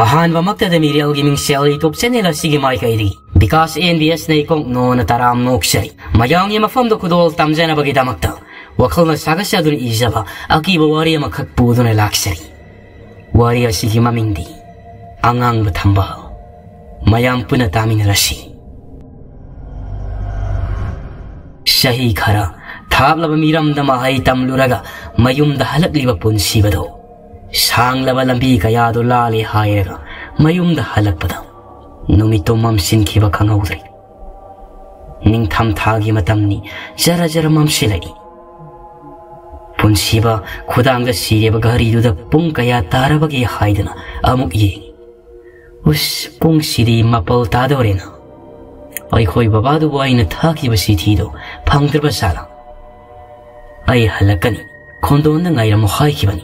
ꯑꯍꯥꯟꯕꯃꯛꯇꯗ ꯃꯤꯔꯦꯜꯒꯤ ꯃꯤꯡꯁꯦꯜ ꯌꯨꯇꯨꯕ ꯆꯦꯅꯦꯜ ꯑꯁꯤꯒꯤ ꯃꯥꯏꯀꯩꯗꯒꯤ ꯕꯤꯀꯥꯁ ꯑꯦꯟ ꯕꯤ ꯑꯦꯁꯅ ꯏꯀꯣꯡ ꯅꯣꯅ ꯇꯔꯥꯝ ꯅꯣꯛꯆꯩ ꯃꯌꯥꯝꯒꯤ ꯃꯐꯝꯗ ꯈꯨꯗꯣꯜ ꯇꯝꯖꯅꯕꯒꯤꯗꯃꯛꯇ ꯋꯥꯈꯜꯅ ꯁꯥꯒꯠꯆꯗꯨꯅ ꯏꯖꯕ ꯑꯀꯤꯕ ꯋꯥꯔꯤ ꯑꯃꯈꯛ ꯄꯨꯗꯨꯅ ꯂꯥꯛꯆꯔꯤ ꯋꯥꯔꯤ ꯑꯁꯤꯒꯤ ꯃꯃꯤꯡꯗꯤ ꯑꯉꯥꯡꯕ ꯊꯝꯕ ꯃꯌꯥꯝ ꯄꯨꯟꯅ ꯇꯥꯃꯤꯟꯅꯔꯁꯤ ꯆꯍꯤ ꯈꯔ ꯊꯥꯞꯂꯕ ꯃꯤꯔꯝꯗ ꯃꯍꯩ ꯇꯝꯂꯨꯔꯒ ꯃꯌꯨꯝꯗ ꯍꯜꯂꯛꯂꯤꯕ ꯄꯨꯟꯁꯤꯕꯗꯣ ꯁꯥꯡꯂꯕ ꯂꯝꯕꯤ ꯀꯌꯥꯗꯨ ꯂꯥꯜꯂꯦ ꯍꯥꯏꯔꯒ ꯃꯌꯨꯝꯗ ꯍꯜꯂꯛꯄꯗ ꯅꯨꯃꯤꯠꯇꯣ ꯃꯝꯁꯤꯟꯈꯤꯕ ꯈꯪꯍꯧꯗ꯭ꯔꯤ ꯅꯤꯡꯊꯝ ꯊꯥꯒꯤ ꯃꯇꯝꯅꯤ ꯖꯔ ꯖꯔ ꯃꯝꯁꯤꯜꯂꯛꯏ ꯄꯨꯟꯁꯤꯕ ꯈꯨꯗꯥꯡꯗ ꯁꯤꯔꯤꯕ ꯘꯔꯤꯗꯨꯗ ꯄꯨꯡ ꯀꯌꯥ ꯇꯥꯔꯕꯒꯦ ꯍꯥꯏꯗꯨꯅ ꯑꯃꯨꯛ ꯌꯦꯡꯉꯤ ꯎꯁ ꯄꯨꯡꯁꯤꯗꯤ ꯃꯥꯄꯜ ꯇꯥꯗꯧꯔꯦꯅ ꯑꯩꯈꯣꯏ ꯕꯕꯥꯗꯨꯕꯨ ꯑꯩꯅ ꯊꯥꯈꯤꯕ ꯆꯤꯊꯤꯗꯣ ꯐꯪꯗ꯭ꯔꯕ ꯖꯥꯠꯂꯥ ꯑꯩ ꯍꯜꯂꯛꯀꯅꯤ ꯈꯣꯟꯗꯣꯟꯗ ꯉꯥꯏꯔꯝꯃꯨ ꯍꯥꯏꯈꯤꯕꯅꯤ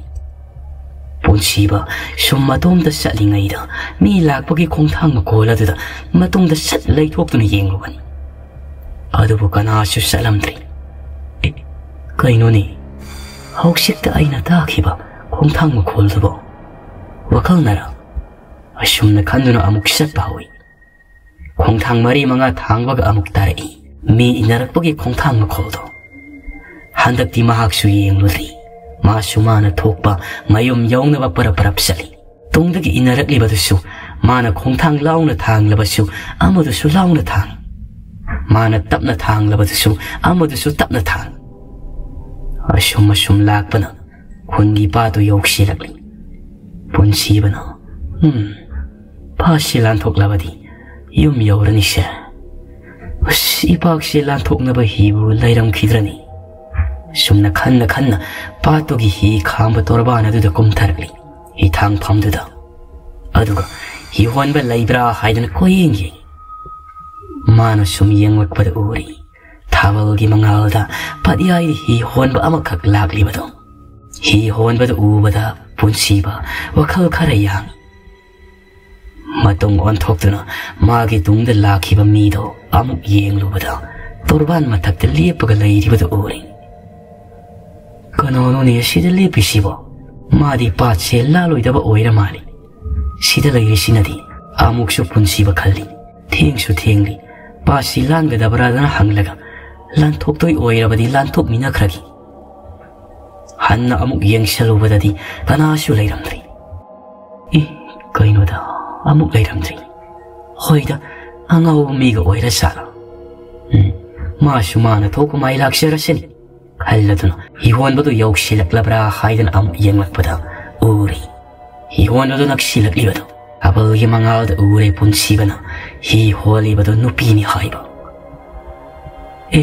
ꯄꯨꯟꯁꯤꯕ ꯁꯨꯝ ꯃꯇꯣꯝꯇ ꯆꯠꯂꯤꯉꯩꯗ ꯃꯤ ꯂꯥꯛꯄꯒꯤ ꯈꯣꯡꯊꯥꯡ ꯃꯈꯣꯜ ꯑꯗꯨꯗ ꯃꯇꯨꯡꯗ ꯁꯠ ꯂꯩꯊꯣꯛꯇꯨꯅ ꯌꯦꯡꯂꯨꯕꯅꯤ ꯑꯗꯨꯕꯨ ꯀꯅꯥꯁꯨ ꯆꯠꯂꯝꯗ꯭ꯔꯤ ꯑꯦ ꯀꯩꯅꯣꯅꯦ ꯍꯧꯖꯤꯛꯇ ꯑꯩꯅ ꯇꯥꯈꯤꯕ ꯈꯣꯡꯊꯥꯡ ꯃꯈꯣꯜꯗꯨꯕꯣ ꯋꯥꯈꯜꯅꯔ ꯑꯁꯨꯝꯅ ꯈꯟꯗꯨꯅ ꯑꯃꯨꯛ ꯆꯠꯄ ꯍꯧꯏ ꯈꯣꯡꯊꯥꯡ ꯃꯔꯤ ꯃꯉꯥ ꯊꯥꯡꯕꯒ ꯑꯃꯨꯛ ꯇꯥꯔꯛꯏ ꯃꯤ ꯏꯅꯔꯛꯄꯒꯤ ꯈꯣꯡꯊꯥꯡ ꯃꯈꯣꯜꯗꯣ ꯍꯟꯗꯛꯇꯤ ꯃꯍꯥꯛꯁꯨ ꯌꯦꯡꯂꯨꯗ꯭ꯔꯤ ꯃꯥꯁꯨ ꯃꯥꯅ ꯊꯣꯛꯄ ꯃꯌꯨꯝ ꯌꯧꯅꯕ ꯄꯔꯞ ꯄꯔꯞ ꯆꯠꯂꯤ ꯇꯨꯡꯗꯒꯤ ꯏꯅꯔꯛꯂꯤꯕꯗꯨꯁꯨ ꯃꯥꯅ ꯈꯣꯡꯊꯥꯡ ꯂꯥꯎꯅ ꯊꯥꯡꯂꯕꯁꯨ ꯑꯃꯗꯨꯁꯨ ꯂꯥꯎꯅ ꯊꯥꯡ ꯃꯥꯅ ꯇꯞꯅ ꯊꯥꯡꯂꯕꯗꯨꯁꯨ ꯑꯃꯗꯨꯁꯨ ꯇꯞꯅ ꯊꯥꯡ ꯑꯁꯨꯝ ꯑꯁꯨꯝ ꯂꯥꯛꯄꯅ ꯈꯨꯟꯒꯤ ꯄꯥꯗꯨ ꯌꯧꯁꯤꯜꯂꯛꯂꯤ ꯄꯨꯟꯁꯤꯕꯅ ꯎꯝ ꯐꯥꯁꯤ ꯂꯥꯟꯊꯣꯛꯂꯕꯗꯤ ꯌꯨꯝ ꯌꯧꯔꯅꯤꯁꯦ ꯑꯁ ꯏꯄꯥꯛꯁꯤ ꯂꯥꯟꯊꯣꯛꯅꯕ ꯍꯤꯕꯨ ꯂꯩꯔꯝꯈꯤꯗ꯭ꯔꯅꯤ ꯁꯨꯝꯅ ꯈꯟꯅ ꯈꯟꯅ ꯄꯥꯠꯇꯨꯒꯤ ꯍꯤ ꯈꯥꯝꯕ ꯇꯣꯔꯕꯥꯟ ꯑꯗꯨꯗ ꯀꯨꯝꯊꯔꯛꯂꯤ ꯍꯤꯊꯥꯡꯐꯝꯗꯨꯗ ꯑꯗꯨꯒ ꯍꯤꯍꯣꯟꯕ ꯂꯩꯕ꯭ꯔꯥ ꯍꯥꯏꯗꯅ ꯀꯣꯌꯦꯡ ꯌꯦꯡꯉꯤ ꯃꯥꯅ ꯁꯨꯝ ꯌꯦꯡꯂꯛꯄꯗ ꯎꯔꯤ ꯊꯥꯕꯜꯒꯤ ꯃꯉꯥꯜꯗ ꯄꯠꯌꯥꯏꯗ ꯍꯤ ꯍꯣꯟꯕ ꯑꯃꯈꯛ ꯂꯥꯛꯂꯤꯕꯗꯣ ꯍꯤ ꯍꯣꯟꯕꯗ ꯎꯕꯗ ꯄꯨꯟꯁꯤꯕ ꯋꯥꯈꯜ ꯈꯔ ꯌꯥꯡꯉꯤ ꯃꯇꯨꯡ ꯑꯣꯟꯊꯣꯛꯇꯨꯅ ꯃꯥꯒꯤ ꯇꯨꯡꯗ ꯂꯥꯛꯈꯤꯕ ꯃꯤꯗꯣ ꯑꯃꯨꯛ ꯌꯦꯡꯂꯨꯕꯗ ꯇꯣꯔꯕꯥꯟ ꯃꯊꯛꯇ ꯂꯦꯞꯄꯒ ꯂꯩꯔꯤꯕꯗꯨ ꯎꯔꯤ ꯀꯅꯥꯅꯣꯅꯦ ꯁꯤꯗ ꯂꯦꯞꯄꯤꯁꯤꯕꯣ ꯃꯥꯗꯤ ꯄꯥꯠꯁꯦ ꯂꯥꯂꯣꯏꯗꯕ ꯑꯣꯏꯔ ꯃꯥꯜꯂꯤ ꯁꯤꯗ ꯂꯩꯔꯤꯁꯤꯅꯗꯤ ꯑꯃꯨꯛꯁꯨ ꯄꯨꯟꯁꯤꯕ ꯈꯜꯂꯤ ꯊꯦꯡꯁꯨ ꯊꯦꯡꯂꯤ ꯄꯥꯠꯁꯤ ꯂꯥꯟꯒꯗꯕ꯭ꯔꯥꯗꯅ ꯍꯪꯂꯒ ꯂꯥꯟꯊꯣꯛꯇꯣꯏ ꯑꯣꯏꯔꯕꯗꯤ ꯂꯥꯟꯊꯣꯛꯃꯤꯟꯅꯈ꯭ꯔꯒꯤ ꯍꯟꯅ ꯑꯃꯨꯛ ꯌꯦꯡꯁꯜꯂꯨꯕꯗꯗꯤ ꯀꯅꯥꯁꯨ ꯂꯩꯔꯝꯗ꯭ꯔꯤ ꯏ ꯀꯩꯅꯣꯗ ꯑꯃꯨꯛ ꯂꯩꯔꯝꯗ꯭ꯔꯤ ꯍꯣꯏꯗ ꯑꯉꯥꯎꯕ ꯃꯤꯒ ꯑꯣꯏꯔ ꯖꯥꯠꯂꯥ ꯎꯝ ꯃꯥꯁꯨ ꯃꯥꯅ ꯊꯣꯛꯄ ꯃꯥꯏ ꯂꯥꯛꯆꯔꯁꯅꯤ خلدن هیوان بدو یوک شیلک لبرا خایدن ام ینگلک بدا اوری هیوان بدو نک شیلک لی بدو abal gi mangal da ure pun sibana hi holi bado nupi ni haiba e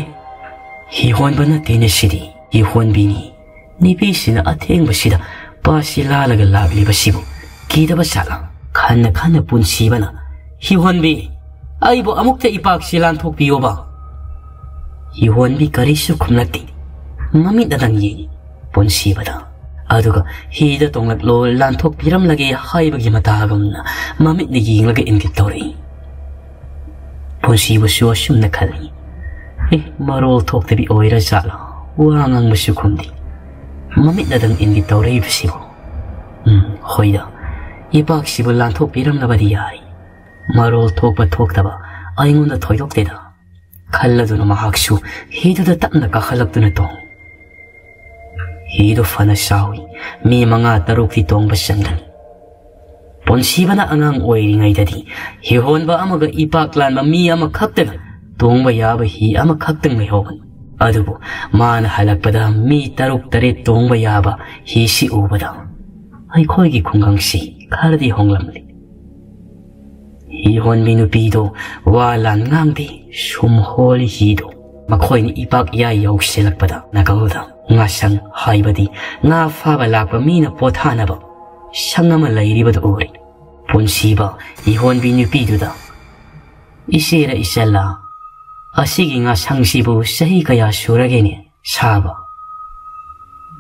hi hon bana tene shidi hi hon bini ni bi sina ateng ba sida pa si la la la li ba sibu ki da ba sala khan na khan na pun sibana hi hon bi ai bo amuk ta ipak silan thok bi oba hi hon bi kari su khumlati ꯌꯦꯡꯉꯤ ꯄꯨꯟꯁꯤꯕꯗ ꯑꯗꯨꯒ ꯍꯤꯗ ꯇꯣꯡꯂꯛꯂꯣ ꯂꯥꯟꯊꯣꯛꯄꯤꯔꯝꯂꯒꯦ ꯍꯥꯏꯕꯒꯤ ꯃꯇꯥꯒꯨꯝꯅ ꯃꯃꯤꯠꯅ ꯌꯦꯡꯂꯒ ꯏꯟꯒꯤꯠ ꯇꯧꯔꯛꯏ ꯄꯨꯟꯁꯤꯕꯨꯁꯨ ꯑꯁꯨꯝꯅ ꯈꯜꯂꯤ ꯑꯦ ꯃꯔꯣꯜ ꯊꯣꯛꯇꯕꯤ ꯑꯣꯏꯔ ꯖꯥꯠꯂꯥ ꯋꯥ ꯉꯥꯡꯕꯁꯨ ꯈꯨꯝꯗꯦ ꯃꯃꯤꯠ ꯑꯗꯪ ꯏꯟꯒꯤꯠ ꯇꯧꯔꯛꯏꯕꯁꯤꯕꯨ ꯎꯝ ꯍꯣꯏꯗ ꯏꯄꯥꯛꯁꯤꯕꯨ ꯂꯥꯟꯊꯣꯛꯄꯤꯔꯝꯂꯕꯗꯤ ꯌꯥꯏ ꯃꯔꯣꯜ ꯊꯣꯛꯄ ꯊꯣꯛꯇꯕ ꯑꯩꯉꯣꯟꯗ ꯊꯣꯏꯗꯣꯛꯇꯦꯗ ꯈꯜꯂꯗꯨꯅ ꯃꯍꯥꯛꯁꯨ ꯍꯤꯗꯨꯗ ꯇꯞꯅ ꯀꯥꯈꯠꯂꯛꯇꯨꯅ ꯇꯣꯡ Hiro Fanasawi, mi mga taruk titong basanggal. Ponsiba na angang oiri ngay dadi, hihon ba amaga ipaklan ma mi amakaktan, tuong bayaba hi amakaktan may hoban. Adubo, mana halagpada mi taruk tarit tuong bayaba hi si ubada. Ay koy gi kunggang si, kardi honglamli. Hihon minupido, walan ngang di, sumhol hido. Makoy ni ipak ya yaw silagpada, nagalda. nga shang haibadi nga faba lakpa mina pothanaba shangama lairibad uri punsiba ihon bi nyupi duda isira isalla asigi nga shangsibu sahi kaya shuragene shaba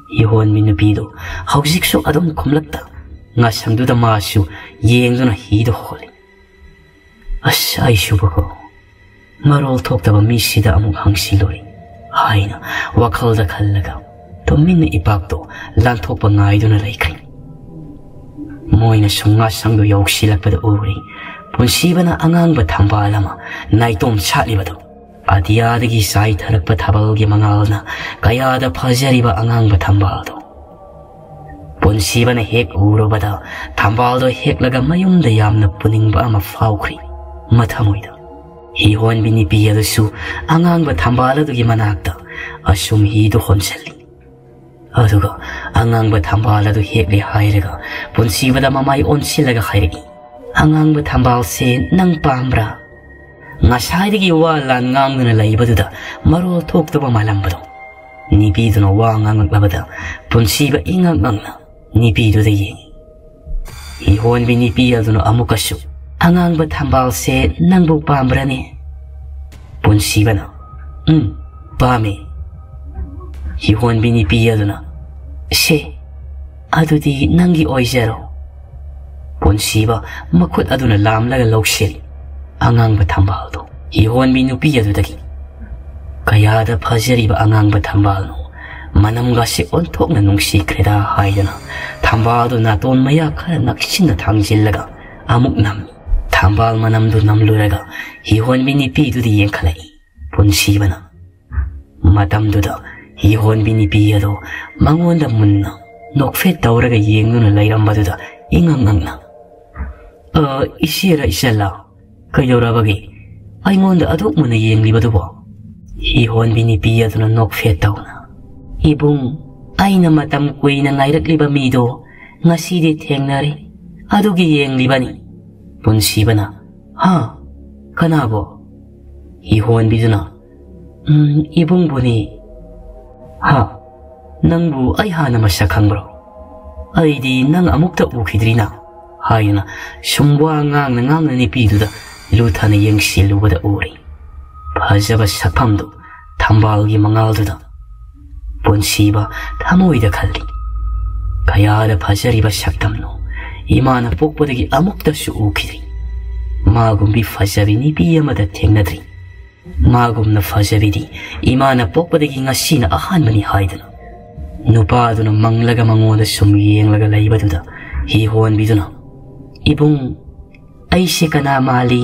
ihon bi nyupi do hausiksu adon kumlakta nga shangduda maashu yengzuna hido holi asha ishubuko marol tokdaba mishida amuk hangsilori ꯍꯥꯏꯅ ꯋꯥꯈꯜꯗ ꯈꯜꯂꯒ ꯇꯨꯃꯤꯟꯅ ꯏꯄꯥꯛꯇꯣ ꯂꯥꯟꯊꯣꯛꯄ ꯉꯥꯏꯗꯨꯅ ꯂꯩꯈ꯭ꯔꯦ ꯃꯣꯏꯅ ꯁꯨꯝ ꯉꯥꯁꯪꯗꯣ ꯌꯧꯁꯤꯜꯂꯛꯄꯗ ꯎꯔꯤ ꯄꯨꯟꯁꯤꯕꯅ ꯑꯉꯥꯡꯕ ꯊꯝꯕꯥꯜ ꯑꯃ ꯅꯥꯏꯇꯣꯝ ꯁꯥꯠꯂꯤꯕꯗꯣ ꯑꯇꯤꯌꯥꯗꯒꯤ ꯆꯥꯏꯊꯔꯛꯄ ꯊꯥꯕꯜꯒꯤ ꯃꯉꯥꯜꯅ ꯀꯌꯥꯗ ꯐꯖꯔꯤꯕ ꯑꯉꯥꯡꯕ ꯊꯝꯕꯥꯜꯗꯣ ꯄꯨꯟꯁꯤꯕꯅ ꯍꯦꯛ ꯎꯔꯨꯕꯗ ꯊꯝꯕꯥꯜꯗꯣ ꯍꯦꯛꯂꯒ ꯃꯌꯨꯝꯗ ꯌꯥꯝꯅ ꯄꯨꯅꯤꯡꯕ ꯑꯃ ꯐꯥꯎꯈ꯭ꯔꯤ ꯃꯊꯃꯣꯏꯗ ꯍꯤꯍꯣꯟꯕꯤ ꯅꯨꯄꯤ ꯑꯗꯨꯁꯨ ꯑꯉꯥꯡꯕ ꯊꯝꯕꯥꯜ ꯑꯗꯨꯒꯤ ꯃꯅꯥꯛꯇ ꯑꯁꯨꯝ ꯍꯤꯗꯨ ꯍꯣꯟꯁꯜꯂꯤ ꯑꯗꯨꯒ ꯑꯉꯥꯡꯕ ꯊꯝꯕꯥꯜ ꯑꯗꯨ ꯍꯦꯛꯂꯦ ꯍꯥꯏꯔꯒ ꯄꯨꯟꯁꯤꯕꯗ ꯃꯃꯥꯏ ꯑꯣꯟꯁꯤꯜꯂꯒ ꯍꯥꯏꯔꯛꯏ ꯑꯉꯥꯡꯕ ꯊꯝꯕꯥꯜꯁꯦ ꯅꯪ ꯄꯥꯝꯕ꯭ꯔꯥ ꯉꯁꯥꯏꯗꯒꯤ ꯋꯥ ꯂꯥꯟ ꯉꯥꯡꯗꯨꯅ ꯂꯩꯕꯗꯨꯗ ꯃꯔꯣꯜ ꯊꯣꯛꯇꯕ ꯃꯥꯜꯂꯝꯕꯗꯣ ꯅꯤꯄꯤꯗꯨꯅ ꯋꯥ ꯉꯥꯡꯂꯛꯂꯕꯗ ꯄꯨꯟꯁꯤꯕ ꯏꯉꯛ ꯉꯛꯅ ꯅꯤꯄꯤꯗꯨꯗ ꯌꯦꯡꯉꯤ ꯍꯤꯍꯣꯟꯕꯤ ꯅꯤꯄꯤ ꯑꯗꯨꯅ ꯑꯃꯨꯛꯀꯁꯨ 아가앙바 탐발세 낭복 밤브라네 본시바나 응 밤에 이혼비니 비야드나 시 아두디 낭기 오이자로 본시바 마콧 아두나 람라가 록실 아가앙바 탐발도 이혼비누 비야두다기 가야다 파제리바 아가앙바 탐발노 만남가시 온통나 농시크레다 하이드나 탐발도 나돈 마야 카라 낙신나 당질라가 아묵남 ꯊꯝꯕꯥꯜ ꯃꯅꯝꯗꯨ ꯅꯝꯂꯨꯔꯒ ꯍꯤꯍꯣꯟꯕꯤ ꯅꯨꯄꯤꯗꯨꯗ ꯌꯦꯡꯈꯠꯂꯛꯏ ꯄꯨꯟꯁꯤꯕꯅ ꯃꯇꯝꯗꯨꯗ ꯍꯤꯍꯣꯟꯕꯤ ꯅꯨꯄꯤ ꯑꯗꯣ ꯃꯉꯣꯟꯗ ꯃꯨꯟꯅ ꯅꯣꯛꯐꯦꯠ ꯇꯧꯔꯒ ꯌꯦꯡꯗꯨꯅ ꯂꯩꯔꯝꯕꯗꯨꯗ ꯏꯉꯛ ꯉꯛꯅ ꯏꯆꯦꯔ ꯏꯆꯜꯂꯥ ꯀꯩꯗꯧꯔꯕꯒꯦ ꯑꯩꯉꯣꯟꯗ ꯑꯗꯨꯛ ꯃꯨꯟꯅ ꯌꯦꯡꯂꯤꯕꯗꯨꯕꯣ ꯍꯤꯍꯣꯟꯕꯤ ꯅꯨꯄꯤ ꯑꯗꯨꯅ ꯅꯣꯛꯐꯦꯠ ꯇꯧꯅ ꯏꯕꯨꯡ ꯑꯩꯅ ꯃꯇꯝ ꯀꯨꯏꯅ ꯉꯥꯏꯔꯛꯂꯤꯕ ꯃꯤꯗꯣ ꯉꯁꯤꯗꯤ ꯊꯦꯡꯅꯔꯦ ꯑꯗꯨꯒꯤ ꯌꯦꯡꯂꯤꯕꯅꯤ मुंशी बना हाँ कनाबो 이호원 비즈나 음 이봉 보니 하 낭부 아이 하나마 시작한 거로. 아이디 낭 아목다 우기들이나 하이나 숑부아 낭나 낭나니 비두다 루타니 영시 루보다 우리. 바자바 시작함도 담바기 망알두다. 본시바 타모이다 칼리. 가야다 바자리바 시작담노. ꯏꯃꯥꯅ ꯄꯣꯛꯄꯗꯒꯤ ꯑꯃꯨꯛꯇꯁꯨ ꯎꯈꯤꯗ꯭ꯔꯤ ꯃꯥꯒꯨꯝꯕꯤ ꯐꯖꯕꯤ ꯅꯨꯄꯤ ꯑꯃꯗ ꯊꯦꯡꯅꯗ꯭ꯔꯤ ꯃꯥꯒꯨꯝꯅ ꯐꯖꯕꯤꯗꯤ ꯏꯃꯥꯅ ꯄꯣꯛꯄꯗꯒꯤ ꯉꯁꯤꯅ ꯑꯍꯥꯟꯕꯅꯤ ꯍꯥꯏꯗꯨꯅ ꯅꯨꯄꯥꯗꯨꯅ ꯃꯪꯂꯒ ꯃꯉꯣꯟꯗ ꯁꯨꯝ ꯌꯦꯡꯂꯒ ꯂꯩꯕꯗꯨꯗ ꯍꯤ ꯍꯣꯟꯕꯤꯗꯨꯅ ꯏꯕꯨꯡ ꯑꯩꯁꯦ ꯀꯅꯥ ꯃꯥꯜꯂꯤ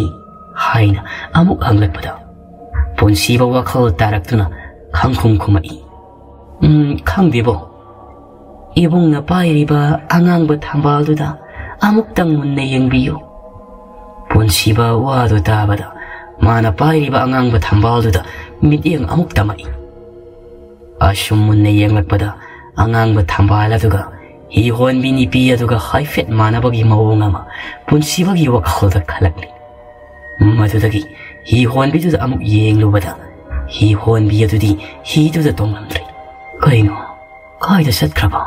ꯍꯥꯏꯅ ꯑꯃꯨꯛ ꯍꯪꯂꯛꯄꯗ ꯄꯨꯟꯁꯤꯕ ꯋꯥꯈꯜ ꯇꯥꯔꯛꯇꯨꯅ ꯈꯪꯈꯨꯝ ꯈꯨꯝꯃꯛꯏ ꯎꯝ ꯈꯪꯗꯦꯕꯣ ꯏꯕꯨꯡꯅ ꯄꯥꯏꯔꯤꯕ ꯑꯉꯥꯡꯕ ꯊꯝꯕꯥꯜꯗꯨꯗ amuktang munne yang biyo. Pun siba wa do ta ba da, mana pairi ba angang ba tambal do da, mit yang amuk tamai. Asyum munne yang lat ba da, angang ba tambala do ga, ihon bini piya duga haifet mana bagi maunga ma, pun siba gi wakal da kalak ni. Madu dagi, ihon bi do da amuk yeng lu ba da, ihon biya dudi, hidu da tong lam tri. Kaino, kaida sat kraba.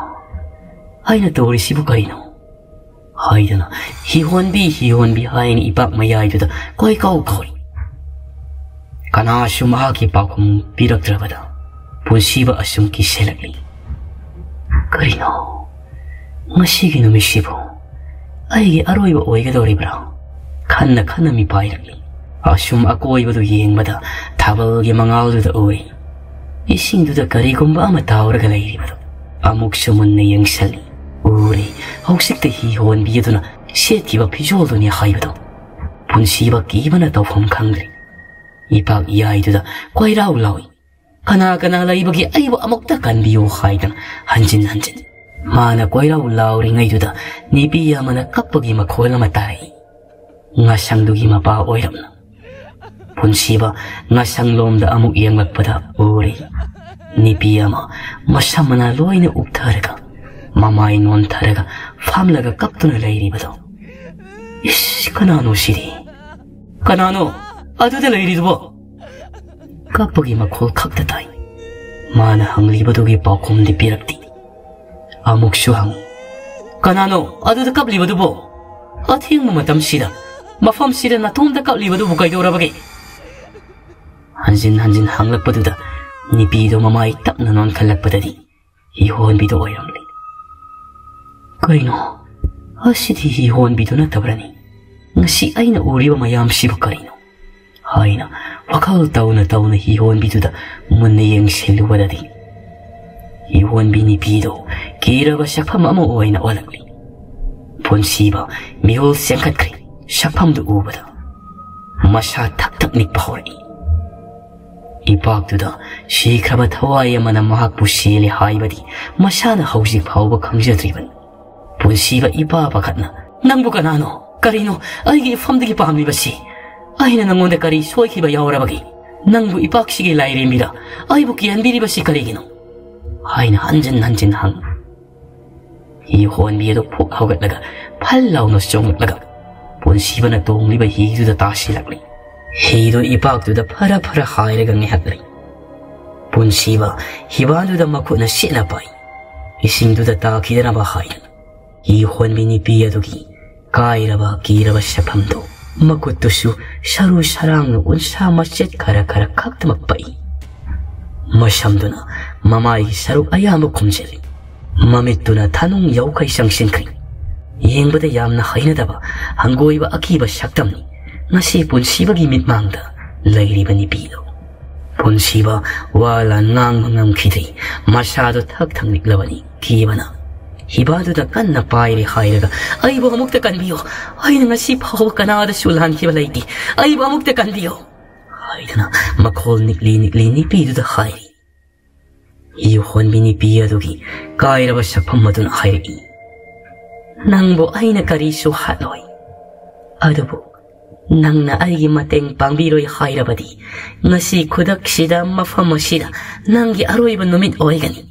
Aina to ori sibu kaino. Hayda na. Hiwonbi, hiwonbi hain ipak mayayda da. Koy kau kori. Kana shumaha ki pakum pirak drabada. Pushiba asum ki selakli. Karino. Ngasigi no mishibo. Aigi aroiba oigadori bra. Kanna kanna mi pairakli. Asum akoiba do yeng bada. Tabal ge mangal do da oi. Ising do da karigumba ama tauraga lairi bada. Amuk sumun na yang sali. ꯍꯧꯖꯤꯛꯇ ꯍꯤ ꯍꯣꯟꯕꯤꯗꯨꯅ ꯁꯦꯠꯈꯤꯕ ꯐꯤꯖꯣꯜꯗꯨꯅꯤ ꯍꯥꯏꯕꯗꯣ ꯄꯨꯟꯁꯤꯕ ꯀꯤꯕꯅ ꯇꯧꯐꯝ ꯈꯪꯗ꯭ꯔꯤ ꯏꯄꯥꯛ ꯏꯌꯥꯏꯗꯨꯗ ꯀꯣꯏꯔꯥꯎ ꯂꯥꯎꯏ ꯀꯅꯥ ꯀꯅꯥ ꯂꯩꯕꯒꯤ ꯑꯩꯕꯨ ꯑꯃꯨꯛꯇ ꯀꯟꯕꯤꯌꯨ ꯍꯥꯏꯗꯅ ꯍꯟꯖꯤꯟ ꯍꯟꯖꯤꯟ ꯃꯥꯅ ꯀꯣꯏꯔꯥꯎ ꯂꯥꯎꯔꯤꯉꯩꯗꯨꯗ ꯅꯤꯄꯤ ꯑꯃꯅ ꯀꯞꯄꯒꯤ ꯃꯈꯣꯜ ꯑꯃ ꯇꯥꯔꯛꯏ ꯉꯁꯪꯗꯨꯒꯤ ꯃꯄꯥ ꯑꯣꯏꯔꯝꯅ ꯄꯨꯟꯁꯤꯕ ꯉꯁꯪꯂꯣꯝꯗ ꯑꯃꯨꯛ ꯌꯦꯡꯂꯛꯄꯗ ꯎꯔꯤ ꯅꯤꯄꯤ ꯑꯃ ꯃꯁꯝ ꯃꯅꯥ ꯂꯣꯏꯅ ꯎꯞꯊꯔꯒ ꯃꯃꯥꯏ ꯅꯣꯟꯊꯔꯒ ꯐꯥꯝꯂꯒ ꯀꯞꯇꯨꯅ ꯂꯩꯔꯤꯕꯗꯣ ꯏꯁ ꯀꯅꯥꯅꯣ ꯁꯤꯗꯤ ꯀꯅꯥꯅꯣ ꯑꯗꯨꯗ ꯂꯩꯔꯤꯗꯨꯕꯣ ꯀꯞꯄꯒꯤ ꯃꯈꯣꯜ ꯈꯛꯇ ꯇꯥꯏ ꯃꯥꯅ ꯍꯪꯂꯤꯕꯗꯨꯒꯤ ꯄꯥꯎꯈꯨꯝꯗꯤ ꯄꯤꯔꯛꯇꯦ ꯑꯃꯨꯛꯁꯨ ꯍꯪꯉꯤ ꯀꯅꯥꯅꯣ ꯑꯗꯨꯗ ꯀꯞꯂꯤꯕꯗꯨꯕꯣ ꯑꯊꯦꯡꯕ ꯃꯇꯝꯁꯤꯗ ꯃꯐꯝꯁꯤꯗ ꯅꯇꯣꯝꯗ ꯀꯞꯂꯤꯕꯗꯨꯕꯨ ꯀꯩꯗꯧꯔꯕꯒꯦ ꯍꯟꯖꯤꯟ ꯍꯟꯖꯤꯟ ꯍꯪꯂꯛꯄꯗꯨꯗ ꯅꯤꯄꯤꯗꯣ ꯃꯃꯥꯏ ꯇꯞꯅ ꯅꯣꯟꯈꯠꯂꯛꯄꯗꯗꯤ ꯏꯍꯣꯟꯕꯤꯗꯣ ꯑꯣꯏꯔꯝꯂꯤ ꯀꯩꯅꯣ ꯑꯁꯤꯗꯤ ꯍꯤꯍꯣꯟꯕꯤꯗꯨ ꯅꯠꯇꯕ꯭ꯔꯅꯤ ꯉꯁꯤ ꯑꯩꯅ ꯎꯔꯤꯕ ꯃꯌꯥꯝꯁꯤꯕꯨ ꯀꯔꯤꯅꯣ ꯍꯥꯏꯅ ꯋꯥꯈꯜ ꯇꯧꯅ ꯇꯧꯅ ꯍꯤꯍꯣꯟꯕꯤꯗꯨꯗ ꯃꯨꯟꯅ ꯌꯦꯡꯁꯤꯜꯂꯨꯕꯗꯗꯤ ꯍꯤꯍꯣꯟꯕꯤ ꯅꯨꯄꯤꯗꯨ ꯀꯤꯔꯕ ꯁꯛꯐꯝ ꯑꯃ ꯑꯣꯏꯅ ꯑꯣꯜꯂꯛꯂꯤ ꯄꯨꯟꯁꯤꯕ ꯃꯤꯍꯨꯜ ꯆꯦꯟꯈꯠꯈ꯭ꯔꯤ ꯁꯛꯐꯝꯗꯨ ꯎꯕꯗ ꯃꯁꯥ ꯊꯛ ꯊꯛ ꯅꯤꯛꯄ ꯍꯧꯔꯛꯏ ꯏꯄꯥꯛꯇꯨꯗ ꯁꯤꯈ꯭ꯔꯕ ꯊꯋꯥꯏ ꯑꯃꯅ ꯃꯍꯥꯛꯄꯨ ꯁꯦꯜꯂꯤ ꯍꯥꯏꯕꯗꯤ ꯃꯁꯥꯅ ꯍꯧꯖꯤꯛ ꯐꯥꯎꯕ ꯈꯪꯖꯗ꯭ꯔꯤꯕꯅꯤ ꯄꯨꯟꯁꯤꯕ ꯏꯄꯥ ꯄꯥꯈꯠꯅ ꯅꯪꯕꯨ ꯀꯅꯥꯅꯣ ꯀꯔꯤꯅꯣ ꯑꯩꯒꯤ ꯏꯐꯝꯗꯒꯤ ꯄꯥꯝꯂꯤꯕꯁꯤ ꯑꯩꯅ ꯅꯪꯉꯣꯟꯗ ꯀꯔꯤ ꯁꯣꯏꯈꯤꯕ ꯌꯥꯎꯔꯕꯒꯦ ꯅꯪꯕꯨ ꯏꯄꯥꯛꯁꯤꯒꯤ ꯂꯥꯏꯔꯦꯝꯕꯤꯔ ꯑꯩꯕꯨ ꯀꯤꯍꯟꯕꯤꯔꯤꯕꯁꯤ ꯀꯔꯤꯒꯤꯅꯣ ꯍꯥꯏꯅ ꯍꯟꯖꯤꯟ ꯍꯟꯖꯤꯟ ꯍꯪ ꯍꯤ ꯍꯣꯟꯕꯤ ꯑꯗꯨ ꯐꯨꯛ ꯍꯧꯒꯠꯂꯒ ꯐꯜ ꯂꯥꯎꯅ ꯆꯣꯡꯂꯛꯂꯒ ꯄꯨꯟꯁꯤꯕꯅ ꯇꯣꯡꯂꯤꯕ ꯍꯤꯗꯨꯗ ꯇꯥꯁꯤꯜꯂꯛꯂꯤ ꯍꯤꯗꯨ ꯏꯄꯥꯛꯇꯨꯗ ꯐꯔ ꯐꯔ ꯍꯥꯏꯔꯒ ꯉꯥꯏꯍꯥꯛꯂꯤ ꯄꯨꯟꯁꯤꯕ ꯍꯤꯕꯥꯟꯗꯨꯗ ꯃꯈꯨꯠꯅ ꯁꯦꯠꯅ ꯄꯥꯏ ꯏꯁꯤꯡꯗꯨꯗ ꯇꯥꯈꯤꯗꯅꯕ 이혼민이 비야독이 까이라바 기라바 샤팜도 마코토슈 샤루 샤랑 운샤 마셋 가라가라 칵트막바이 마샴도나 마마이 샤루 아야마 콤젤리 마메토나 타농 야우카이 샹싱크이 이행보다 얌나 하이나다바 한고이바 아키바 샥담니 나시 본시바기 밑망다 레이리바니 비도 본시바 와라 낭망 남키디 마샤도 탁탁 닉라바니 기바나 ꯉꯝꯈꯤꯗ꯭ꯔꯤ ꯃꯁꯥꯗꯣ ꯊꯛ ꯊꯛ ꯅꯤꯛꯂꯕꯅꯤ ꯀꯤꯕꯅ ꯍꯤꯕꯥꯗꯨꯗ ꯀꯟꯅ ꯄꯥꯏꯔꯦ ꯍꯥꯏꯔꯒ ꯑꯩꯕꯨ ꯑꯃꯨꯛꯇ ꯀꯟꯕꯤꯌꯣ ꯑꯩꯅ ꯉꯁꯤ ꯐꯥꯎꯕ ꯀꯅꯥꯗꯁꯨ ꯂꯥꯟꯈꯤꯕ ꯂꯩꯇꯦ ꯑꯩꯕꯨ ꯑꯃꯨꯛꯇ ꯀꯟꯕꯤꯌꯣ ꯍꯥꯏꯗꯅ ꯃꯈꯣꯜ ꯅꯤꯛꯂꯤ ꯅꯤꯛꯂꯤ ꯅꯨꯄꯤꯗꯨꯗ ꯍꯥꯏꯔꯤ ꯍꯤ ꯍꯣꯟꯕꯤ ꯅꯨꯄꯤ ꯑꯗꯨꯒꯤ ꯀꯥꯏꯔꯕ ꯁꯛꯐꯝ ꯑꯗꯨꯅ ꯍꯥꯏꯔꯛꯏ ꯅꯪꯕꯨ ꯑꯩꯅ ꯀꯔꯤꯁꯨ ꯍꯥꯠꯂꯣꯏ ꯑꯗꯨꯕꯨ ꯅꯪꯅ ꯑꯩꯒꯤ ꯃꯇꯦꯡ ꯄꯥꯡꯕꯤꯔꯣꯏ ꯍꯥꯏꯔꯕꯗꯤ ꯉꯁꯤ ꯈꯨꯗꯛꯁꯤꯗ ꯃꯐꯝ ꯑꯁꯤꯗ ꯅꯪꯒꯤ ꯑꯔꯣꯏꯕ ꯅꯨꯃꯤꯠ ꯑꯣꯏꯒꯅꯤ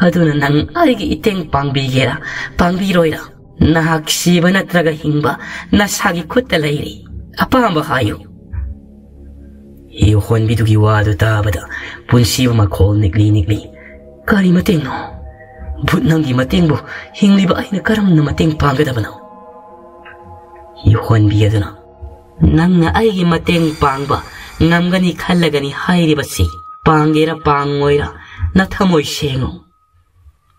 ꯑꯗꯨꯅ ꯅꯪ ꯑꯩꯒꯤ ꯏꯇꯦꯡ ꯄꯥꯡꯕꯤꯒꯦꯔꯥ ꯄꯥꯡꯕꯤꯔꯣꯏꯔꯥ ꯅꯍꯥꯛ ꯁꯤꯕ ꯅꯠꯇ꯭ꯔꯒ ꯍꯤꯡꯕ ꯅꯁꯥꯒꯤ ꯈꯨꯠꯇ ꯂꯩꯔꯤ ꯑꯄꯥꯝꯕ ꯍꯥꯏꯌꯨ ꯍꯤ ꯍꯣꯟꯕꯤꯗꯨꯒꯤ ꯋꯥꯗꯨ ꯇꯥꯕꯗ ꯄꯨꯟꯁꯤꯕ ꯃꯈꯣꯜ ꯅꯤꯛꯂꯤ ꯅꯤꯛꯂꯤ ꯀꯔꯤ ꯃꯇꯦꯡꯅꯣ ꯚꯨꯠ ꯅꯪꯒꯤ ꯃꯇꯦꯡꯕꯨ ꯍꯤꯡꯂꯤꯕ ꯑꯩꯅ ꯀꯔꯝꯅ ꯃꯇꯦꯡ ꯄꯥꯡꯒꯗꯕꯅꯣ ꯍꯤ ꯍꯣꯟꯕꯤ ꯑꯗꯨꯅ ꯅꯪꯅ ꯑꯩꯒꯤ ꯃꯇꯦꯡ ꯄꯥꯡꯕ ꯉꯝꯒꯅꯤ ꯈꯜꯂꯒꯅꯤ ꯍꯥꯏꯔꯤꯕꯁꯤ ꯄꯥꯡꯒꯦꯔꯥ ꯄꯥꯡꯉꯣꯏꯔꯥ ꯅꯊꯃꯣꯏ ꯁꯦꯡꯉꯨ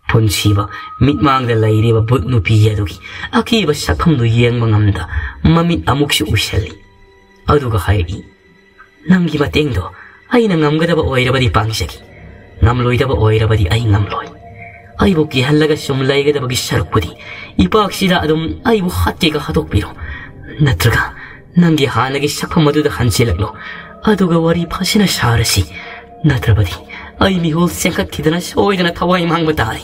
ꯄꯨꯟꯁꯤꯕ ꯃꯤꯠꯃꯥꯡꯗ ꯂꯩꯔꯤꯕ ꯕꯨꯠ ꯅꯨꯄꯤ ꯑꯗꯨꯒꯤ ꯑꯀꯤꯕ ꯁꯛꯐꯝꯗꯨ ꯌꯦꯡꯕ ꯉꯝꯗ ꯃꯃꯤꯠ ꯑꯃꯨꯛꯁꯨ ꯎꯏꯁꯜꯂꯤ ꯑꯗꯨꯒ ꯍꯥꯏꯔꯛꯏ ꯅꯪꯒꯤ ꯃꯇꯦꯡꯗꯣ ꯑꯩꯅ ꯉꯝꯒꯗꯕ ꯑꯣꯏꯔꯕꯗꯤ ꯄꯥꯡꯖꯒꯦ ꯉꯝꯂꯣꯏꯗꯕ ꯑꯣꯏꯔꯕꯗꯤ ꯑꯩ ꯉꯝꯂꯣꯏ ꯑꯩꯕꯨ ꯀꯤꯍꯜꯂꯒ ꯁꯨꯝ ꯂꯩꯒꯗꯕꯒꯤ ꯁꯔꯨꯛꯄꯨꯗꯤ ꯏꯄꯥꯛꯁꯤꯗ ꯑꯗꯨꯝ ꯑꯩꯕꯨ ꯍꯥꯠꯀꯦꯒ ꯍꯥꯠꯇꯣꯛꯄꯤꯔꯣ ꯅꯠꯇ꯭ꯔꯒ ꯅꯪꯒꯤ ꯍꯥꯟꯅꯒꯤ ꯁꯛꯐꯝ ꯑꯗꯨꯗ ꯍꯟꯖꯤꯜꯂꯛꯂꯣ ꯑꯗꯨꯒ ꯋꯥꯔꯤ ꯐꯖꯅ ꯁꯥꯔꯁꯤ ꯅꯠꯇ꯭ꯔꯕꯗꯤ ꯑꯩ ꯃꯤꯍꯨꯜ ꯆꯦꯟꯈꯠꯈꯤꯗꯅ ꯁꯣꯏꯗꯅ ꯊꯋꯥꯏ ꯃꯥꯡꯕ ꯇꯥꯔꯦ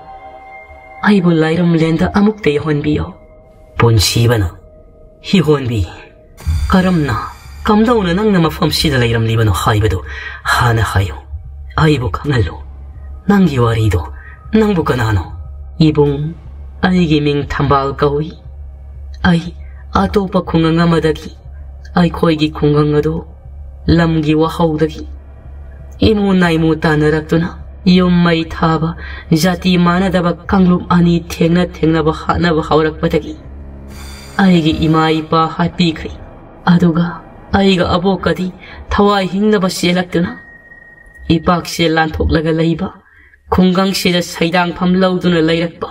ay bulay ram lenda amuk te yon biyo. Punsi ba no? Higon bi. Karam na. Kamda una nang namafam si dalay ram libano hay ba do. Hana hayo. Ay bu kangalo. Nang iwari do. Nang bu kanano. Ibong ay giming tambal kawi. Ay ato pa kunganga madagi. Ay koy gi kunganga do. Lam gi wahaw dagi. Imo na imo tanarak do na. yum mai thaba jati manadaba kanglum ani thengna thengnaba hanaba haurakpatagi aigi ima ipa hapikhri aduga aiga abokadi thawai hingnaba selaktuna ipak se lanthoklaga leiba khungang se da saidang pham lauduna leirakpa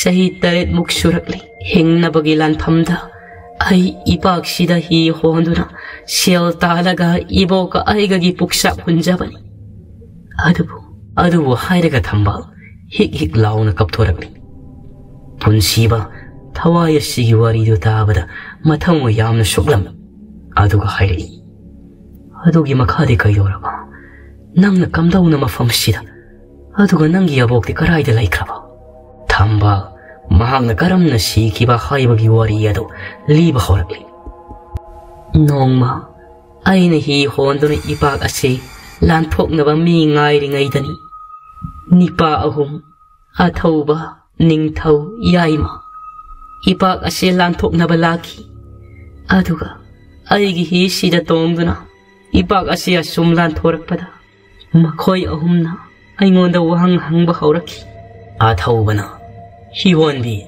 sahi taret muk surakli hingnabagi lanphamda ai ipak sida hi honduna sel talaga iboka aiga gi puksa punjabani adubu ꯑꯗꯨꯕꯨ ꯍꯥꯏꯔꯒ ꯊꯝꯕ ꯍꯤꯛ ꯍꯤꯛ ꯂꯥꯎꯅ ꯀꯞꯊꯣꯔꯛꯂꯤ ꯄꯨꯟꯁꯤꯕ ꯊꯋꯥꯏ ꯑꯁꯤꯒꯤ ꯋꯥꯔꯤꯗꯨ ꯇꯥꯕꯗ ꯃꯊꯃꯣꯏ ꯌꯥꯝꯅ ꯁꯣꯛꯂꯝꯃꯤ ꯑꯗꯨꯒ ꯍꯥꯏꯔꯛꯏ ꯑꯗꯨꯒꯤ ꯃꯈꯥꯗꯤ ꯀꯩꯗꯧꯔꯕ ꯅꯪꯅ ꯀꯝꯗꯧꯅ ꯃꯐꯝꯁꯤꯗ ꯑꯗꯨꯒ ꯅꯪꯒꯤ ꯑꯕꯣꯛꯇꯤ ꯀꯔꯥꯏꯗ ꯂꯩꯈ꯭ꯔꯕ ꯊꯝꯕ ꯃꯍꯥꯛꯅ ꯀꯔꯝꯅ ꯁꯤꯈꯤꯕ ꯍꯥꯏꯕꯒꯤ ꯋꯥꯔꯤ ꯑꯗꯨ ꯂꯤꯕ ꯍꯧꯔꯛꯂꯤ ꯅꯣꯡꯃ ꯑꯩꯅ ꯍꯤ ꯍꯣꯟꯗꯨꯅ ꯏꯄꯥꯛ ꯑꯁꯤ ꯂꯥꯟꯊꯣꯛꯅꯕ ꯃꯤ ꯉꯥꯏꯔꯤꯉꯩꯗꯅꯤ 你爸啊，姆，阿 thouba，宁 thou，雅 ima，伊爸阿些兰托那伯拉基，阿杜噶，阿伊个历史都懂的那，伊爸阿些阿苏姆兰托克帕达，马科伊啊姆那，阿伊们在王王伯哈乌拉基，阿 thouba na，伊万比，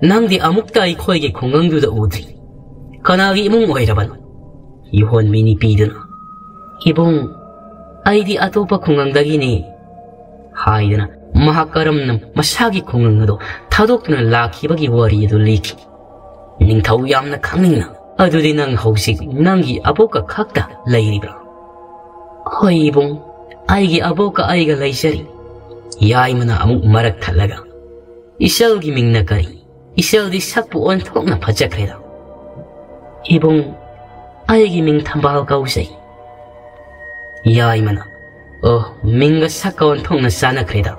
那我们阿木塔伊科伊个空港就在乌里，可那伊们外来人，伊万比尼比的那，伊们，阿伊的阿托帕空港大吉尼。 하이드는 마하까름는 마샤기 콩응도 타독두는 라키바기 워리도 리키. 닝타우 얌나 캉닝나. 아두디 낭 혹시 낭기 아보카 칵다 레이리브라. 허이봉 아이기 아보카 아이가 레이셔리. 야이무나 아무 마락 탈라가. 이샤우기 밍나까리. 이샤우디 샥부 온톡나 바짝해라 이봉 아이기 밍탐바하가 우세이. 야이무나 어, 민가 사까운 통나 싸나크리다.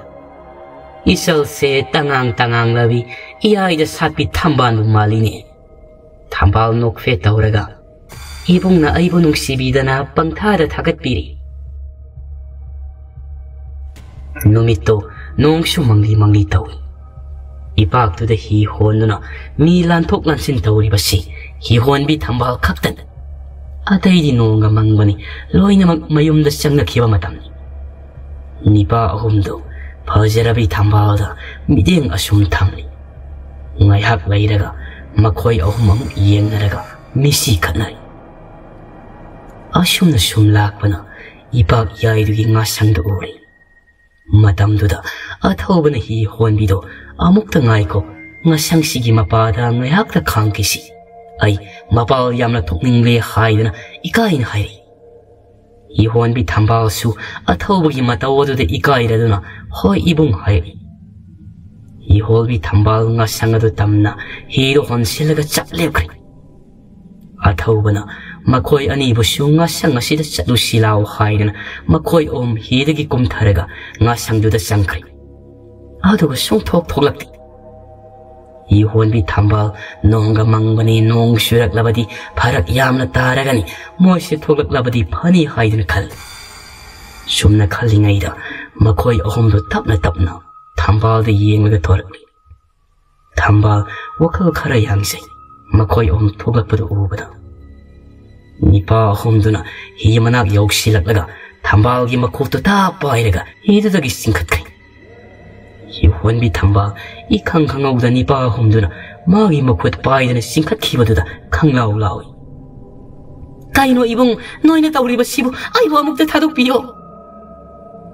이설세 땅앙 땅앙 라비 이아이다 사피 탐바누 말리니. 탐발 녹페 떠오르가. 이봉나 아이보 농시비다나 빵타다 다갓비리. 놈이또 농수 망리 망리 떠오이. 이박두다 히혼누나 미란 톡란신 떠오리바시 히혼비 탐발 칵단. 아다이디 농가 망거니 로이나막 마염다 시장나 기와 마담니. ꯅꯤꯄꯥ ꯑꯍꯨꯝꯗꯨ ꯐꯖꯔꯕꯤ ꯊꯝꯕꯥꯜꯗ ꯃꯤꯠꯌꯦꯡ ꯑꯁꯨꯝ ꯊꯝꯂꯤ ꯉꯥꯏꯍꯥꯛ ꯂꯩꯔꯒ ꯃꯈꯣꯏ ꯑꯍꯨꯝ ꯑꯃꯨꯛ ꯌꯦꯡꯅꯔꯒ ꯃꯤꯁꯤ ꯈꯠꯅꯔꯤ ꯑꯁꯨꯝꯅ ꯁꯨꯝ ꯂꯥꯛꯄꯅ ꯏꯄꯥꯛ ꯌꯥꯏꯗꯨꯒꯤ ꯉꯥꯁꯪꯗ ꯎꯔꯤ ꯃꯇꯝꯗꯨꯗ ꯑꯊꯧꯕꯅ ꯍꯤ ꯍꯣꯟꯕꯤꯗꯣ ꯑꯃꯨꯛꯇ ꯉꯥꯏꯈꯣ ꯉꯁꯪꯁꯤꯒꯤ ꯃꯄꯥꯗ ꯉꯥꯏꯍꯥꯛꯇ ꯈꯥꯡꯈꯤꯁꯤ ꯑꯩ ꯃꯄꯥꯜ ꯌꯥꯝꯅ ꯊꯣꯛꯅꯤꯡꯂꯦ ꯍꯥꯏꯗꯨꯅ ꯏꯀꯥꯏꯅ ꯍꯥꯏꯔꯤ ꯍꯤ ꯍꯣꯟꯕꯤ ꯊꯝꯕꯥꯜꯁꯨ ꯑꯊꯧꯕꯒꯤ ꯃꯇꯧ ꯑꯗꯨꯗ ꯏꯀꯥꯏꯔꯗꯨꯅ ꯍꯣꯏ ꯏꯕꯨꯡ ꯍꯥꯏꯔꯤ ꯍꯤ ꯍꯣꯜꯕꯤ ꯊꯝꯕꯥꯜ ꯉꯁꯪ ꯑꯗꯨ ꯇꯝꯅ ꯍꯤꯗꯣ ꯍꯣꯟꯁꯤꯜꯂꯒ ꯆꯞ ꯂꯦꯞꯈ꯭ꯔꯦ ꯑꯊꯧꯕꯅ ꯃꯈꯣꯏ ꯑꯅꯤꯕꯨꯁꯨ ꯉꯥꯁꯪ ꯑꯁꯤꯗ ꯆꯠꯂꯨꯁꯤ ꯂꯥꯎ ꯍꯥꯏꯗꯨꯅ ꯃꯈꯣꯏ ꯑꯍꯨꯝ ꯍꯤꯗꯒꯤ ꯀꯨꯝꯊꯔꯒ ꯉꯥꯁꯪꯗꯨꯗ ꯆꯪꯈ꯭ꯔꯦ ꯑꯗꯨꯒ ꯁꯨꯡꯊꯣꯛ ꯊꯣꯛꯂꯛꯇꯦ ꯍꯤ ꯍꯣꯟꯕꯤ ꯊꯝꯕꯥꯜ ꯅꯣꯡꯒ ꯃꯪꯕꯅꯤ ꯅꯣꯡ ꯆꯨꯔꯛꯂꯕꯗꯤ ꯐꯔꯛ ꯌꯥꯝꯅ ꯇꯥꯔꯒꯅꯤ ꯃꯣꯏꯁꯦ ꯊꯣꯛꯂꯛꯂꯕꯗꯤ ꯐꯅꯤ ꯍꯥꯏꯗꯨꯅ ꯈꯜꯂꯤ ꯁꯨꯝꯅ ꯈꯜꯂꯤꯉꯩꯗ ꯃꯈꯣꯏ ꯑꯍꯨꯝꯗꯨ ꯇꯞꯅ ꯇꯞꯅ ꯊꯝꯕꯥꯜꯗ ꯌꯦꯡꯂꯒ ꯊꯣꯔꯛꯂꯤ ꯊꯝꯕꯥꯜ ꯋꯥꯈꯜ ꯈꯔ ꯌꯥꯡꯖꯩ ꯃꯈꯣꯏ ꯑꯍꯨꯝ ꯊꯣꯛꯂꯛꯄꯗꯨ ꯎꯕꯗ ꯅꯤꯄꯥ ꯑꯍꯨꯝꯗꯨꯅ ꯍꯤ ꯃꯅꯥꯛ ꯌꯧꯁꯤꯜꯂꯛꯂꯒ ꯊꯝꯕꯥꯜꯒꯤ ꯃꯈꯣꯛꯇꯨ ꯇꯥꯞ ꯄꯥꯏꯔꯒ ꯍꯤꯗꯨꯗꯒꯤ ꯆꯤꯡꯈꯠꯈ꯭ꯔꯦ ꯌꯣꯟ ꯕꯤ ꯊꯝꯕ ꯏ ꯈꯪ ꯈꯪꯍꯧꯗ ꯅꯤꯄꯥ ꯑꯍꯨꯝꯗꯨꯅ ꯃꯥꯒꯤ ꯃꯈꯨꯠ ꯄꯥꯏꯗꯅ ꯆꯤꯡꯈꯠꯈꯤꯕꯗꯨꯗ ꯈꯪꯂꯥꯎ ꯂꯥꯎꯏ ꯀꯩꯅꯣ ꯏꯕꯨꯡ ꯅꯣꯏꯅ ꯇꯧꯔꯤꯕꯁꯤꯕꯨ ꯑꯩꯕꯨ ꯑꯃꯨꯛꯇ ꯊꯥꯗꯣꯛꯄꯤꯌꯣ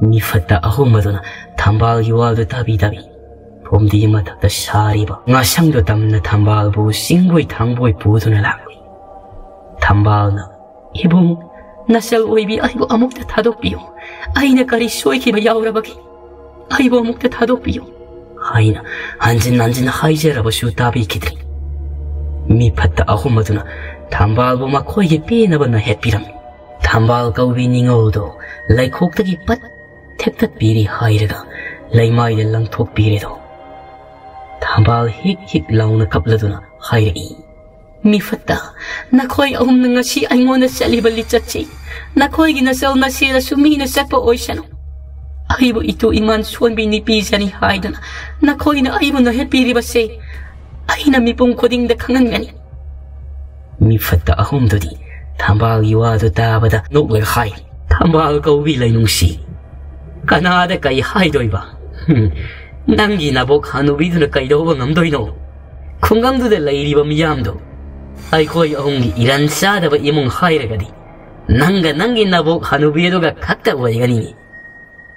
ꯃꯤꯐꯠꯇ ꯑꯍꯨꯝ ꯑꯗꯨꯅ ꯊꯝꯕꯥꯜꯒꯤ ꯋꯥꯜꯗꯨ ꯇꯥꯕꯤ ꯇꯥꯕꯤ ꯐꯣꯝꯗꯤ ꯃꯊꯛꯇ ꯁꯥꯔꯤꯕ ꯉꯥꯁꯪꯗꯨ ꯇꯝꯅ ꯊꯝꯕꯥꯜꯕꯨ ꯆꯤꯡꯕꯣꯏ ꯊꯥꯡꯕꯣꯏ ꯄꯨꯗꯨꯅ ꯂꯥꯛꯏ ꯊꯝꯕꯥꯜꯅ ꯏꯕꯨꯡ ꯅꯁꯜ ꯑꯣꯏꯕꯤ ꯑꯩꯕꯨ ꯑꯃꯨꯛꯇ ꯊꯥꯗꯣꯛꯄꯤꯌꯨ ꯑꯩꯅ ꯀꯔꯤ ꯁꯣꯏꯈꯤꯕ ꯌꯥꯎꯔꯕꯒꯦ 아이고 아묵다 타독비요 니fat다 아홈마도나 담바기 와도 다비다비 봄디 마탁다 사리바 나상도 담나 담바부 싱보이 당보이 부두나 라우이 담바나 이봉 나살 오이비 아이고 아묵다 타독비요 아이네 까리 쇼이키바 야우라바기 아이고 아묵다 타독비요 하이나 안진 안진 하이제라고 슈타비 키드리 미파타 아호마두나 담발보 마코이게 삐나바나 해피람 담발 가우비 닝어도 라이콕다기 팟 탭tat 비리 하이르가 라이마이데 랑톡 비리도 담발 힉힉 라우나 갑라두나 하이르이 미파타 나코이 아홈나 ngasi 아이모나 셀리발리 짰지 나코이기 나셀 나시라 수미나 셋바 오이샤노 Aibo ito iman suan binipi siya ni hai dan na ko ina aibo na hepiri ba siya. Ay na mipong koding da kangan ngani. Mifat ka ahom do di. Tambal yuwa do taba da nokler hay. Tambal ka ubilay nung si. Kanada kay Haydoy ba? Hmm. Nangi nabok hanubido na kay dawa ngamdoy no. Kunggang do da layri ba miyam do. Ay koy ahongi iran sa da ba imong hayra gadi. Nanga nangi nabok hanubido ga kakta wa yagani ni.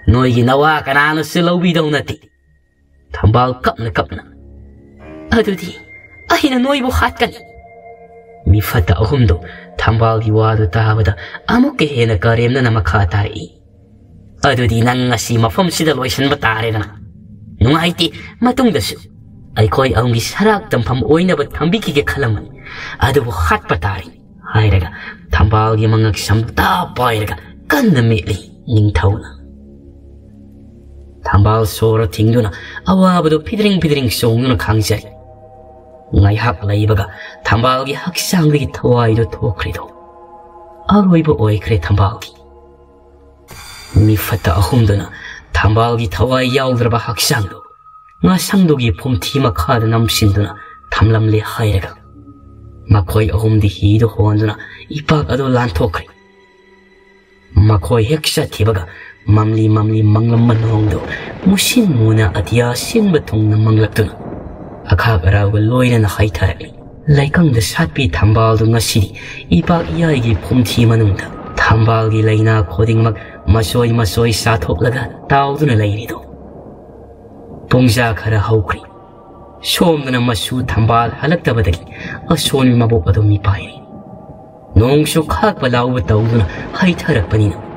ꯅꯣꯏꯒꯤ ꯅꯋꯥ ꯀꯅꯥꯅꯁꯨ ꯂꯧꯕꯤꯗꯧ ꯅꯠꯇꯦ ꯊꯝꯕꯥꯜ ꯀꯞꯅ ꯀꯞꯅ ꯑꯗꯨꯗꯤ ꯑꯩꯅ ꯅꯣꯏꯕꯨ ꯍꯥꯠꯀꯅꯤ ꯃꯤꯐꯠꯇ ꯑꯍꯨꯝꯗꯣ ꯊꯝꯕꯥꯜꯒꯤ ꯋꯥꯗꯨ ꯇꯥꯕꯗ ꯑꯃꯨꯛꯀ ꯍꯦꯟꯅ ꯀꯔꯦꯝꯅꯅ ꯃꯈꯥ ꯇꯥꯔꯛꯏ ꯑꯗꯨꯗꯤ ꯅꯪ ꯉꯁꯤ ꯃꯐꯝꯁꯤꯗ ꯂꯣꯏꯁꯤꯟꯕ ꯇꯥꯔꯦꯗꯅ ꯅꯨꯡꯉꯥꯏꯇꯦ ꯃꯇꯨꯡꯗꯁꯨ ꯑꯩꯈꯣꯏ ꯑꯍꯨꯝꯒꯤ ꯁꯔꯥꯛ ꯇꯝꯐꯝ ꯑꯣꯏꯅꯕ ꯊꯝꯕꯤꯈꯤꯒꯦ ꯈꯜꯂꯝꯕꯅꯤ ꯑꯗꯨꯕꯨ ꯍꯥꯠꯄ ꯇꯥꯔꯦ ꯍꯥꯏꯔꯒ ꯊꯝꯕꯥꯜꯒꯤ ꯃꯉꯛ ꯁꯝꯇꯥ ꯄꯥꯏꯔꯒ ꯀꯟꯅ ꯃꯦꯠꯂꯤ ꯅꯤꯡꯊꯧꯅ ꯊꯝꯕꯥꯜ ꯁꯣꯔ ꯊꯤꯡꯗꯨꯅ ꯑꯋꯥꯕꯗꯨ ꯐꯤꯗ꯭ꯔꯤꯡ ꯐꯤꯗ꯭ꯔꯤꯡ ꯆꯣꯡꯗꯨꯅ ꯈꯥꯡꯖꯔꯤ ꯉꯥꯏꯍꯥꯛ ꯂꯩꯕꯒ ꯊꯝꯕꯥꯜꯒꯤ ꯍꯛꯆꯥꯡꯗꯒꯤ ꯊꯋꯥꯏꯗꯨ ꯊꯣꯛꯈ꯭ꯔꯤꯗꯣ ꯑꯔꯣꯏꯕ ꯑꯣꯏꯈ꯭ꯔꯦ ꯊꯝꯕꯥꯜꯒꯤ ꯃꯤꯐꯠꯇ ꯑꯍꯨꯝꯗꯨꯅ ꯊꯝꯕꯥꯜꯒꯤ ꯊꯋꯥꯏ ꯌꯥꯎꯗ꯭ꯔꯕ ꯍꯛꯆꯥꯡꯗꯨ ꯉꯥꯁꯪꯗꯨꯒꯤ ꯐꯨꯝꯊꯤ ꯃꯈꯥꯗ ꯅꯝꯁꯤꯟꯗꯨꯅ ꯊꯝꯂꯝꯂꯦ ꯍꯥꯏꯔꯒ ꯃꯈꯣꯏ ꯑꯍꯨꯝꯗꯤ ꯍꯤꯗꯨ ꯍꯣꯟꯗꯨꯅ ꯏꯄꯥꯛ ꯑꯗꯨ ꯂꯥꯟꯊꯣꯛꯈ꯭ꯔꯦ ꯃꯈꯣꯏ ꯍꯦꯛ ꯆꯠꯈꯤꯕꯒ mamli mamli mangla manrongdo mushin muna at yasin batong na manglakto na akha rawa loina na haitari laikang da satpi thambal do ngasi ipa iya gi phumthi manungda thambal gi laina khoding mak masoi masoi sathok laga. Taw do na laini do. Pongja khara haukri. Somdana masu thambal halakta badagi asoni mabop adom mi pai nong shu khak palaw tawduna haitarak panina.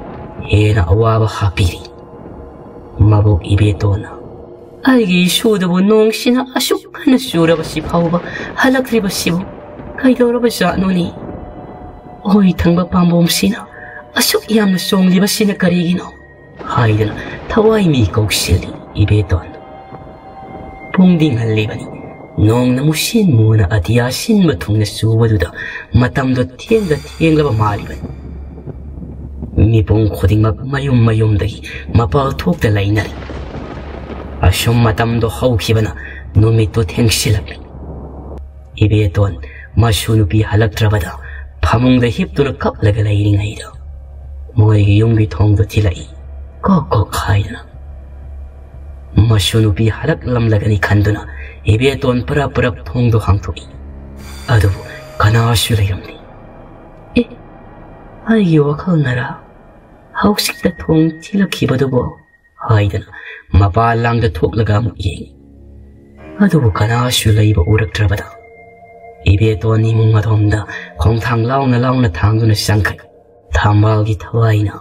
ꯃꯝꯂꯤ ꯃꯝꯂꯤ ꯃꯪꯂꯝꯕ ꯅꯣꯡꯗꯨ ꯃꯨꯁꯤꯟ ꯃꯨꯅ ꯑꯇꯤꯌꯥ ꯁꯤꯟꯕ ꯊꯨꯡꯅ ꯃꯪꯂꯛꯇꯨꯅ ꯑꯈꯥꯛ ꯑꯔꯥꯎꯒ ꯂꯣꯏꯅꯅ ꯍꯩꯊꯔꯛꯂꯤ ꯂꯩꯀꯪꯗ ꯁꯥꯠꯄꯤ ꯊꯝꯕꯥꯜꯗꯨ ꯉꯁꯤꯗꯤ ꯏꯄꯥꯛ ꯏꯌꯥꯏꯒꯤ ꯐꯨꯝꯊꯤ ꯃꯅꯨꯡꯗ ꯊꯝꯕꯥꯜꯒꯤ ꯂꯩꯅꯥ ꯈꯨꯗꯤꯡꯃꯛ ꯃꯁꯣꯏ ꯃꯁꯣꯏ ꯆꯥꯊꯣꯛꯂꯒ ꯇꯥꯎꯗꯨꯅ ꯂꯩꯔꯤꯗꯣ ꯄꯨꯡꯖꯥ ꯈꯔ ꯍꯧꯈ꯭ꯔꯤ ꯁꯣꯝꯗꯅ ꯃꯁꯨ ꯊꯝꯕꯥꯜ ꯍꯜꯂꯛꯇꯕꯗꯒꯤ ꯑꯁꯣꯟꯕꯤ ꯃꯕꯣꯛ ꯑꯗꯨ ꯃꯤꯄꯥꯏꯔꯤ ꯅꯣꯡꯁꯨ ꯈꯥꯛꯄ ꯂꯥꯎꯕ ꯇꯧꯗꯨꯅ ꯍꯩꯊꯔꯛꯄꯅꯤꯅ ꯍꯦꯟꯅ ꯑꯋꯥꯕ ꯍꯥꯞꯄꯤꯔꯤ ꯃꯕꯣꯛ ꯏꯕꯦꯇꯣꯟꯅ ꯑꯩꯒꯤ ꯏꯁꯨꯗꯕꯨ ꯅꯣꯡꯁꯤꯅ ꯑꯁꯨꯛ ꯀꯟꯅ ꯆꯨꯔꯕꯁꯤ ꯐꯥꯎꯕ ꯍꯜꯂꯛꯇ꯭ꯔꯤꯕꯁꯤꯕꯨ ꯀꯩꯗꯧꯔꯕꯖꯥꯠꯅꯣꯅꯤ ꯑꯣꯏ ꯊꯪꯕ ꯄꯥꯝꯕꯣꯝꯁꯤꯅ ꯑꯁꯨꯛ ꯌꯥꯝꯅ ꯆꯣꯡꯂꯤꯕꯁꯤꯅ ꯀꯔꯤꯒꯤꯅꯣ ꯍꯥꯏꯗꯅ ꯊꯋꯥꯏ ꯃꯤ ꯀꯧꯁꯤꯜꯂꯤ ꯏꯕꯦꯇꯣꯟ ꯄꯨꯡꯗꯤ ꯉꯜꯂꯤꯕꯅꯤ ꯅꯣꯡꯅ ꯃꯨꯁꯤꯟ ꯃꯨꯅ ꯑꯇꯤꯌꯥ ꯁꯤꯟꯕ ꯊꯨꯡꯅ ꯆꯨꯕꯗꯨꯗ ꯃꯇꯝꯗꯣ ꯊꯦꯡꯗ ꯊꯦꯡꯂꯕ ꯃꯥꯜꯂꯤꯕꯅꯤ ꯃꯤꯄꯨꯝ ꯈꯨꯗꯤꯡꯃꯛ ꯃꯌꯨꯝ ꯃꯌꯨꯝꯗꯒꯤ ꯃꯄꯥꯜ ꯊꯣꯛꯇ ꯂꯩꯅꯔꯤ ꯑꯁꯨꯝ ꯃꯇꯝꯗꯣ ꯍꯧꯈꯤꯕꯅ ꯅꯨꯃꯤꯠꯇꯨ ꯊꯦꯡꯁꯤꯜꯂꯛꯂꯤ ꯏꯕꯦꯇꯣꯟ ꯃꯁꯨ ꯅꯨꯄꯤ ꯍꯜꯂꯛꯇ꯭ꯔꯕꯗ ꯐꯃꯨꯡꯗ ꯍꯤꯞꯇꯨꯅ ꯀꯞꯂꯒ ꯂꯩꯔꯤꯉꯩꯗ ꯃꯣꯏꯒꯤ ꯌꯨꯝꯒꯤ ꯊꯣꯡꯗꯣ ꯊꯤꯜꯂꯛꯏ ꯀꯣꯛ ꯀꯣꯛ ꯍꯥꯏꯗꯅ ꯃꯁꯨ ꯅꯨꯄꯤ ꯍꯜꯂꯛꯂꯝꯂꯒꯅꯤ ꯈꯟꯗꯨꯅ ꯏꯕꯦꯇꯣꯟ ꯄꯨꯔꯞ ꯄꯨꯔꯞ ꯊꯣꯡꯗꯣ ꯍꯥꯡꯇꯣꯛꯏ ꯑꯗꯨꯕꯨ ꯀꯅꯥꯁꯨ ꯂꯩꯔꯝꯗꯦ ꯑꯦ ꯑꯩꯒꯤ ꯋꯥꯈꯜꯅꯔꯥ ꯍꯧꯖꯤꯛꯇ ꯊꯣꯡ ꯊꯤꯜꯂꯛꯈꯤꯕꯗꯨꯕꯨ ꯍꯥꯏꯗꯅ ꯃꯄꯥꯟ ꯂꯥꯡꯗ ꯊꯣꯛꯂꯒ ꯑꯃꯨꯛ ꯌꯦꯡꯉꯤ ꯑꯗꯨꯕꯨ ꯀꯅꯥꯁꯨ ꯂꯩꯕ ꯎꯔꯛꯇ꯭ꯔꯕꯗ ꯏꯕꯦꯇꯣꯟ ꯏꯃꯨꯡ ꯑꯗꯣꯝꯗ ꯈꯣꯡꯊꯥꯡ ꯂꯥꯎꯅ ꯂꯥꯎꯅ ꯊꯥꯡꯗꯨꯅ ꯆꯪꯈ꯭ꯔꯦ ꯊꯝꯕꯥꯜꯒꯤ ꯊꯋꯥꯏꯅ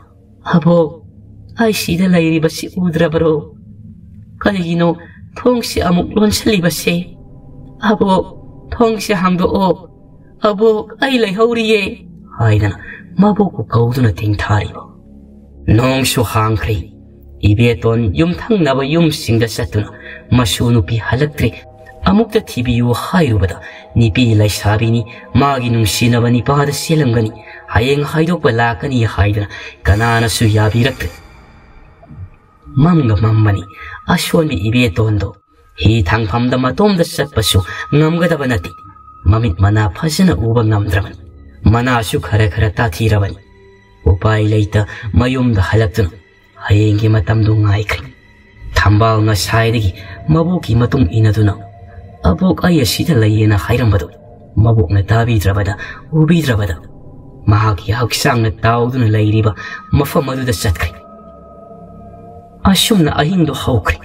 ꯑꯕꯣꯛ ꯑꯩ ꯁꯤꯗ ꯂꯩꯔꯤꯕꯁꯤ ꯎꯗ꯭ꯔꯕꯔꯣ ꯀꯔꯤꯒꯤꯅꯣ ꯊꯣꯡꯁꯤ ꯑꯃꯨꯛ ꯂꯣꯟꯁꯤꯜꯂꯤꯕꯁꯦ ꯑꯕꯣꯛ ꯊꯣꯡꯁꯤ ꯍꯥꯡꯗꯣꯛꯑꯣ ꯑꯕꯣꯛ ꯑꯩ ꯂꯩꯍꯧꯔꯤꯌꯦ ꯍꯥꯏꯗꯅ ꯃꯕꯣꯛꯄꯨ ꯀꯧꯗꯨꯅ ꯊꯦꯡꯊꯥꯔꯤꯕ ꯅꯣꯡꯁꯨ ꯍꯥꯡꯈ꯭ꯔꯦ ꯏꯕꯦꯇꯣꯟ ꯌꯨꯝꯊꯪꯅꯕ ꯌꯨꯝꯁꯤꯡꯗ ꯆꯠꯇꯨꯅ ꯃꯁꯨ ꯅꯨꯄꯤ ꯍꯜꯂꯛꯇ꯭ꯔꯦ ꯑꯃꯨꯛꯇ ꯊꯤꯕꯤꯌꯨ ꯍꯥꯏꯔꯨꯕꯗ ꯅꯨꯄꯤ ꯂꯩꯁꯥꯕꯤꯅꯤ ꯃꯥꯒꯤ ꯅꯨꯡꯁꯤꯅꯕ ꯅꯤꯄꯥꯗ ꯆꯦꯜꯂꯝꯒꯅꯤ ꯍꯌꯦꯡ ꯍꯥꯏꯗꯣꯛꯄ ꯂꯥꯛꯀꯅꯤ ꯍꯥꯏꯗꯅ ꯀꯅꯥꯅꯁꯨ ꯌꯥꯕꯤꯔꯛꯇ꯭ꯔꯦ ꯃꯝꯒ ꯃꯝꯕꯅꯤ ꯑꯁꯣꯟꯕꯤ ꯏꯕꯦꯇꯣꯟꯗꯣ ꯍꯤ ꯊꯥꯡꯐꯝꯗ ꯃꯇꯣꯝꯗ ꯆꯠꯄꯁꯨ ꯉꯝꯒꯗꯕ ꯅꯠꯇꯦ ꯃꯃꯤꯠ ꯃꯅꯥ ꯐꯖꯅ ꯎꯕ ꯉꯝꯗ꯭ꯔꯕꯅꯤ ꯃꯅꯥꯁꯨ ꯈꯔ ꯈꯔ ꯇꯥꯊꯤꯔꯕꯅꯤ उपाय लेते मयुम हलक्तुन हयेंगी मतमदु ngaikri थंबाल ngसायदगी मबोकी मतुंग इनदुना अबोक आय सिदा लयेना हायरमबदु मबोक ने ताबिद्रबदा उबिद्रबदा महाकी हक्सांग ताउदुन लयरिबा मफम अदुदा चत्खरि अशुमना अहिंगदु हौखरि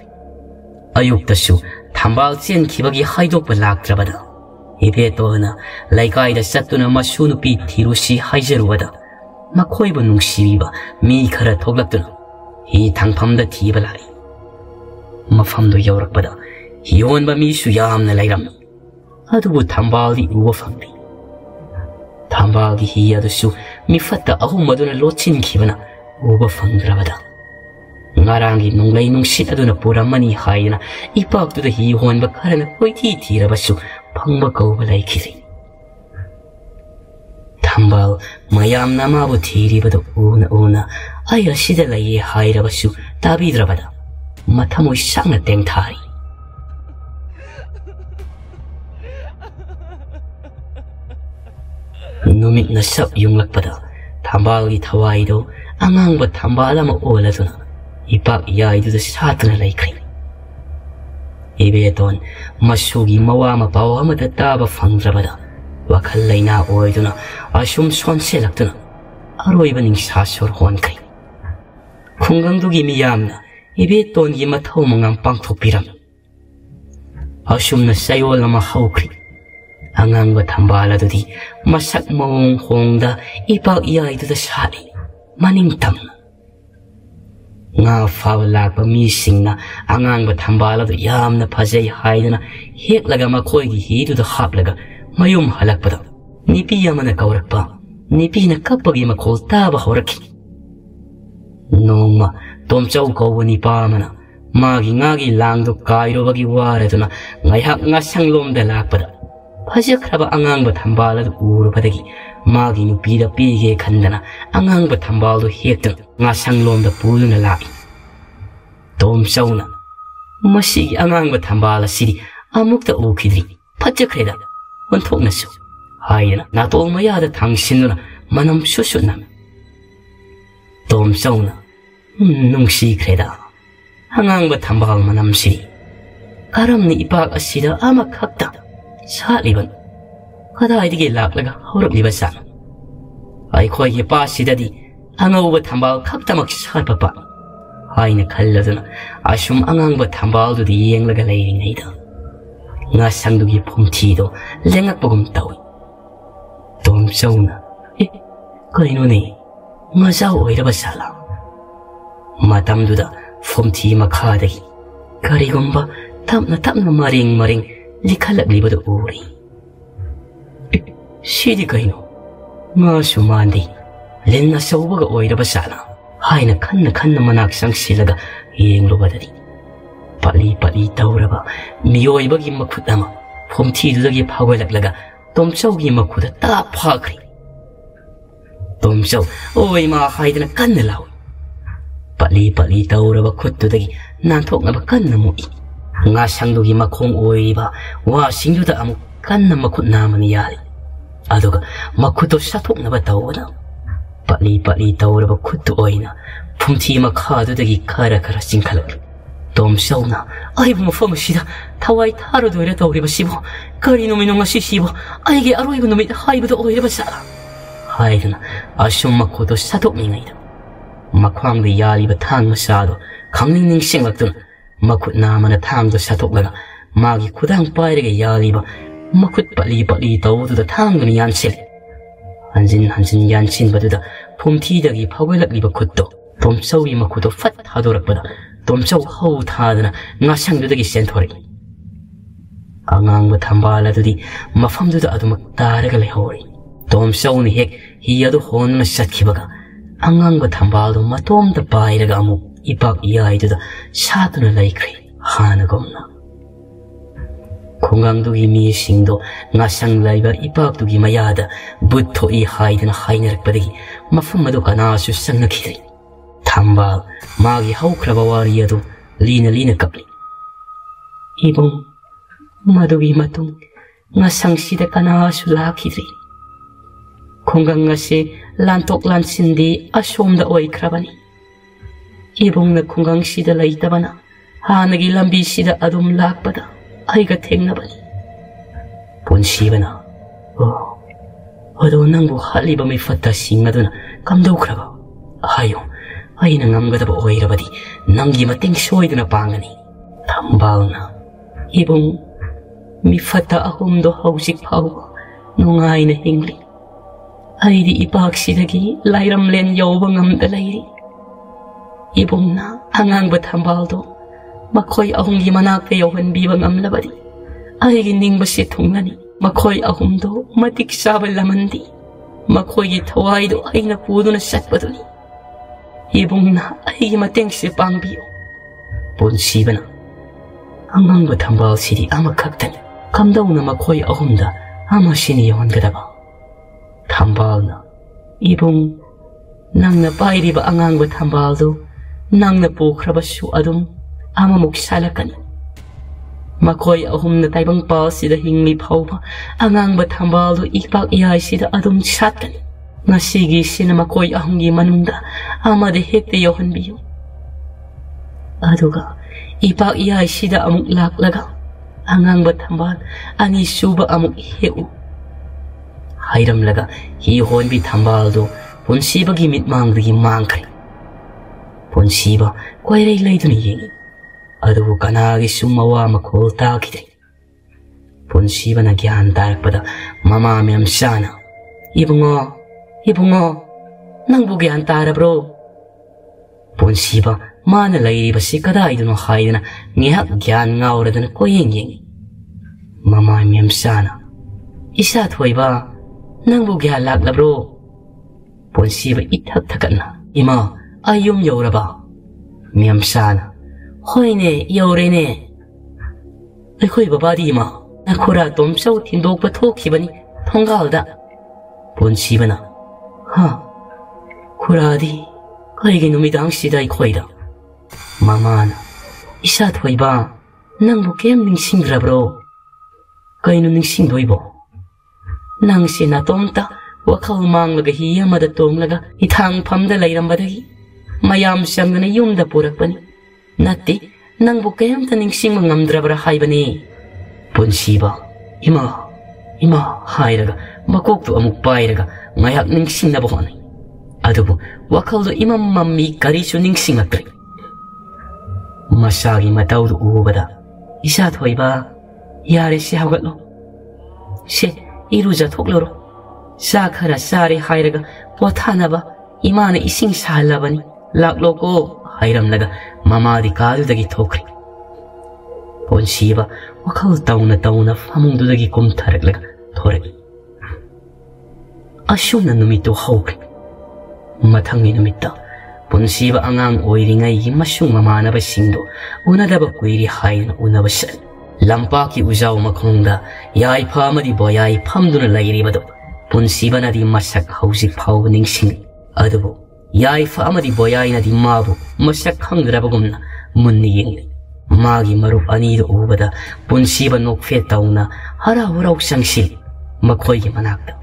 अयुक्तसु थंबाल चेनखिबगी हायदोकबा लाक्त्रबदा इबेतोना मसुनुपी थिरुसी हायजरुबदा 那会不能西吧？米卡拉偷了得，一趟他们的提不来。ما فهم دو يورك بدا يون بميشو يا من ليلم هذا تنبالي هو فهمي تنبالي هي هذا شو مفتة أهو مدون لوتين كيبنا هو فهمدرا بدا ngarangi nunglai nungshit aduna puramani haidna ipak tu da hi hon bakharana koi thi thira basu phangba kau balai khiri ꯊꯝꯕꯥꯜ ꯃꯌꯥꯝꯅ ꯃꯥꯕꯨ ꯊꯤꯔꯤꯕꯗꯨ ꯎꯅ ꯎꯅ ꯑꯩ ꯑꯁꯤꯗ ꯂꯩꯌꯦ ꯍꯥꯏꯔꯕꯁꯨ ꯇꯥꯕꯤꯗ꯭ꯔꯕꯗ ꯃꯊꯃꯣꯏ ꯁꯥꯡꯅ ꯇꯦꯡꯊꯥꯔꯤ ꯅꯨꯃꯤꯠꯅ ꯁꯞ ꯌꯨꯡꯂꯛꯄꯗ ꯊꯝꯕꯥꯜꯒꯤ ꯊꯋꯥꯏꯗꯣ ꯑꯉꯥꯡꯕ ꯊꯝꯕꯥꯜ ꯑꯃ ꯑꯣꯜꯂꯗꯨꯅ ꯏꯄꯥꯛ ꯏꯌꯥꯏꯗꯨꯗ ꯁꯥꯠꯇꯨꯅ ꯂꯩꯈ꯭ꯔꯦ ꯏꯕꯦꯇꯣꯟ ꯃꯁꯨꯒꯤ ꯃꯋꯥ ꯃꯄꯥꯎ ꯑꯃꯗ ꯇꯥꯕ ꯐꯪꯗ꯭ꯔꯕꯗ ꯋꯥꯈꯜ ꯂꯩꯅꯥ ꯑꯣꯏꯗꯨꯅ ꯑꯁꯨꯝ ꯁꯣꯟꯁꯤꯜꯂꯛꯇꯨꯅ ꯑꯔꯣꯏꯕ ꯅꯤꯡꯁꯥ ꯁꯣꯔ ꯍꯣꯟꯈ꯭ꯔꯦ ꯈꯨꯡꯒꯪꯗꯨꯒꯤ ꯃꯤꯌꯥꯝꯅ ꯏꯕꯦꯇꯣꯟꯒꯤ ꯃꯊꯧ ꯃꯉꯝ ꯄꯥꯡꯊꯣꯛꯄꯤꯔꯝꯃꯤ ꯑꯁꯨꯝꯅ ꯆꯌꯣꯜ ꯑꯃ ꯍꯧꯈ꯭ꯔꯦ ꯑꯉꯥꯡꯕ ꯊꯝꯕꯥꯜ ꯑꯗꯨꯗꯤ ꯃꯁꯛ ꯃꯑꯣꯡ ꯍꯣꯡꯗ ꯏꯄꯥꯛ ꯏꯌꯥꯏꯗꯨꯗ ꯁꯥꯠꯂꯤ ꯃꯅꯤꯡ ꯇꯝꯅ ꯉꯥ ꯐꯥꯕ ꯂꯥꯛꯄ ꯃꯤꯁꯤꯡꯅ ꯑꯉꯥꯡꯕ ꯊꯝꯕꯥꯜ ꯑꯗꯨ ꯌꯥꯝꯅ ꯐꯖꯩ ꯍꯥꯏꯗꯨꯅ ꯍꯦꯛꯂꯒ ꯃꯈꯣꯏꯒꯤ ꯍꯤꯗꯨꯗ ꯍꯥꯞꯂꯒ ꯃꯌꯨꯝ ꯍꯜꯂꯛꯄꯗ ꯅꯨꯄꯤ ꯑꯃꯅ ꯀꯧꯔꯛꯄ ꯅꯨꯄꯤꯅ ꯀꯞꯄꯒꯤ ꯃꯈꯣꯜ ꯇꯥꯕ ꯍꯧꯔꯛꯈꯤ ꯅꯣꯡꯃ ꯇꯣꯝꯆꯧ ꯀꯧꯕ ꯅꯤꯄꯥ ꯑꯃꯅ ꯃꯥꯒꯤ ꯉꯥꯒꯤ ꯂꯥꯡꯗꯨ ꯀꯥꯏꯔꯨꯕꯒꯤ ꯋꯥꯔꯗꯨꯅ ꯉꯥꯏꯍꯥꯛ ꯉꯥꯁꯪꯂꯣꯝꯗ ꯂꯥꯛꯄꯗ ꯐꯖꯈ꯭ꯔꯕ ꯑꯉꯥꯡꯕ ꯊꯝꯕꯥꯜ ꯑꯗꯨ ꯎꯔꯨꯕꯗꯒꯤ ꯃꯥꯒꯤ ꯅꯨꯄꯤꯗ ꯄꯤꯒꯦ ꯈꯟꯗꯅ ꯑꯉꯥꯡꯕ ꯊꯝꯕꯥꯜꯗꯨ ꯍꯦꯛꯇꯨꯅ ꯉꯥꯁꯪꯂꯣꯝꯗ ꯄꯨꯗꯨꯅ ꯂꯥꯛꯏ ꯇꯣꯝꯆꯧꯅ ꯃꯁꯤꯒꯤ ꯑꯉꯥꯡꯕ ꯊꯝꯕꯥꯜ ꯑꯁꯤꯗꯤ ꯑꯃꯨꯛꯇ ꯎꯈꯤꯗ꯭ꯔꯤ ꯐꯖꯈ꯭ꯔꯦꯗ ወልተወነሰው ሃይና ናጦሙ ያደ ታንሽንና ማናም ሾሾና ቶም ሰውና ኑንሺ ክሬዳ ሃንጋን በታምባል ማናም ሲ አረምኒ ኢባቅ አሲዳ አማካታ ሳሊበን ከዳይዲጌ ላቅለጋ ሆረብ ሊበሳ አይኮይ ባሲዳዲ አናውበ ታምባል ካብተመክ ሳይበባ ሃይነ ከለዘና አሹም አንጋን በታምባል ዱዲ የንለጋ ለይሪን አይዳ nga sandugi pom ti do lenga pom tawi tom sau na e kai no ni nga sau oi da basala matam du da pom ti ma kha da gi kari gomba tam na tam na maring maring likhalak liba do uri si di kai no nga su mandi lenga sau ba ga oi da basala hai na kan na kan na manak sang silaga yeng lo badari ꯄꯠꯂꯤ ꯄꯠꯂꯤ ꯇꯧꯔꯕ ꯃꯤꯑꯣꯏꯕꯒꯤ ꯃꯈꯨꯠ ꯑꯃ ꯐꯨꯝꯊꯤꯗꯨꯗꯒꯤ ꯐꯥꯎꯒꯠꯂꯛꯂꯒ ꯇꯣꯝꯆꯧꯒꯤ ꯃꯈꯨꯗ ꯇꯥꯞ ꯐꯥꯈ꯭ꯔꯤ ꯇꯣꯝꯆꯧ ꯑꯣꯏ ꯃꯥ ꯍꯥꯏꯗꯅ ꯀꯟꯅ ꯂꯥꯎꯏ ꯄꯠꯂꯤ ꯄꯠꯂꯤ ꯇꯧꯔꯕ ꯈꯨꯠꯇꯨꯗꯒꯤ ꯅꯥꯟꯊꯣꯛꯅꯕ ꯀꯟꯅ ꯃꯨꯛꯏ ꯉꯥꯁꯪꯗꯨꯒꯤ ꯃꯈꯣꯡ ꯑꯣꯏꯔꯤꯕ ꯋꯥꯁꯤꯡꯗꯨꯗ ꯑꯃꯨꯛ ꯀꯟꯅ ꯃꯈꯨꯠ ꯅꯥꯝꯃꯅ ꯌꯥꯜꯂꯤ ꯑꯗꯨꯒ ꯃꯈꯨꯠꯇꯨ ꯁꯠꯊꯣꯛꯅꯕ ꯇꯧꯕꯗ ꯄꯠꯂꯤ ꯄꯠꯂꯤ ꯇꯧꯔꯕ ꯈꯨꯠꯇꯨ ꯑꯣꯏꯅ ꯐꯨꯝꯊꯤ ꯃꯈꯥꯗꯨꯗꯒꯤ ꯈꯔ ꯈꯔ ꯆꯤꯡꯈꯠꯂꯛꯂꯤ 덤싸우나 아이브모 펌시다 타와이 타르도 이랬다 오리바시보 가리노 미노가시시보 아이게 아로이브 노미 하이브도 오이바사 하이르나 아쇼마 코도 사도 미가이다 마쾅도 야리바 탄마 사도 강릉닝 생각든 마쿠 나만의 탄도 사도가라 마기 쿠당 빠이르게 야리바 마쿠 빨리 빨리 더우드다 탄도니 얀실 한진 한진 얀친 바두다 봄티덕이 파고일락리바 콧도 봄싸우이 마쿠도 팟 하도락바다 ꯇꯣꯝꯆꯧ ꯍꯧ ꯊꯥꯗꯅ ꯉꯥꯁꯪꯗꯨꯗꯒꯤ ꯆꯦꯟꯊꯣꯔꯛꯏ ꯑꯉꯥꯡꯕ ꯊꯝꯕꯥꯜ ꯑꯗꯨꯗꯤ ꯃꯐꯝꯗꯨꯗ ꯑꯗꯨꯃꯛ ꯇꯥꯔꯒ ꯂꯩꯍꯧꯔꯤ ꯇꯣꯝꯆꯧꯅ ꯍꯦꯛ ꯍꯤ ꯑꯗꯨ ꯍꯣꯟꯗꯨꯅ ꯆꯠꯈꯤꯕꯒ ꯑꯉꯥꯡꯕ ꯊꯝꯕꯥꯜꯗꯨ ꯃꯇꯣꯝꯇ ꯄꯥꯏꯔꯒ ꯑꯃꯨꯛ ꯏꯄꯥꯛ ꯏꯌꯥꯏꯗꯨꯗ ꯁꯥꯗꯨꯅ ꯂꯩꯈ꯭ꯔꯦ ꯍꯥꯟꯅꯒꯨꯝꯅ ꯈꯨꯡꯒꯪꯗꯨꯒꯤ ꯃꯤꯁꯤꯡꯗꯣ ꯉꯥꯁꯪ ꯂꯩꯕ ꯏꯄꯥꯛꯇꯨꯒꯤ ꯃꯌꯥꯗ ꯕꯨꯠ ꯊꯣꯛꯏ ꯍꯥꯏꯗꯅ ꯍꯥꯏꯅꯔꯛꯄꯗꯒꯤ ꯃꯐꯝ ꯑꯗꯨ ꯀꯅꯥꯁꯨ ꯆꯪꯅꯈꯤꯗ꯭ꯔꯤ ꯊꯝꯕꯥꯜ ꯃꯥꯒꯤ ꯍꯧꯈ꯭ꯔꯕ ꯋꯥꯔꯤ ꯑꯗꯨ ꯂꯤꯅ ꯂꯤꯅ ꯀꯞꯂꯤ ꯏꯕꯨꯡ ꯃꯗꯨꯒꯤ ꯃꯇꯨꯡ ꯉꯁꯪꯁꯤꯗ ꯀꯅꯥꯁꯨ ꯂꯥꯛꯈꯤꯗ꯭ꯔꯤ ꯈꯨꯡꯒꯪ ꯑꯁꯤ ꯂꯥꯟꯊꯣꯛ ꯂꯥꯟꯁꯤꯟꯗꯤ ꯑꯁꯣꯝꯗ ꯑꯣꯏꯈ꯭ꯔꯕꯅꯤ ꯏꯕꯨꯡꯅ ꯈꯨꯡꯒꯪꯁꯤꯗ ꯂꯩꯇꯕꯅ ꯍꯥꯟꯅꯒꯤ ꯂꯝꯕꯤꯁꯤꯗ ꯑꯗꯨꯝ ꯂꯥꯛꯄꯗ ꯑꯩꯒ ꯊꯦꯡꯅꯕꯅꯤ ꯄꯨꯟꯁꯤꯕꯅ ꯑꯣ ꯑꯗꯣ ꯅꯪꯕꯨ ꯍꯥꯠꯂꯤꯕ ꯃꯤꯐꯠꯇꯁꯤꯡ ꯑꯗꯨꯅ ꯀꯝꯗꯧꯈ꯭ꯔꯕ ꯍꯥꯏꯌꯨ ಐನಂಗದಬ ಒಯ್ರಬದಿ ನಂಗಿ ಮತ್ತೆಂಗ್ ಸೋಯ್ದನ ಪಾಂಗನಿ ತಂಬಾಲ್ನ ಇಬುಂಗ್ ಮಿಫತ ಅಹುಮ್ದೊ ಹೌಸಿಕ್ ಫಾವ ನುಂಗಾಯ್ನ ಹಿಂಗ್ಲಿ ಐದಿ ಇಪಾಕ್ಷಿದಗಿ ಲೈರಮ್ಲೆನ್ ಯೌಬಂಗಮ್ದ ಲೈರಿ ಇಬುಂಗ್ನ ಅಂಗಾಂಗ್ಬ ತಂಬಾಲ್ದೊ ಮಖೋಯ್ ಅಹುಂಗಿ ಮನಾಕ್ತ ಯೌಹನ್ಬೀವ ngamlabadi ಐಗಿ ನಿಂಗ್ಬಸಿ ಥುಂಗನಿ ಮಖೋಯ್ ಅಹುಮ್ದೊ ಮತಿಕ್ ಸಾಬ ಲಮಂದಿ ಮಖೋಯಿ ಥವಾಯ್ದು ಐನ ಪೂದುನ ಸತ್ಪದುನಿ 이봉나 이마 땡시 빵비오 본시브나 아망부 탐바시디 아마 각탄 감다우나마 코이 아홈다 아마 신이 영원가다바 탐바우나 이봉 낭나 빠이리바 앙앙부 탐바우도 낭나 보크라바 슈아둠 아마 목살라까니 마코이 아홈나 다이방 빠시다 힝리 파우바 앙앙부 탐바우도 이박 이아시다 아둠 샷까니 Masih gisi nama koi ahong gimanunda ama dehete yohan biyo. Aduga ipa iya isida amuk lak laga angang batambal ani suba amuk heu. Hairam laga hi hon bi tambal do pun siba gimit mang rigi mang kai. Pun siba koi rei lai duni yengi. Aduga kanagi suma wa amak holta kitai. Pun siba na pada mama miam sana. Ibu Ibungo, nang bugyan tara bro. Ponsiba, mana lairiba si kada idun haidana ngihak gyan ngawradana koyeng yeng. Mama miyam sana. Isa tuway ba, nang bugyan lagla bro. Ponsiba itak takat na. Ima, ayum yawra ba. Miyam sana. Hoy ne, yawre ne. Ako'y babadi ima. Nakura domsaw tindog ba tokibani tonggal da. Ponsiba na. 하, 고라 디, 거에게 놈이 당시다 이코이 다. 마마 나, 이샤 도이 바, 낭보 게임 닝싱그라브 로. 거이는 닝싱 도이 보. 낭시 나 똥 따, 와카우 망라가 히야마다 똥라가 이탕 밤다 라이람바다 기. 마얌 샴가나 용다 보락바 니. 나 띠, 낭보 게임다 닝싱만 남드라브라 하이바 니. 본시 바, 이 마, 이마 하이라 가, 마곡도 아무 빠이라 가, ꯉꯥꯏꯍꯥꯛ ꯅꯤꯡꯁꯤꯡꯅꯕ ꯍꯣꯠꯅꯩ ꯑꯗꯨꯕꯨ ꯋꯥꯈꯜꯗꯨ ꯏꯃꯝ ꯃꯝꯃꯤ ꯀꯔꯤꯁꯨ ꯅꯤꯡꯁꯤꯡꯂꯛꯇ꯭ꯔꯦ ꯃꯁꯥꯒꯤ ꯃꯇꯧꯗꯨ ꯎꯕꯗ ꯏꯁꯥ ꯊꯣꯏꯕ ꯌꯥꯔꯦ ꯁꯤ ꯍꯧꯒꯠꯂꯣ ꯁꯦ ꯏꯔꯨꯖꯊꯣꯛꯂꯨꯔꯣ ꯆꯥ ꯈꯔ ꯆꯥꯔꯦ ꯍꯥꯏꯔꯒ ꯄꯣꯊꯥꯅꯕ ꯏꯃꯥꯅ ꯏꯁꯤꯡ ꯁꯥꯍꯜꯂꯕꯅꯤ ꯂꯥꯛꯂꯣꯀꯣ ꯍꯥꯏꯔꯝꯂꯒ ꯃꯃꯥꯗꯤ ꯀꯥꯗꯨꯗꯒꯤ ꯊꯣꯛꯈ꯭ꯔꯦ ꯄꯣꯟꯁꯤꯕ ꯋꯥꯈꯜ ꯇꯧꯅ ꯇꯧꯅ ꯐꯃꯨꯡꯗꯨꯗꯒꯤ ꯀꯨꯝꯊꯔꯛꯂꯒ ꯊꯣꯔꯛꯏ ꯑꯁꯨꯝꯅ ꯅꯨꯃꯤꯠꯇꯨ ꯍꯧꯈ꯭ꯔꯦ ꯃꯊꯪꯒꯤ ꯅꯨꯃꯤꯠꯇ ꯄꯨꯟꯁꯤꯕ ꯑꯉꯥꯡ ꯑꯣꯏꯔꯤꯉꯩꯒꯤ ꯃꯁꯨꯡ ꯃꯃꯥꯟꯅꯕꯁꯤꯡꯗꯨ ꯎꯅꯗꯕ ꯀꯨꯏꯔꯤ ꯍꯥꯏꯗꯨꯅ ꯎꯅꯕ ꯆꯠꯂꯤ ꯂꯝꯄꯥꯛꯀꯤ ꯎꯖꯥꯎ ꯃꯈꯣꯡꯗ ꯌꯥꯏꯐ ꯑꯃꯗꯤ ꯕꯣꯌꯥꯏ ꯐꯝꯗꯨꯅ ꯂꯩꯔꯤꯕꯗꯨ ꯄꯨꯟꯁꯤꯕꯅꯗꯤ ꯃꯁꯛ ꯍꯧꯖꯤꯛ ꯐꯥꯎꯕ ꯅꯤꯡꯁꯤꯡꯉꯤ ꯑꯗꯨꯕꯨ ꯌꯥꯏꯐ ꯑꯃꯗꯤ ꯕꯣꯌꯥꯏꯅꯗꯤ ꯃꯥꯕꯨ ꯃꯁꯛ ꯈꯪꯗ꯭ꯔꯕꯒꯨꯝꯅ ꯃꯨꯟꯅ ꯌꯦꯡꯂꯤ ꯃꯥꯒꯤ ꯃꯔꯨꯞ ꯑꯅꯤꯗꯨ ꯎꯕꯗ ꯄꯨꯟꯁꯤꯕ ꯅꯣꯛꯐꯦꯠ ꯇꯧꯅ ꯍꯔꯥꯎ ꯍꯔꯥꯎ ꯆꯪꯁꯤꯜꯂꯤ ꯃꯈꯣꯏꯒꯤ ꯃꯅꯥꯛꯇ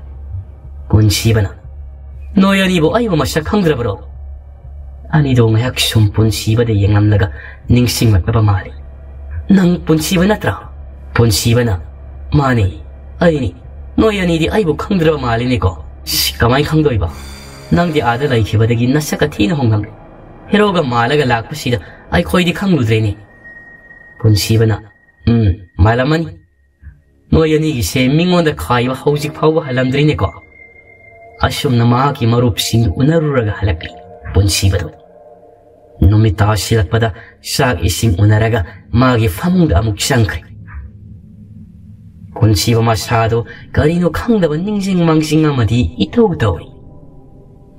본시바나 노연이 보 아이고 마샥 헝드라브로 아니도 마약 숑 본시바데 영암나가 닝싱맛 바바 마리 낭 본시바나트라 본시바나 마니 아이니 노연이디 아이고 헝드라바 마리니고 시까마이 헝도이바 낭디 아들아이 기바데기 나샤카 티나 홍함리 헤로가 말라가 락부시다 아이 코이디 캉루드레니 본시바나 음 말라마니 노연이기 세 민원다 카이바 하우직 파우바 할람드리니고 ꯑꯁꯨꯝꯅ ꯃꯍꯥꯛꯀꯤ ꯃꯔꯨꯞꯁꯤꯡ ꯎꯅꯔꯨꯔꯒ ꯍꯜꯂꯛꯂꯤ ꯄꯨꯟꯁꯤꯕꯗꯨ ꯅꯨꯃꯤꯠ ꯇꯥꯁꯤꯜꯂꯛꯄꯗ ꯆꯥꯛ ꯏꯁꯤꯡ ꯎꯅꯔꯒ ꯃꯥꯒꯤ ꯐꯃꯨꯡꯗ ꯑꯃꯨꯛ ꯆꯪꯈ꯭ꯔꯦ ꯄꯨꯟꯁꯤꯕ ꯃꯁꯥꯗꯣ ꯀꯔꯤꯅꯣ ꯈꯪꯗꯕ ꯅꯤꯡꯁꯤꯡ ꯃꯥꯡꯖꯤꯡ ꯑꯃꯗꯤ ꯏꯇꯧ ꯇꯧꯏ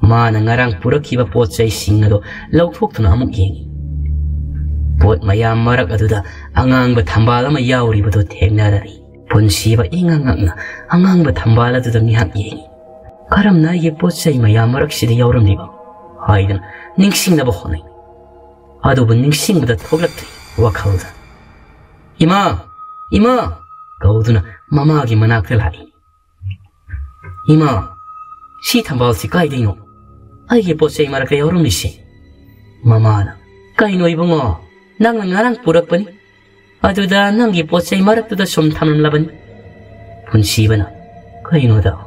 ꯃꯥꯅ ꯉꯔꯥꯡ ꯄꯨꯔꯛꯈꯤꯕ ꯄꯣꯠ ꯆꯩꯁꯤꯡ ꯑꯗꯣ ꯂꯧꯊꯣꯛꯇꯨꯅ ꯑꯃꯨꯛ ꯌꯦꯡꯉꯤ ꯄꯣꯠ ꯃꯌꯥꯝ ꯃꯔꯛ ꯑꯗꯨꯗ ꯑꯉꯥꯡꯕ ꯊꯝꯕꯥꯜ ꯑꯃ ꯌꯥꯎꯔꯤꯕꯗꯨ ꯊꯦꯡꯅꯔꯔꯤ ꯄꯨꯟꯁꯤꯕ ꯏꯉꯛ ꯉꯛꯅ ꯑꯉꯥꯡꯕ ꯊꯝꯕꯥꯜ ꯑꯗꯨꯗ Карам на епоца има ямарак сиди яурам ниба. Хайдан, нингсинг на бохонай. Адубу нингсинг да тоглактай, вакалда. Има, има, гаудуна мамаги манакта лай. Има, си тамбалси кайдай но. Ай епоца имарак яурам ниси. Мамана, кай но ибунго, нанган наран пуракпани. Адуда нанги поца имарак туда сом тамрам лабани. Пунсибана, кай но дау.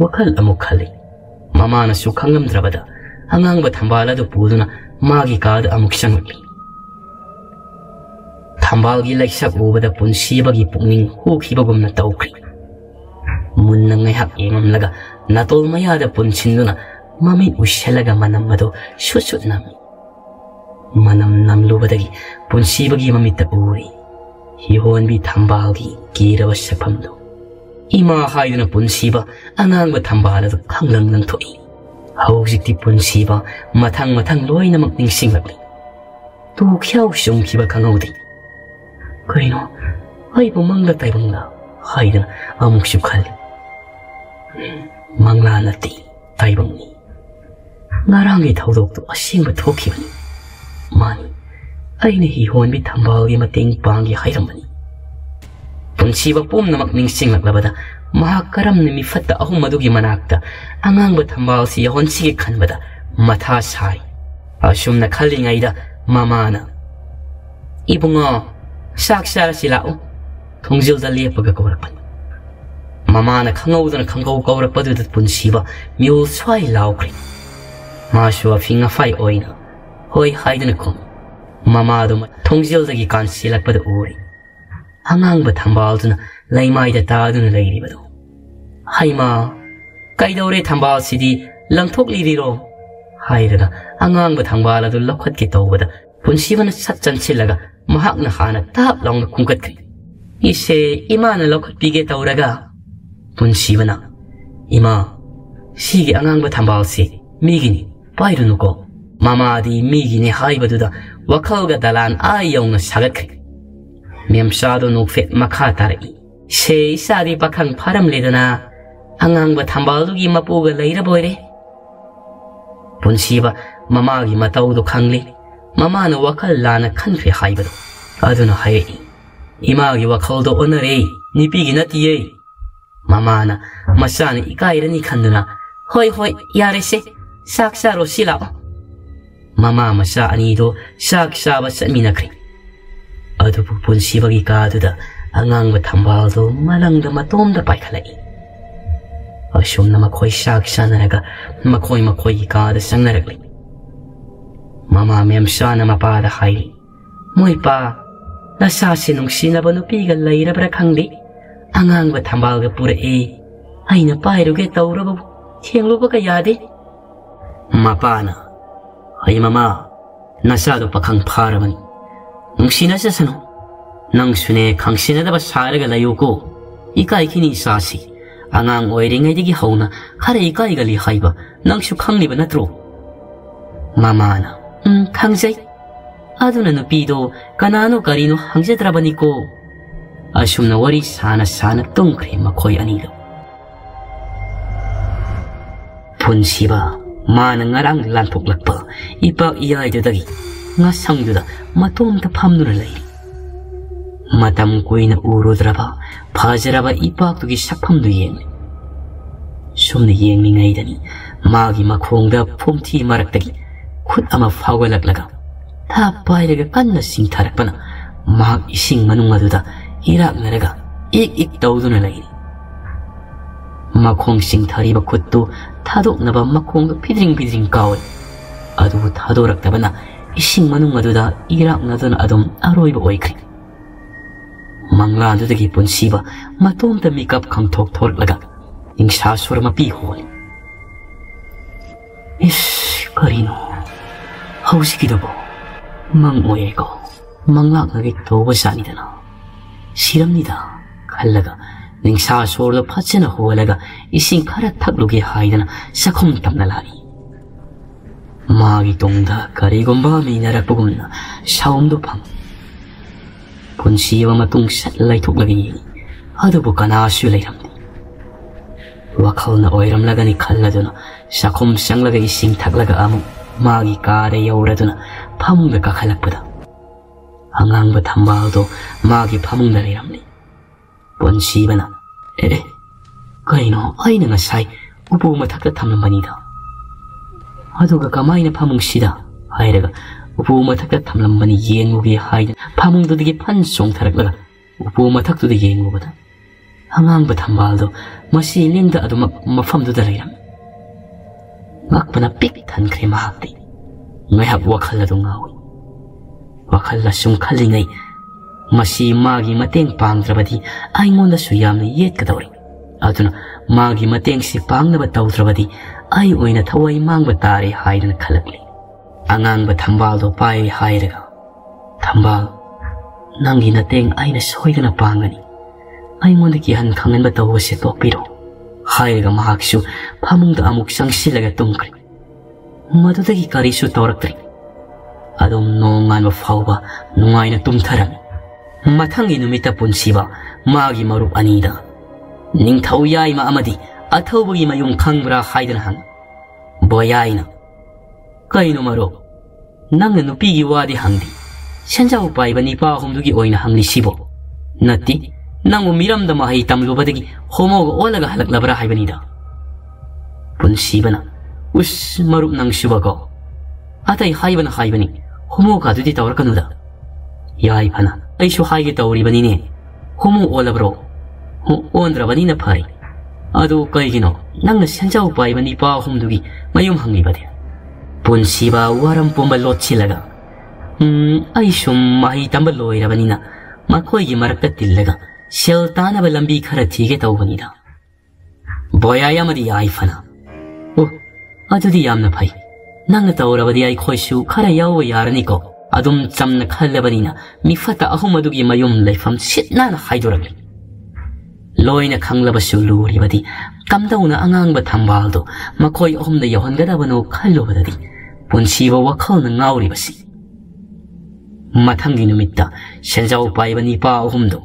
ꯋꯥꯈꯜ ꯑꯃꯨꯛ ꯈꯜꯂꯤ ꯃꯃꯥꯅꯁꯨ ꯈꯪꯂꯝꯗ꯭ꯔꯕꯗ ꯑꯉꯥꯡꯕ ꯊꯝꯕꯥꯜ ꯑꯗꯨ ꯄꯨꯗꯨꯅ ꯃꯥꯒꯤ ꯀꯥꯗ ꯑꯃꯨꯛ ꯆꯪꯂꯛꯂꯤ ꯊꯝꯕꯥꯜꯒꯤ ꯂꯩꯁꯛ ꯎꯕꯗ ꯄꯨꯟꯁꯤꯕꯒꯤ ꯄꯨꯛꯅꯤꯡ ꯍꯨꯈꯤꯕꯒꯨꯝꯅ ꯇꯧꯈ꯭ꯔꯤ ꯃꯨꯟꯅ ꯉꯥꯏꯍꯥꯛ ꯌꯦꯡꯂꯝꯂꯒ ꯅꯥꯇꯣꯜ ꯃꯌꯥꯗ ꯄꯨꯟꯁꯤꯟꯗꯨꯅ ꯃꯃꯤꯠ ꯎꯏꯁꯜꯂꯒ ꯃꯅꯝ ꯑꯗꯨ ꯁꯨꯠ ꯁꯨꯠ ꯅꯝꯃꯤ ꯃꯅꯝ ꯅꯝꯂꯨꯕꯗꯒꯤ ꯄꯨꯟꯁꯤꯕꯒꯤ ꯃꯃꯤꯠꯇ ꯎꯔꯤ ꯍꯤꯍꯣꯟꯕꯤ ꯊꯝꯕꯥꯜꯒꯤ ꯀꯤꯔꯕ ꯁꯛꯐꯝꯗꯨ 이마 하이드는 본시바 안한과 탐바하라서 강릉는 토이 하우식디 본시바 마탕마탕 로이나 막닝 싱글리 또 캬우숑 기바 강하우디 그리노 아이보 망라따이 봉라 하이드는 아목십 칼리 망라나띠 따이봉니 나랑이 더더욱도 아싱바 토키바니 마니 아이네 히혼비 탐바하기 마띵 방기 하이랑마니 ꯄꯨꯟꯁꯤꯕ ꯄꯨꯝꯅꯃꯛ ꯅꯤꯡꯁꯤꯡꯂꯛꯂꯕꯗ ꯃꯍꯥꯛ ꯀꯔꯝꯅ ꯃꯤꯐꯠꯇ ꯑꯍꯨꯝ ꯑꯗꯨꯒꯤ ꯃꯅꯥꯛꯇ ꯑꯉꯥꯡꯕ ꯊꯝꯕꯥꯜꯁꯤ ꯌꯥꯎꯍꯟꯁꯤꯒꯦ ꯈꯟꯕꯗ ꯃꯊꯥ ꯁꯥꯏ ꯑꯁꯨꯝꯅ ꯈꯜꯂꯤꯉꯩꯗ ꯃꯃꯥꯅ ꯏꯕꯨꯡꯉꯣ ꯆꯥꯛ ꯆꯥꯔꯁꯤ ꯂꯥꯛꯎ ꯊꯣꯡꯖꯤꯜꯗ ꯂꯦꯞꯄꯒ ꯀꯧꯔꯛꯄꯅꯤ ꯃꯃꯥꯅ ꯈꯪꯍꯧꯗꯅ ꯈꯪꯒꯧ ꯀꯧꯔꯛꯄꯗꯨꯗ ꯄꯨꯟꯁꯤꯕ ꯃꯤꯑꯣꯜ ꯁ꯭ꯋꯥꯏ ꯂꯥꯎꯈ꯭ꯔꯦ ꯃꯥꯁꯨ ꯑꯐꯤꯡ ꯑꯐꯥꯏ ꯑꯣꯏꯅ ꯍꯣꯏ ꯍꯥꯏꯗꯨꯅ ꯈꯨꯝ ꯃꯃꯥꯗꯨ ꯊꯣꯡꯖꯤꯜꯗꯒꯤ ꯀꯥꯟꯁꯤꯜꯂꯛꯄꯗ ꯎꯔꯤ ꯑꯉꯥꯡꯕ ꯊꯝꯕꯥꯜꯗꯨꯅ ꯂꯩꯃꯥꯏꯗ ꯇꯥꯗꯨꯅ ꯂꯩꯔꯤꯕꯗꯨ ꯍꯩꯃꯥ ꯀꯩꯗꯧꯔꯦ ꯊꯝꯕꯥꯜꯁꯤꯗꯤ ꯂꯪꯊꯣꯛꯂꯤꯔꯤꯔꯣ ꯍꯥꯏꯔꯒ ꯑꯉꯥꯡꯕ ꯊꯝꯕꯥꯜ ꯑꯗꯨ ꯂꯧꯈꯠꯀꯦ ꯇꯧꯕꯗ ꯄꯨꯟꯁꯤꯕꯅ ꯁꯠ ꯆꯟꯁꯤꯜꯂꯒ ꯃꯍꯥꯛꯅ ꯍꯥꯟꯅ ꯇꯥꯞ ꯂꯥꯎꯅ ꯈꯨꯝꯒꯠꯈ꯭ꯔꯦ ꯏꯁꯦ ꯏꯃꯥꯅ ꯂꯧꯈꯠꯄꯤꯒꯦ ꯇꯧꯔꯒ ꯄꯨꯟꯁꯤꯕꯅ ꯏꯃꯥ ꯁꯤꯒꯤ ꯑꯉꯥꯡꯕ ꯊꯝꯕꯥꯜꯁꯤ ꯃꯤꯒꯤꯅꯤ ꯄꯥꯏꯔꯨꯅꯨꯀꯣ ꯃꯃꯥꯗꯤ ꯃꯤꯒꯤꯅꯤ ꯍꯥꯏꯕꯗꯨꯗ ꯋꯥꯈꯜꯒ ꯗꯂꯥꯟ ꯑꯥ ꯌꯧꯅ ꯁꯥꯒꯠꯈ꯭ꯔꯦ miam shado nukfek makhatari. Sei sari pakang param ledana angang ba thambalu gi mapu ga leira boire. Punsi ba mama gi matau du kang le, Mama na wakal lana kanfe haibado. Aduna hai. Ima gi wakal do onare nipi gi natiye. Mama na masana ikaira ni kandu na, Hoi hoi yare se saksa ro silao. Mama masa ani do saksa ba samina kri. ꯑꯗꯨꯕꯨ ꯄꯨꯟꯁꯤꯕꯒꯤ ꯀꯥꯗꯨꯗ ꯑꯉꯥꯡꯕ ꯊꯝꯕꯥꯜꯗꯣ ꯃꯂꯪꯗ ꯃꯇꯣꯝꯗ ꯄꯥꯏꯈꯠꯂꯛꯏ ꯑꯁꯨꯝꯅ ꯃꯈꯣꯏ ꯆꯥꯛ ꯆꯥꯅꯔꯒ ꯃꯈꯣꯏ ꯃꯈꯣꯏꯒꯤ ꯀꯥꯗ ꯆꯪꯅꯔꯛꯂꯤ ꯃꯃꯥ ꯃꯦꯝꯆꯥꯅ ꯃꯄꯥꯗ ꯍꯥꯏꯔꯤ ꯃꯣꯏ ꯄꯥ ꯅꯆꯥꯁꯤ ꯅꯨꯡꯁꯤꯅꯕ ꯅꯨꯄꯤꯒ ꯂꯩꯔꯕ꯭ꯔꯥ ꯈꯪꯗꯦ ꯑꯉꯥꯡꯕ ꯊꯝꯕꯥꯜꯒ ꯄꯨꯔꯛꯏ ꯑꯩꯅ ꯄꯥꯏꯔꯨꯒꯦ ꯇꯧꯔꯕꯕꯨ ꯊꯦꯡꯂꯨꯕꯒ ꯌꯥꯗꯦ ꯃꯄꯥꯅ ꯑꯩ ꯃꯃꯥ ꯅꯆꯥꯗꯣ ꯄꯥꯈꯪ ꯐꯥꯔꯕꯅꯤ ꯅꯨꯡꯁꯤꯅꯖꯁꯅꯨ ꯅꯪꯁꯨꯅꯦ ꯈꯪꯁꯤꯟꯅꯗꯕ ꯁꯥꯔꯒ ꯂꯩꯌꯨꯀꯣ ꯏꯀꯥꯏꯈꯤꯅꯤ ꯏꯆꯥꯁꯤ ꯑꯉꯥꯡ ꯑꯣꯏꯔꯤꯉꯩꯗꯒꯤ ꯍꯧꯅ ꯈꯔ ꯏꯀꯥꯏꯒꯜꯂꯤ ꯍꯥꯏꯕ ꯅꯪꯁꯨ ꯈꯪꯂꯤꯕ ꯅꯠꯇ꯭ꯔꯣ ꯃꯃꯥꯅ ꯎꯝ ꯈꯪꯖꯩ ꯑꯗꯨꯅ ꯅꯨꯄꯤꯗꯣ ꯀꯅꯥꯅꯣ ꯀꯔꯤꯅꯣ ꯍꯪꯖꯗ꯭ꯔꯕꯅꯤꯀꯣ ꯑꯁꯨꯝꯅ ꯋꯥꯔꯤ ꯁꯥꯅ ꯁꯥꯅ ꯇꯨꯝꯈ꯭ꯔꯦ ꯃꯈꯣꯏ ꯑꯅꯤꯗꯣ ꯄꯨꯟꯁꯤꯕ ꯃꯥꯅ ꯉꯔꯥꯡ ꯂꯥꯟꯊꯣꯛꯂꯛꯄ ꯏꯄꯥꯛ ꯏꯌꯥꯏꯗꯨꯗꯒꯤ ꯉꯁꯪꯗꯨꯗ ꯃꯇꯣꯝꯇ ꯐꯝꯗꯨꯅ ꯂꯩꯔꯤ ꯃꯇꯝ ꯀꯨꯏꯅ ꯎꯔꯨꯗ꯭ꯔꯕ ꯐꯖꯔꯕ ꯏꯄꯥꯛꯇꯨꯒꯤ ꯁꯛꯐꯝꯗꯨ ꯌꯦꯡꯂꯤ ꯁꯨꯝꯅ ꯌꯦꯡꯂꯤꯉꯩꯗꯅꯤ ꯃꯥꯒꯤ ꯃꯈꯣꯡꯗ ꯐꯨꯝꯊꯤ ꯃꯔꯛꯇꯒꯤ ꯈꯨꯠ ꯑꯃ ꯐꯥꯎꯒꯠꯂꯛꯂꯒ ꯊꯥ ꯄꯥꯏꯔꯒ ꯀꯟꯅ ꯆꯤꯡꯊꯔꯛꯄꯅ ꯃꯍꯥꯛ ꯏꯁꯤꯡ ꯃꯅꯨꯡ ꯑꯗꯨꯗ ꯏꯔꯥꯛꯅꯔꯒ ꯏꯛ ꯏꯛ ꯇꯧꯗꯨꯅ ꯂꯩꯔꯤ ꯃꯈꯣꯡ ꯆꯤꯡꯊꯔꯤꯕ ꯈꯨꯠꯇꯨ ꯊꯥꯗꯣꯛꯅꯕ ꯃꯈꯣꯡꯗ ꯐꯤꯗ꯭ꯔꯤꯡ ꯐꯤꯗ꯭ꯔꯤꯡ ꯀꯥꯎꯏ ꯑꯗꯨꯕꯨ ꯊꯥꯗꯣꯔꯛꯇꯕꯅ ꯏꯁꯤꯡ ꯃꯅꯨꯡ ꯑꯗꯨꯗ ꯏꯔꯥꯛꯅꯗꯨꯅ ꯑꯗꯨꯝ ꯑꯔꯣꯏꯕ ꯑꯣꯏꯈ꯭ꯔꯦ ꯃꯪꯂꯥꯟꯗꯨꯗꯒꯤ ꯄꯨꯟꯁꯤꯕ ꯃꯇꯣꯝꯇ ꯃꯤꯀꯞ ꯈꯪꯊꯣꯛ ꯊꯣꯔꯛꯂꯒ ꯅꯤꯡꯁꯥ ꯁꯣꯔ ꯃꯄꯤ ꯍꯣꯜꯂꯤ 마귀 동다 가리곰바 미나라 부군나 샤옴도 팜 본시와 마tung 셋라이 톡라기 아도부 가나슈 레이람디 와칼나 오이람라가니 칼라드나 샤콤 샹라가 이싱 탁라가 아무 마귀 가레 여우라드나 파몽다 가칼락보다. 항앙바 담바도 마귀 파몽다 레이람니. 본시바나 에레 그이노 아이는 아사이 우보마 탁다 탐는 바니다. ꯑꯗꯨꯒ ꯀꯃꯥꯏꯅ ꯐꯃꯨꯡꯁꯤꯗ ꯍꯥꯏꯔꯒ ꯎꯄꯨ ꯃꯊꯛꯇ ꯊꯝꯂꯝꯕꯅꯤ ꯌꯦꯡꯂꯨꯒꯦ ꯍꯥꯏꯗꯅ ꯐꯃꯨꯡꯗꯨꯗꯒꯤ ꯐꯟ ꯆꯣꯡꯊꯔꯛꯂꯒ ꯎꯄꯨ ꯃꯊꯛꯇꯨꯗ ꯌꯦꯡꯂꯨꯕꯗ ꯑꯉꯥꯡꯕ ꯊꯝꯕꯥꯜꯗꯣ ꯃꯁꯤ ꯂꯤꯟꯗ ꯑꯗꯨꯃꯛ ꯃꯐꯝꯗꯨꯗ ꯂꯩꯔꯝꯃꯤ ꯉꯛꯄꯅ ꯄꯤꯛ ꯊꯟꯈ꯭ꯔꯦ ꯃꯍꯥꯛꯇꯤ ꯉꯥꯏꯍꯥꯛ ꯋꯥꯈꯜ ꯑꯗꯨ ꯉꯥꯎꯏ ꯋꯥꯈꯜ ꯑꯁꯨꯝ ꯈꯜꯂꯤꯉꯩ ꯃꯁꯤ ꯃꯥꯒꯤ ꯃꯇꯦꯡ ꯄꯥꯡꯗ꯭ꯔꯕꯗꯤ ꯑꯩꯉꯣꯟꯗꯁꯨ ꯌꯥꯝꯅ ꯌꯦꯠꯀꯗꯧꯔꯤ ꯑꯗꯨꯅ ꯃꯥꯒꯤ ꯃꯇꯦꯡꯁꯤ ꯄꯥꯡꯅꯕ ꯇꯧꯗ꯭ꯔꯕꯗꯤ ꯑꯩ ꯑꯣꯏꯅ ꯊꯋꯥꯏ ꯃꯥꯡꯕ ꯇꯥꯔꯦ ꯍꯥꯏꯗꯅ ꯈꯜꯂꯛꯂꯤ ꯑꯉꯥꯡꯕ ꯊꯝꯕꯥꯜꯗꯣ ꯄꯥꯏ ꯍꯥꯏꯔꯒ ꯊꯝꯕꯥꯜ ꯅꯪꯒꯤ ꯅꯇꯦꯡ ꯑꯩꯅ ꯁꯣꯏꯗꯅ ꯄꯥꯡꯒꯅꯤ ꯑꯩꯉꯣꯟꯗ ꯀꯤꯍꯟ ꯈꯪꯍꯟꯕ ꯇꯧꯕꯁꯦ ꯇꯣꯛꯄꯤꯔꯣ ꯍꯥꯏꯔꯒ ꯃꯍꯥꯛꯁꯨ ꯐꯃꯨꯡꯗ ꯑꯃꯨꯛ ꯆꯪꯁꯤꯜꯂꯒ ꯇꯨꯝꯈ꯭ꯔꯦ ꯃꯗꯨꯗꯒꯤ ꯀꯔꯤꯁꯨ ꯇꯧꯔꯛꯇ꯭ꯔꯤ ꯑꯗꯨꯝ ꯅꯣꯡꯉꯥꯟꯕ ꯐꯥꯎꯕ ꯅꯨꯡꯉꯥꯏꯅ ꯇꯨꯝꯊꯔꯝꯃꯤ ꯃꯊꯪꯒꯤ ꯅꯨꯃꯤꯠꯇ ꯄꯨꯟꯁꯤꯕ ꯃꯥꯒꯤ ꯃꯔꯨꯞ ꯑꯅꯤꯗ ꯅꯤꯡꯊꯧ ꯌꯥꯏꯃ ꯑꯃꯗꯤ atau bagaimana yung kangbra haidanahan. Boyay na. Kay numero. Nang nupigi wadi hangdi. Shanja upay ba nipa humdugi oy na hangli sibo. Nati, nang umiram da mahay tamlubadagi homo go olaga halak labra haibanida. Punsiba na. Us marup ng subako. Atay haibana haibani. Homo ka duti tawar kanuda. Yay pana. Ay suhay gitawri banine. Homo olabro. Ho ondrabani na pari. ado kaigino nang na siyan chao pai mani pa hum dugi mayum hangi ba dia pun si ba waram pum ba lot chilaga um ai shum mahi tamba loira bani na ma koi gi marakta tillaga shel tana ba lambi khara thige tau bani da boya ya mari ai fana o adudi yamna phai nang tau ra badi ai khoi shu khara yaw yarani ko adum chamna khalle bani na mi fata ahum adugi mayum laifam shit na na haidoragle loina khanglaba sulu ribadi. Kamdawna angang ba thambal do makoi omda yohangada bano khallo badadi. Punsiba wakhalna ngauri basi mathangi numitta. Senjau paiba nipa ohumdo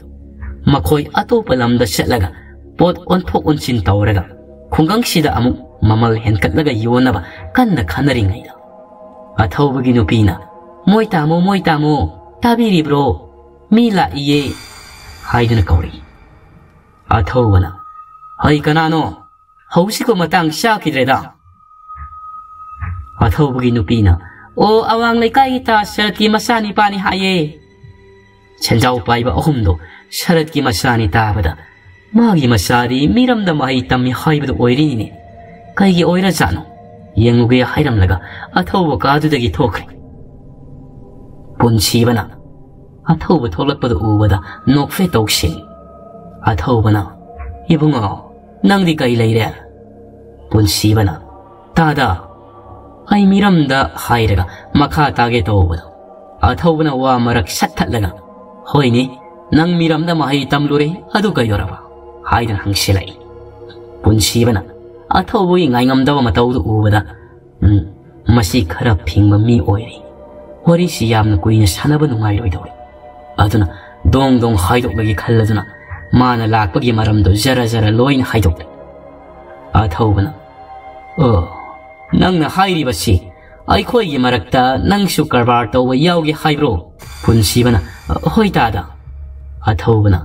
makoi atopa lamda setlaga pot onthok onchin tawraga khungangsida amu. Mamal henkatlaga yonaba. Kanna khanaringaida. Athawbagi nupina. Moitamo moitamo tabiri bro. Mila iye. Haiduna kauri. ꯑꯊꯧꯕꯅ ꯍꯩ ꯀꯅꯥꯅꯣ ꯍꯧꯁꯤꯀꯣ ꯃꯇꯥꯡ ꯆꯥꯈꯤꯗ꯭ꯔꯦꯗ ꯑꯊꯧꯕꯒꯤ ꯅꯨꯄꯤꯅ ꯑꯣ ꯑꯋꯥꯡ ꯂꯩꯀꯥꯏꯒꯤ ꯇꯥ ꯁꯔꯠꯀꯤ ꯃꯆꯥꯅꯤꯄꯥꯅꯤ ꯍꯥꯏꯌꯦ ꯁꯦꯟꯖꯥꯎ ꯄꯥꯏꯕ ꯑꯍꯨꯝꯗꯣ ꯁꯔꯠꯀꯤ ꯃꯆꯥꯅꯤ ꯇꯥꯕꯗ ꯃꯥꯒꯤ ꯃꯆꯥꯗꯤ ꯃꯤꯔꯝꯗ ꯃꯍꯩ ꯇꯝꯃꯤ ꯍꯥꯏꯕꯗꯨ ꯑꯣꯏꯔꯤꯅꯤꯅꯦ ꯀꯩꯒꯤ ꯑꯣꯏꯔꯖꯥꯠꯅꯣ ꯌꯦꯡꯉꯨꯒꯦ ꯍꯥꯏꯔꯝꯂꯒ ꯑꯊꯧꯕ ꯀꯥꯗꯨꯗꯒꯤ ꯊꯣꯛꯈ꯭ꯔꯦ ꯄꯨꯟꯁꯤꯕꯅ ꯑꯊꯧꯕ ꯊꯣꯛꯂꯛꯄꯗ ꯎꯕꯗ ꯅꯣꯛꯐꯦ ꯇꯧꯁꯤꯡ အထောပနာဤဘုံအောင်နန်းဒီကိုင်လေရဲပွန်စီဘနာတာဒါအိုင်မီရမ်ဒါခိုင်ရကမခါတာကေတော့ဘအထောပနာဝါမရက်ဆက်ထက်လကဟိုင်းနီနန်းမီရမ်ဒါမဟိတမ်လူရီအဒုကယောရပါဟိုင်းဒန်ဟန်ရှိလိုက်ပွန်စီဘနာအထောဘွေငိုင်ငမ်ဒါမတော့သူဘဒါမစီခရဖင်းမမီအိုရီဝရီစီယမ်နကိုင်းဆနဘနငိုင်ရိုဒိုရီအဒနာဒုံဒုံဟိုင်းဒိုဘကြီးခလဒနာ ꯃꯥꯅ ꯂꯥꯛꯄꯒꯤ ꯃꯔꯝꯗꯣ ꯖꯔ ꯖꯔ ꯂꯣꯏꯅ ꯍꯥꯏꯗꯣꯛꯂꯦ ꯑꯊꯧꯕꯅ ꯑꯣ ꯅꯪꯅ ꯍꯥꯏꯔꯤꯕꯁꯤ ꯑꯩꯈꯣꯏꯒꯤ ꯃꯔꯛꯇ ꯅꯪꯁꯨ ꯀꯔꯕꯥꯔ ꯇꯧꯕ ꯌꯥꯎꯒꯦ ꯍꯥꯏꯕ꯭ꯔꯣ ꯄꯨꯟꯁꯤꯕꯅ ꯍꯣꯏ ꯇꯥꯗ ꯑꯊꯧꯕꯅ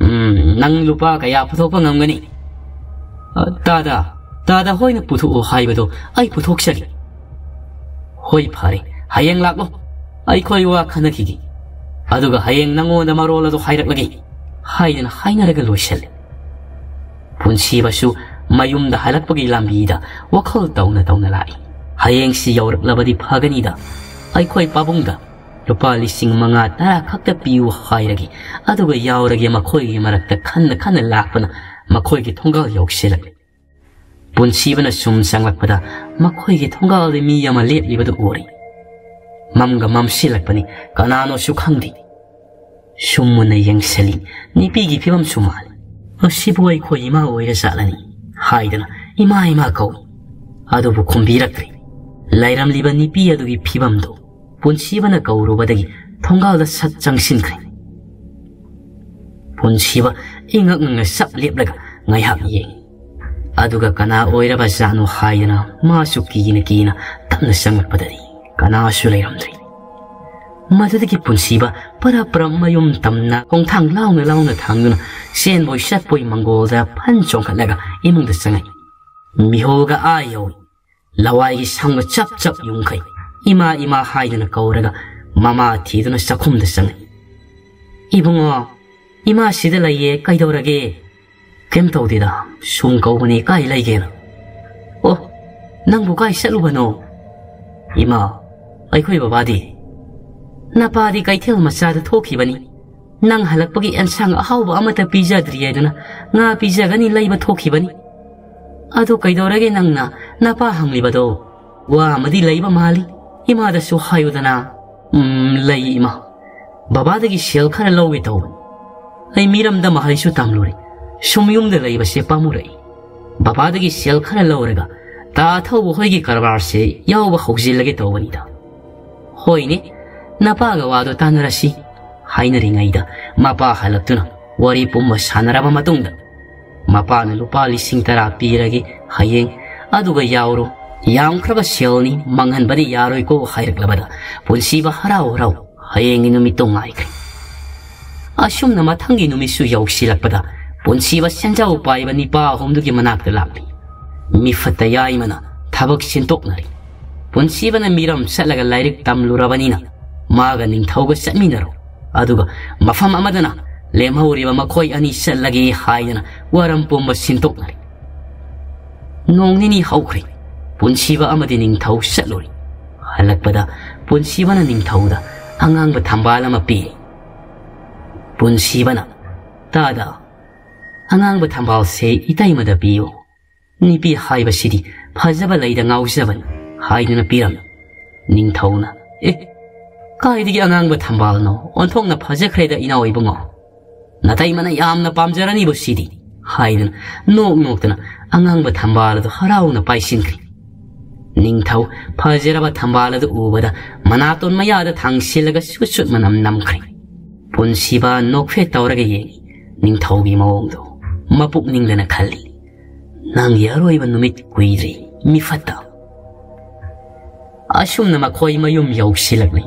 ꯎꯝ ꯅꯪ ꯂꯨꯄꯥ ꯀꯌꯥ ꯄꯨꯊꯣꯛꯄ ꯉꯝꯒꯅꯤ ꯇꯥꯗ ꯇꯥꯗ ꯍꯣꯏꯅ ꯄꯨꯊꯣꯛꯑꯣ ꯍꯥꯏꯕꯗꯣ ꯑꯩ ꯄꯨꯊꯣꯛꯆꯒꯦ ꯍꯣꯏ ꯐꯔꯦ ꯍꯌꯦꯡ ꯂꯥꯛꯂꯣ ꯑꯩꯈꯣꯏ ꯋꯥ ꯈꯟꯅꯈꯤꯒꯦ ꯑꯗꯨꯒ ꯍꯌꯦꯡ ꯅꯪꯉꯣꯟꯗ ꯃꯔꯣꯜ ꯑꯗꯨ ꯍꯥꯏꯔꯛꯂꯒꯦ ꯍꯥꯏꯗꯅ ꯍꯥꯏꯅꯔꯒ ꯂꯣꯏꯁꯤꯜꯂꯤ ꯄꯨꯟꯁꯤꯕꯁꯨ ꯃꯌꯨꯝꯗ ꯍꯜꯂꯛꯄꯒꯤ ꯂꯝꯕꯤꯗ ꯋꯥꯈꯜ ꯇꯧꯅ ꯇꯧꯅ ꯂꯥꯛꯏ ꯍꯌꯦꯡꯁꯤ ꯌꯧꯔꯛꯂꯕꯗꯤ ꯐꯒꯅꯤꯗ ꯑꯩꯈꯣꯏ ꯄꯥꯕꯨꯡꯗ ꯂꯨꯄꯥ ꯂꯤꯁꯤꯡ ꯃꯉꯥ ꯇꯔꯥ ꯈꯛꯇ ꯄꯤꯌꯨ ꯍꯥꯏꯔꯒꯦ ꯑꯗꯨꯒ ꯌꯥꯎꯔꯒꯦ ꯃꯈꯣꯏꯒꯤ ꯃꯔꯛꯇ ꯈꯟꯅ ꯈꯟꯅ ꯂꯥꯛꯄꯅ ꯃꯈꯣꯏꯒꯤ ꯊꯣꯡꯒꯥꯜ ꯌꯧꯁꯤꯜꯂꯛꯂꯤ ꯄꯨꯟꯁꯤꯕꯅ ꯁꯨꯝ ꯆꯪꯂꯛꯄꯗ ꯃꯈꯣꯏꯒꯤ ꯊꯣꯡꯒꯥꯜꯗ ꯃꯤ ꯑꯃ ꯂꯦꯞꯂꯤꯕꯗꯨ ꯎꯔꯤ ꯃꯝꯒ ꯃꯝꯁꯤꯜꯂꯛꯄꯅꯤ ꯀꯅꯥꯅꯣꯁꯨ ꯈꯪꯗꯦ ꯁꯨꯝꯃꯨꯅ ꯌꯦꯡꯁꯤꯜꯂꯤ ꯅꯨꯄꯤꯒꯤ ꯐꯤꯕꯝꯁꯨ ꯃꯥꯜꯂꯤ ꯑꯁꯤꯕꯨ ꯑꯩꯈꯣꯏ ꯏꯃꯥ ꯑꯣꯏꯔ ꯆꯠꯂꯅꯤ ꯍꯥꯏꯗꯅ ꯏꯃꯥ ꯏꯃꯥ ꯀꯧ ꯑꯗꯨꯕꯨ ꯈꯨꯝꯕꯤꯔꯛꯇ꯭ꯔꯤ ꯂꯩꯔꯝꯂꯤꯕ ꯅꯨꯄꯤ ꯑꯗꯨꯒꯤ ꯐꯤꯕꯝꯗꯨ ꯄꯨꯟꯁꯤꯕꯅ ꯀꯧꯔꯨꯕꯗꯒꯤ ꯊꯣꯡꯒꯥꯜꯗ ꯁꯠ ꯆꯪꯁꯤꯟꯈ꯭ꯔꯦ ꯄꯨꯟꯁꯤꯕ ꯏꯉꯛ ꯉꯛꯅ ꯁꯞ ꯂꯦꯞꯂꯒ ꯉꯥꯏꯍꯥꯛ ꯌꯦꯡꯉꯤ ꯑꯗꯨꯒ ꯀꯅꯥ ꯑꯣꯏꯔꯕ ꯍꯥꯏꯗꯅ ꯃꯥꯁꯨ ꯀꯤꯅ ꯀꯤꯅ ꯇꯞꯅ ꯆꯪꯂꯛꯄꯗꯗꯤ ꯀꯅꯥꯁꯨ ꯂꯩꯔꯝꯗ꯭ꯔꯤ ꯃꯗꯨꯗꯒꯤ ꯄꯨꯟꯁꯤꯕ ꯄꯔ ꯄ꯭ꯔꯃ ꯌꯨꯝ ꯇꯝꯅ ꯈꯣꯡꯊꯥꯡ ꯂꯥꯎꯅ ꯂꯥꯎꯅ ꯊꯥꯡꯗꯨꯅ ꯁꯦꯟꯕꯣꯏ ꯁꯠꯄꯣꯏ ꯃꯪꯒꯣꯜꯗ ꯐꯟ ꯆꯣꯡꯈꯠꯂꯒ ꯏꯃꯨꯡꯗ ꯆꯪꯉꯛꯏ ꯃꯤꯍꯣꯜꯒ ꯑꯥ ꯌꯧꯏ ꯂꯋꯥꯏꯒꯤ ꯁꯝꯒ ꯆꯞ ꯆꯞ ꯌꯨꯡꯈꯩ ꯏꯃꯥ ꯏꯃꯥ ꯍꯥꯏꯗꯨꯅ ꯀꯧꯔꯒ ꯃꯃꯥ ꯊꯤꯗꯨꯅ ꯆꯥꯛꯈꯨꯝꯗꯆꯪꯉꯛꯏ ꯏꯕꯨꯡꯉꯣ ꯏꯃꯥ ꯁꯤꯗ ꯂꯩꯌꯦ ꯀꯩꯗꯧꯔꯒꯦ ꯀꯩꯝ ꯇꯧꯗꯦꯗ ꯁꯨꯝ ꯀꯧꯕꯅꯤ ꯀꯥꯏ ꯂꯩꯒꯦꯅ ꯑꯣ ꯅꯪꯕꯨ ꯀꯥꯏ ꯆꯠꯂꯨꯕꯅꯣ ꯏꯃꯥ ꯑꯩꯈꯣꯏ ꯕꯕꯥꯗꯤ ꯅꯄꯥꯗꯤ ꯀꯩꯊꯦꯜ ꯃꯆꯥꯗ ꯊꯣꯛꯈꯤꯕꯅꯤ ꯅꯪ ꯍꯜꯂꯛꯄꯒꯤ ꯑꯦꯟꯁꯥꯡ ꯑꯍꯥꯎꯕ ꯑꯃꯠꯇ ꯄꯤꯖꯗ꯭ꯔꯤ ꯍꯥꯏꯗꯨꯅ ꯉꯥ ꯄꯤꯖꯒꯅꯤ ꯂꯩꯕ ꯊꯣꯛꯈꯤꯕꯅꯤ ꯑꯗꯨ ꯀꯩꯗꯧꯔꯒꯦ ꯅꯪꯅ ꯅꯄꯥ ꯍꯪꯂꯤꯕꯗꯣ ꯋꯥ ꯑꯃꯗꯤ ꯂꯩꯕ ꯃꯥꯜꯂꯤ ꯏꯃꯥꯗꯁꯨ ꯍꯥꯏꯌꯨꯗꯅ ꯎꯝ ꯂꯩ ꯏꯃꯥ ꯕꯕꯥꯗꯒꯤ ꯁꯦꯜ ꯈꯔ ꯂꯧꯒꯦ ꯇꯧꯕꯅꯤ ꯑꯩ ꯃꯤꯔꯝꯗ ꯃꯍꯩꯁꯨ ꯇꯝꯂꯨꯔꯦ ꯁꯨꯝ ꯌꯨꯝꯗ ꯂꯩꯕꯁꯦ ꯄꯥꯝꯃꯨꯔꯛꯏ ꯕꯕꯥꯗꯒꯤ ꯁꯦꯜ ꯈꯔ ꯂꯧꯔꯒ ꯇꯥ ꯊꯧꯕ ꯍꯣꯏꯒꯤ ꯀꯔꯕꯥꯔꯁꯦ ꯌꯥꯎꯕ ꯍꯧꯖꯤꯜꯂꯒꯦ ꯇꯧꯕꯅꯤꯗ ꯍꯣꯏꯅꯦ ꯅꯄꯥꯒ ꯋꯥꯗꯣ ꯇꯥꯟꯅꯔꯁꯤ ꯍꯥꯏꯅꯔꯤꯉꯩꯗ ꯃꯄꯥ ꯍꯜꯂꯛꯇꯨꯅ ꯋꯥꯔꯤ ꯄꯨꯝꯕ ꯁꯥꯟꯅꯔꯕ ꯃꯇꯨꯡꯗ ꯃꯄꯥꯅ ꯂꯨꯄꯥ ꯂꯤꯁꯤꯡ ꯇꯔꯥ ꯄꯤꯔꯒꯦ ꯍꯌꯦꯡ ꯑꯗꯨꯒ ꯌꯥꯎꯔꯣ ꯌꯥꯝꯈ꯭ꯔꯕ ꯁꯦꯜꯅꯤ ꯃꯥꯡꯍꯟꯕꯗꯤ ꯌꯥꯔꯣꯏꯀꯣ ꯍꯥꯏꯔꯛꯂꯕꯗ ꯄꯨꯟꯁꯤꯕ ꯍꯔꯥꯎ ꯍꯔꯥꯎ ꯍꯌꯦꯡꯒꯤ ꯅꯨꯃꯤꯠꯇꯣ ꯉꯥꯏꯈ꯭ꯔꯦ ꯑꯁꯨꯝꯅ ꯃꯊꯪꯒꯤ ꯅꯨꯃꯤꯠꯁꯨ ꯌꯧꯁꯤꯜꯂꯛꯄꯗ ꯄꯨꯟꯁꯤꯕ ꯁꯦꯟꯖꯥꯎ ꯄꯥꯏꯕ ꯅꯤꯄꯥ ꯑꯍꯨꯝꯗꯨꯒꯤ ꯃꯅꯥꯛꯇ ꯂꯥꯛꯂꯤ ꯃꯤꯐꯠꯇ ꯌꯥꯏꯃꯅ ꯊꯕꯛ ꯁꯤꯟꯇꯣꯛꯅꯔꯤ ꯄꯨꯟꯁꯤꯕꯅ ꯃꯤꯔꯝ ꯆꯠꯂꯒ ꯂꯥꯏꯔꯤꯛ ꯇꯝꯂꯨꯔꯕꯅꯤꯅ ꯃꯥꯒ ꯅꯤꯡꯊꯧꯒ ꯆꯠꯃꯤꯟꯅꯔꯣ ꯑꯗꯨꯒ ꯃꯐꯝ ꯑꯃꯗꯅ ꯂꯦꯝꯍꯧꯔꯤꯕ ꯃꯈꯣꯏ ꯑꯅꯤ ꯆꯠꯂꯒꯦ ꯍꯥꯏꯗꯅ ꯋꯥꯔꯝ ꯄꯨꯝꯕ ꯁꯤꯟꯇꯣꯛꯅꯔꯤ ꯅꯣꯡ ꯅꯤꯅꯤ ꯍꯧꯈ꯭ꯔꯦ ꯄꯨꯟꯁꯤꯕ ꯑꯃꯗꯤ ꯅꯤꯡꯊꯧ ꯆꯠꯂꯨꯔꯤ ꯍꯜꯂꯛꯄꯗ ꯄꯨꯟꯁꯤꯕꯅ ꯅꯤꯡꯊꯧꯗ ꯑꯉꯥꯡꯕ ꯊꯝꯕꯥꯜ ꯑꯃ ꯄꯤꯔꯤ ꯄꯨꯟꯁꯤꯕꯅ ꯇꯥꯗ ꯑꯉꯥꯡꯕ ꯊꯝꯕꯥꯜꯁꯦ ꯏꯇꯩꯃꯗ ꯄꯤꯌꯨ ꯅꯨꯄꯤ ꯍꯥꯏꯕꯁꯤꯗꯤ ꯐꯖꯕ ꯂꯩꯗ ꯉꯥꯎꯖꯕꯅꯤ ꯍꯥꯏꯗꯨꯅ ꯄꯤꯔꯝꯃꯤ ꯅꯤꯡꯊꯧꯅ ꯑꯦ ꯀꯥꯏꯗꯒꯤ ꯑꯉꯥꯡꯕ ꯊꯝꯕꯥꯜꯅꯣ ꯑꯣꯟꯊꯣꯛꯅ ꯐꯖꯈ꯭ꯔꯦꯗ ꯏꯅꯥꯎ ꯏꯕꯨꯡꯉꯣ ꯅꯇꯩꯃꯅ ꯌꯥꯝꯅ ꯄꯥꯝꯖꯔꯅꯤꯕꯨ ꯁꯤꯗꯤ ꯍꯥꯏꯗꯨꯅ ꯅꯣꯛ ꯅꯣꯛꯇꯅ ꯑꯉꯥꯡꯕ ꯊꯝꯕꯥꯜ ꯑꯗꯨ ꯍꯔꯥꯎꯅ ꯄꯥꯏꯁꯤꯟꯈ꯭ꯔꯤ ꯅꯤꯡꯊꯧ ꯐꯖꯔꯕ ꯊꯝꯕꯥꯜ ꯑꯗꯨ ꯎꯕꯗ ꯃꯅꯥꯇꯣꯟ ꯃꯌꯥꯗ ꯊꯥꯡꯁꯤꯜꯂꯒ ꯁꯨꯠ ꯁꯨꯠ ꯃꯅꯝ ꯅꯝꯈ꯭ꯔꯦ ꯄꯨꯟꯁꯤꯕ ꯅꯣꯛꯐꯦꯠ ꯇꯧꯔꯒ ꯌꯦꯡꯉꯤ ꯅꯤꯡꯊꯧꯒꯤ ꯃꯑꯣꯡꯗꯣ ꯃꯄꯨꯛꯅꯤꯡꯗꯅ ꯈꯜꯂꯤ ꯅꯪꯒꯤ ꯑꯔꯣꯏꯕ ꯅꯨꯃꯤꯠ ꯀꯨꯏꯗ꯭ꯔꯤ ꯃꯤꯐꯠꯇ ꯑꯁꯨꯝꯅ ꯃꯈꯣꯏ ꯃꯌꯨꯝ ꯌꯧꯁꯤꯜꯂꯛꯂꯤ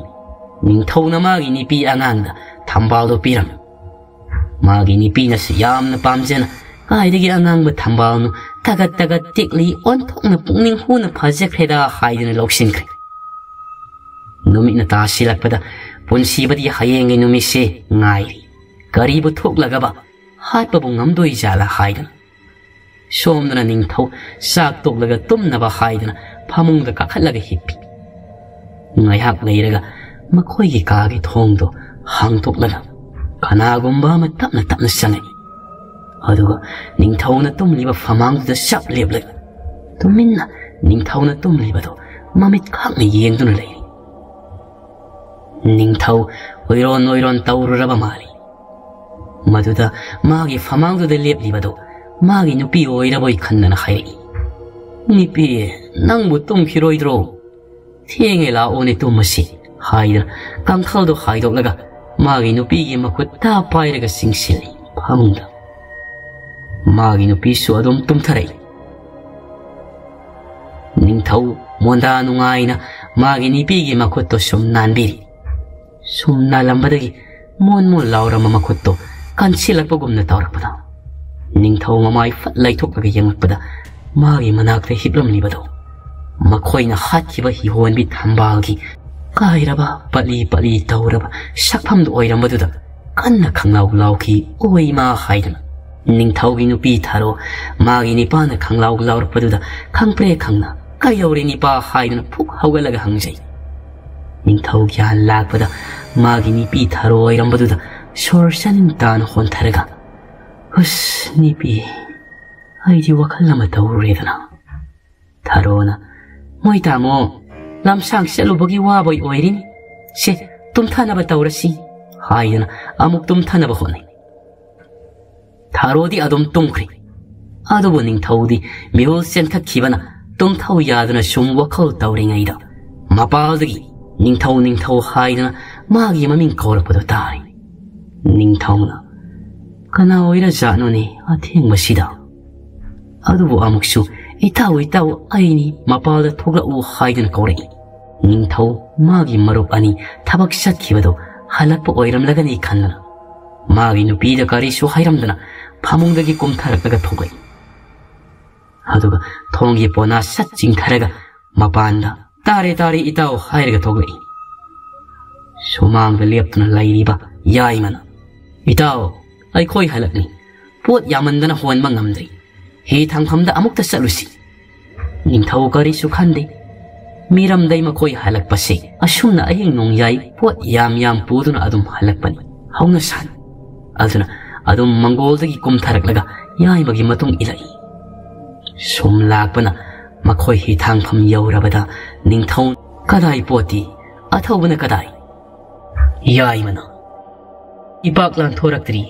ꯅꯤꯡꯊꯧꯅ ꯃꯥꯒꯤ ꯅꯨꯄꯤ ꯑꯉꯥꯡꯗ ꯊꯝꯕꯥꯜꯗꯣ ꯄꯤꯔꯝꯃꯤ ꯃꯥꯒꯤ ꯅꯨꯄꯤꯅꯁꯨ ꯌꯥꯝꯅ ꯄꯥꯝꯖꯅ ꯀꯥꯏꯗꯒꯤ ꯑꯉꯥꯡꯕ ꯊꯝꯕꯥꯜꯅꯣ ꯇꯒꯠ ꯇꯒꯠ ꯇꯦꯛꯂꯤ ꯑꯣꯟꯊꯣꯛꯅ ꯄꯨꯛꯅꯤꯡ ꯍꯨꯅ ꯐꯖꯈ꯭ꯔꯦꯗ ꯍꯥꯏꯗꯨꯅ ꯂꯧꯁꯤꯟꯈ꯭ꯔꯦ ꯅꯨꯃꯤꯠꯅ ꯇꯥꯁꯤꯜꯂꯛꯄꯗ ꯄꯨꯟꯁꯤꯕꯗꯤ ꯍꯌꯦꯡꯒꯤ ꯅꯨꯃꯤꯠꯁꯦ ꯉꯥꯏꯔꯤ ꯀꯔꯤꯕꯨ ꯊꯣꯛꯂꯒꯕ ꯍꯥꯠꯄꯕꯨ ꯉꯝꯗꯣꯏ ꯖꯥꯠꯂ ꯍꯥꯏꯗꯨꯅ ꯁꯣꯝꯗꯅ ꯅꯤꯡꯊꯧ ꯆꯥꯛ ꯇꯣꯛꯂꯒ ꯇꯨꯝꯅꯕ ꯍꯥꯏꯗꯨꯅ ꯐꯃꯨꯡꯗ ꯀꯥꯈꯠꯂꯒ ꯍꯤꯞꯄꯤ ꯉꯥꯏꯍꯥꯛ ꯂꯩꯔꯒ ꯃꯈꯣꯏꯒꯤ ꯀꯥꯒꯤ ꯊꯣꯡꯗꯣ ꯍꯥꯡꯗꯣꯛꯂꯒ ꯀꯅꯥꯒꯨꯝꯕ ꯑꯃ ꯇꯞꯅ ꯇꯞꯅ ꯆꯪꯉꯛꯏ ꯑꯗꯨꯒ ꯅꯤꯡꯊꯧꯅ ꯇꯨꯝꯂꯤꯕ ꯐꯃꯥꯡꯗꯨꯗ ꯆꯞ ꯂꯦꯞꯂꯒ ꯇꯨꯃꯤꯟꯅ ꯅꯤꯡꯊꯧꯅ ꯇꯨꯝꯂꯤꯕꯗꯣ ꯃꯃꯤꯠ ꯈꯥꯛꯅ ꯌꯦꯡꯗꯨꯅ ꯂꯩꯔꯤ ꯅꯤꯡꯊꯧ ꯑꯣꯏꯔꯣꯟ ꯑꯣꯏꯔꯣꯟ ꯇꯧꯔꯨꯔꯕ ꯃꯥꯜꯂꯤ ꯃꯗꯨꯗ ꯃꯥꯒꯤ ꯐꯃꯥꯡꯗꯨꯗ ꯂꯦꯞꯂꯤꯕꯗꯣ ꯃꯥꯒꯤ ꯅꯨꯄꯤ ꯑꯣꯏꯔꯕꯣꯏ ꯈꯟꯗꯅ ꯍꯥꯏꯔꯛꯏ ꯅꯨꯄꯤ ꯅꯪꯕꯨ ꯇꯨꯝꯈꯤꯔꯣꯏꯗ꯭ꯔꯣ ꯊꯦꯡꯉꯦ ꯂꯥꯛꯑꯣꯅꯦ ꯇꯨꯝꯃꯁꯤ ꯍꯥꯏꯗꯅ ꯀꯥꯡꯈꯜꯗꯣ ꯍꯥꯏꯗꯣꯛꯂꯒ ꯃꯥꯒꯤ ꯅꯨꯄꯤꯒꯤ ꯃꯈꯨꯠ ꯇꯥ ꯄꯥꯏꯔꯒ ꯆꯤꯡꯁꯤꯜꯂꯤ ꯐꯃꯨꯡꯗ ꯃꯥꯒꯤ ꯅꯨꯄꯤꯁꯨ ꯑꯗꯨꯝ ꯇꯨꯝꯊꯔꯛꯏ ꯅꯤꯡꯊꯧ ꯃꯣꯟꯗꯥ ꯅꯨꯡꯉꯥꯏꯅ ꯃꯥꯒꯤ ꯅꯨꯄꯤꯒꯤ ꯃꯈꯨꯠꯇꯣ ꯁꯨꯝ ꯅꯥꯟꯕꯤꯔꯤ ꯁꯨꯝ ꯅꯥꯜꯂꯝꯕꯗꯒꯤ ꯃꯣꯟ ꯃꯣꯟ ꯂꯥꯎꯔꯝꯕ ꯃꯈꯨꯠꯇꯣ ꯀꯟꯁꯤꯜꯂꯛꯄꯒꯨꯝꯅ ꯇꯧꯔꯛꯄꯗ ꯅꯤꯡꯊꯧ ꯃꯃꯥꯏ ꯐꯠ ꯂꯩꯊꯣꯛꯂꯒ ꯌꯦꯡꯂꯛꯄꯗ ꯃꯥꯒꯤ ꯃꯅꯥꯛꯇ ꯍꯤꯞꯂꯝꯂꯤꯕꯗꯣ ꯃꯈꯣꯏꯅ ꯍꯥꯠꯈꯤꯕ ꯍꯤꯍꯣꯟꯕꯤ ꯊꯝꯕꯥꯜꯒꯤ ꯀꯥꯏꯔꯕ ꯄꯠꯂꯤ ꯄꯠꯂꯤ ꯇꯧꯔꯕ ꯁꯛꯐꯝꯗꯨ ꯑꯣꯏꯔꯝꯕꯗꯨꯗ ꯀꯟꯅ ꯈꯪꯂꯥꯎ ꯂꯥꯎꯈꯤ ꯑꯣꯏ ꯃꯥ ꯍꯥꯏꯗꯨꯅ ꯅꯤꯡꯊꯧꯒꯤ ꯅꯨꯄꯤ ꯊꯥꯔꯣ ꯃꯥꯒꯤ ꯅꯤꯄꯥꯅ ꯈꯪꯂꯥꯎ ꯂꯥꯎꯔꯛꯄꯗꯨꯗ ꯈꯪꯄ꯭ꯔꯦ ꯈꯪꯅ ꯀꯩꯗꯧꯔꯦ ꯅꯤꯄꯥ ꯍꯥꯏꯗꯨꯅ ꯐꯨꯛ ꯍꯧꯒꯠꯂꯒ ꯍꯪꯖꯩ ꯅꯤꯡꯊꯧ ꯒ꯭ꯌꯥꯟ ꯂꯥꯛꯄꯗ ꯃꯥꯒꯤ ꯅꯨꯄꯤ ꯊꯥꯔꯣ ꯑꯣꯏꯔꯝꯕꯗꯨꯗ ꯁꯣꯔ ꯆꯥꯅꯤꯡ ꯇꯥꯅ ꯍꯣꯟꯊꯔꯒ ꯍꯨꯁ ꯅꯨꯄꯤ ꯑꯩꯗꯤ ꯋꯥꯈꯜ ꯑꯃ ꯇꯧꯔꯨꯔꯦꯗꯅ ꯊꯥꯔꯣꯅ ꯃꯣꯏ ꯇꯥꯃꯣ ꯂꯝꯁꯥꯡ ꯆꯠꯂꯨꯕꯒꯤ ꯋꯥꯕꯩ ꯑꯣꯏꯔꯤꯅꯤ ꯁꯦ ꯇꯨꯝꯊꯅꯕ ꯇꯧꯔꯁꯤ ꯍꯥꯏꯗꯨꯅ ꯑꯃꯨꯛ ꯇꯨꯝꯊꯅꯕ ꯍꯣꯠꯅꯩ ꯊꯥꯔꯣꯗꯤ ꯑꯗꯨꯝ ꯇꯨꯝꯈ꯭ꯔꯤ ꯑꯗꯨꯕꯨ ꯅꯤꯡꯊꯧꯗꯤ ꯃꯤꯍꯨꯜ ꯆꯦꯟꯈꯠꯈꯤꯕꯅ ꯇꯨꯝꯊꯧ ꯌꯥꯗꯨꯅ ꯁꯨꯝ ꯋꯥꯈꯜ ꯇꯧꯔꯤꯉꯩꯗ ꯃꯄꯥꯜꯗꯒꯤ ꯅꯤꯡꯊꯧ ꯅꯤꯡꯊꯧ ꯍꯥꯏꯗꯨꯅ ꯃꯥꯒꯤ ꯃꯃꯤꯡ ꯀꯧꯔꯛꯄꯗꯣ ꯇꯥꯔꯤ ꯅꯤꯡꯊꯧꯅ ꯀꯅꯥ ꯑꯣꯏꯔꯖꯥꯠꯅꯣꯅꯦ ꯑꯊꯦꯡꯕꯁꯤꯗ ꯑꯗꯨꯕꯨ ꯑꯃꯨꯛꯁꯨ ꯏꯇꯥꯎ ꯏꯇꯥꯎ ꯑꯩꯅꯤ ꯃꯄꯥꯜꯗ ꯊꯣꯛꯂꯛꯎ ꯍꯥꯏꯗꯨꯅ ꯀꯧꯔꯛꯏ ꯅꯤꯡꯊꯧ ꯃꯥꯒꯤ ꯃꯔꯨꯞ ꯑꯅꯤ ꯊꯕꯛ ꯆꯠꯈꯤꯕꯗꯣ ꯍꯜꯂꯛꯄ ꯑꯣꯏꯔꯝꯂꯒꯅꯤ ꯈꯟꯗꯅ ꯃꯥꯒꯤ ꯅꯨꯄꯤꯗ ꯀꯔꯤꯁꯨ ꯍꯥꯏꯔꯝꯗꯅ ꯐꯃꯨꯡꯗꯒꯤ ꯀꯨꯝꯊꯔꯛꯂꯒ ꯊꯣꯛꯂꯛꯏ ꯑꯗꯨꯒ ꯊꯣꯡꯒꯤ ꯄꯣꯅꯥ ꯁꯠ ꯆꯤꯡꯊꯔꯒ ꯃꯄꯥꯟꯗ ꯇꯥꯔꯦ ꯇꯥꯔꯦ ꯏꯇꯥꯎ ꯍꯥꯏꯔꯒ ꯊꯣꯛꯂꯛꯏ ꯁꯨꯃꯥꯡꯗ ꯂꯦꯞꯇꯨꯅ ꯂꯩꯔꯤꯕ ꯌꯥꯏꯃꯅ ꯏꯇꯥꯎ ꯑꯩꯈꯣꯏ ꯍꯜꯂꯛꯅꯤ ꯄꯣꯠ ꯌꯥꯝꯃꯟꯗꯅ ꯍꯣꯟꯕ ꯉꯝꯗ꯭ꯔꯤ ꯍꯤ ꯊꯥꯡꯐꯝꯗ ꯑꯃꯨꯛꯇ ꯆꯠꯂꯨꯁꯤ ꯅꯤꯡꯊꯧ ꯀꯔꯤꯁꯨ ꯈꯟꯗꯦ ꯃꯤꯔꯝꯗꯩ ꯃꯈꯣꯏ ꯍꯜꯂꯛꯄꯁꯦ ꯑꯁꯨꯝꯅ ꯑꯍꯤꯡ ꯅꯣꯡꯌꯥꯏ ꯄꯣꯠ ꯌꯥꯝ ꯌꯥꯝ ꯄꯨꯗꯨꯅ ꯑꯗꯨꯝ ꯍꯜꯂꯛꯄꯅꯤ ꯍꯧꯅ ꯁꯥꯅꯤ ꯑꯗꯨꯅ ꯑꯗꯨꯝ ꯃꯪꯒꯣꯜꯗꯒꯤ ꯀꯨꯝꯊꯔꯛꯂꯒ ꯌꯥꯏꯃꯒꯤ ꯃꯇꯨꯡ ꯏꯜꯂꯛꯏ ꯁꯨꯝ ꯂꯥꯛꯄꯅ ꯃꯈꯣꯏ ꯍꯤꯊꯥꯡꯐꯝ ꯌꯧꯔꯕꯗ ꯅꯤꯡꯊꯧ ꯀꯗꯥꯏ ꯄꯣꯠꯇꯤ ꯑꯊꯧꯕꯅ ꯀꯗꯥꯏ ꯌꯥꯏꯃꯅ ꯏꯄꯥꯛ ꯂꯥꯟꯊꯣꯔꯛꯇ꯭ꯔꯤ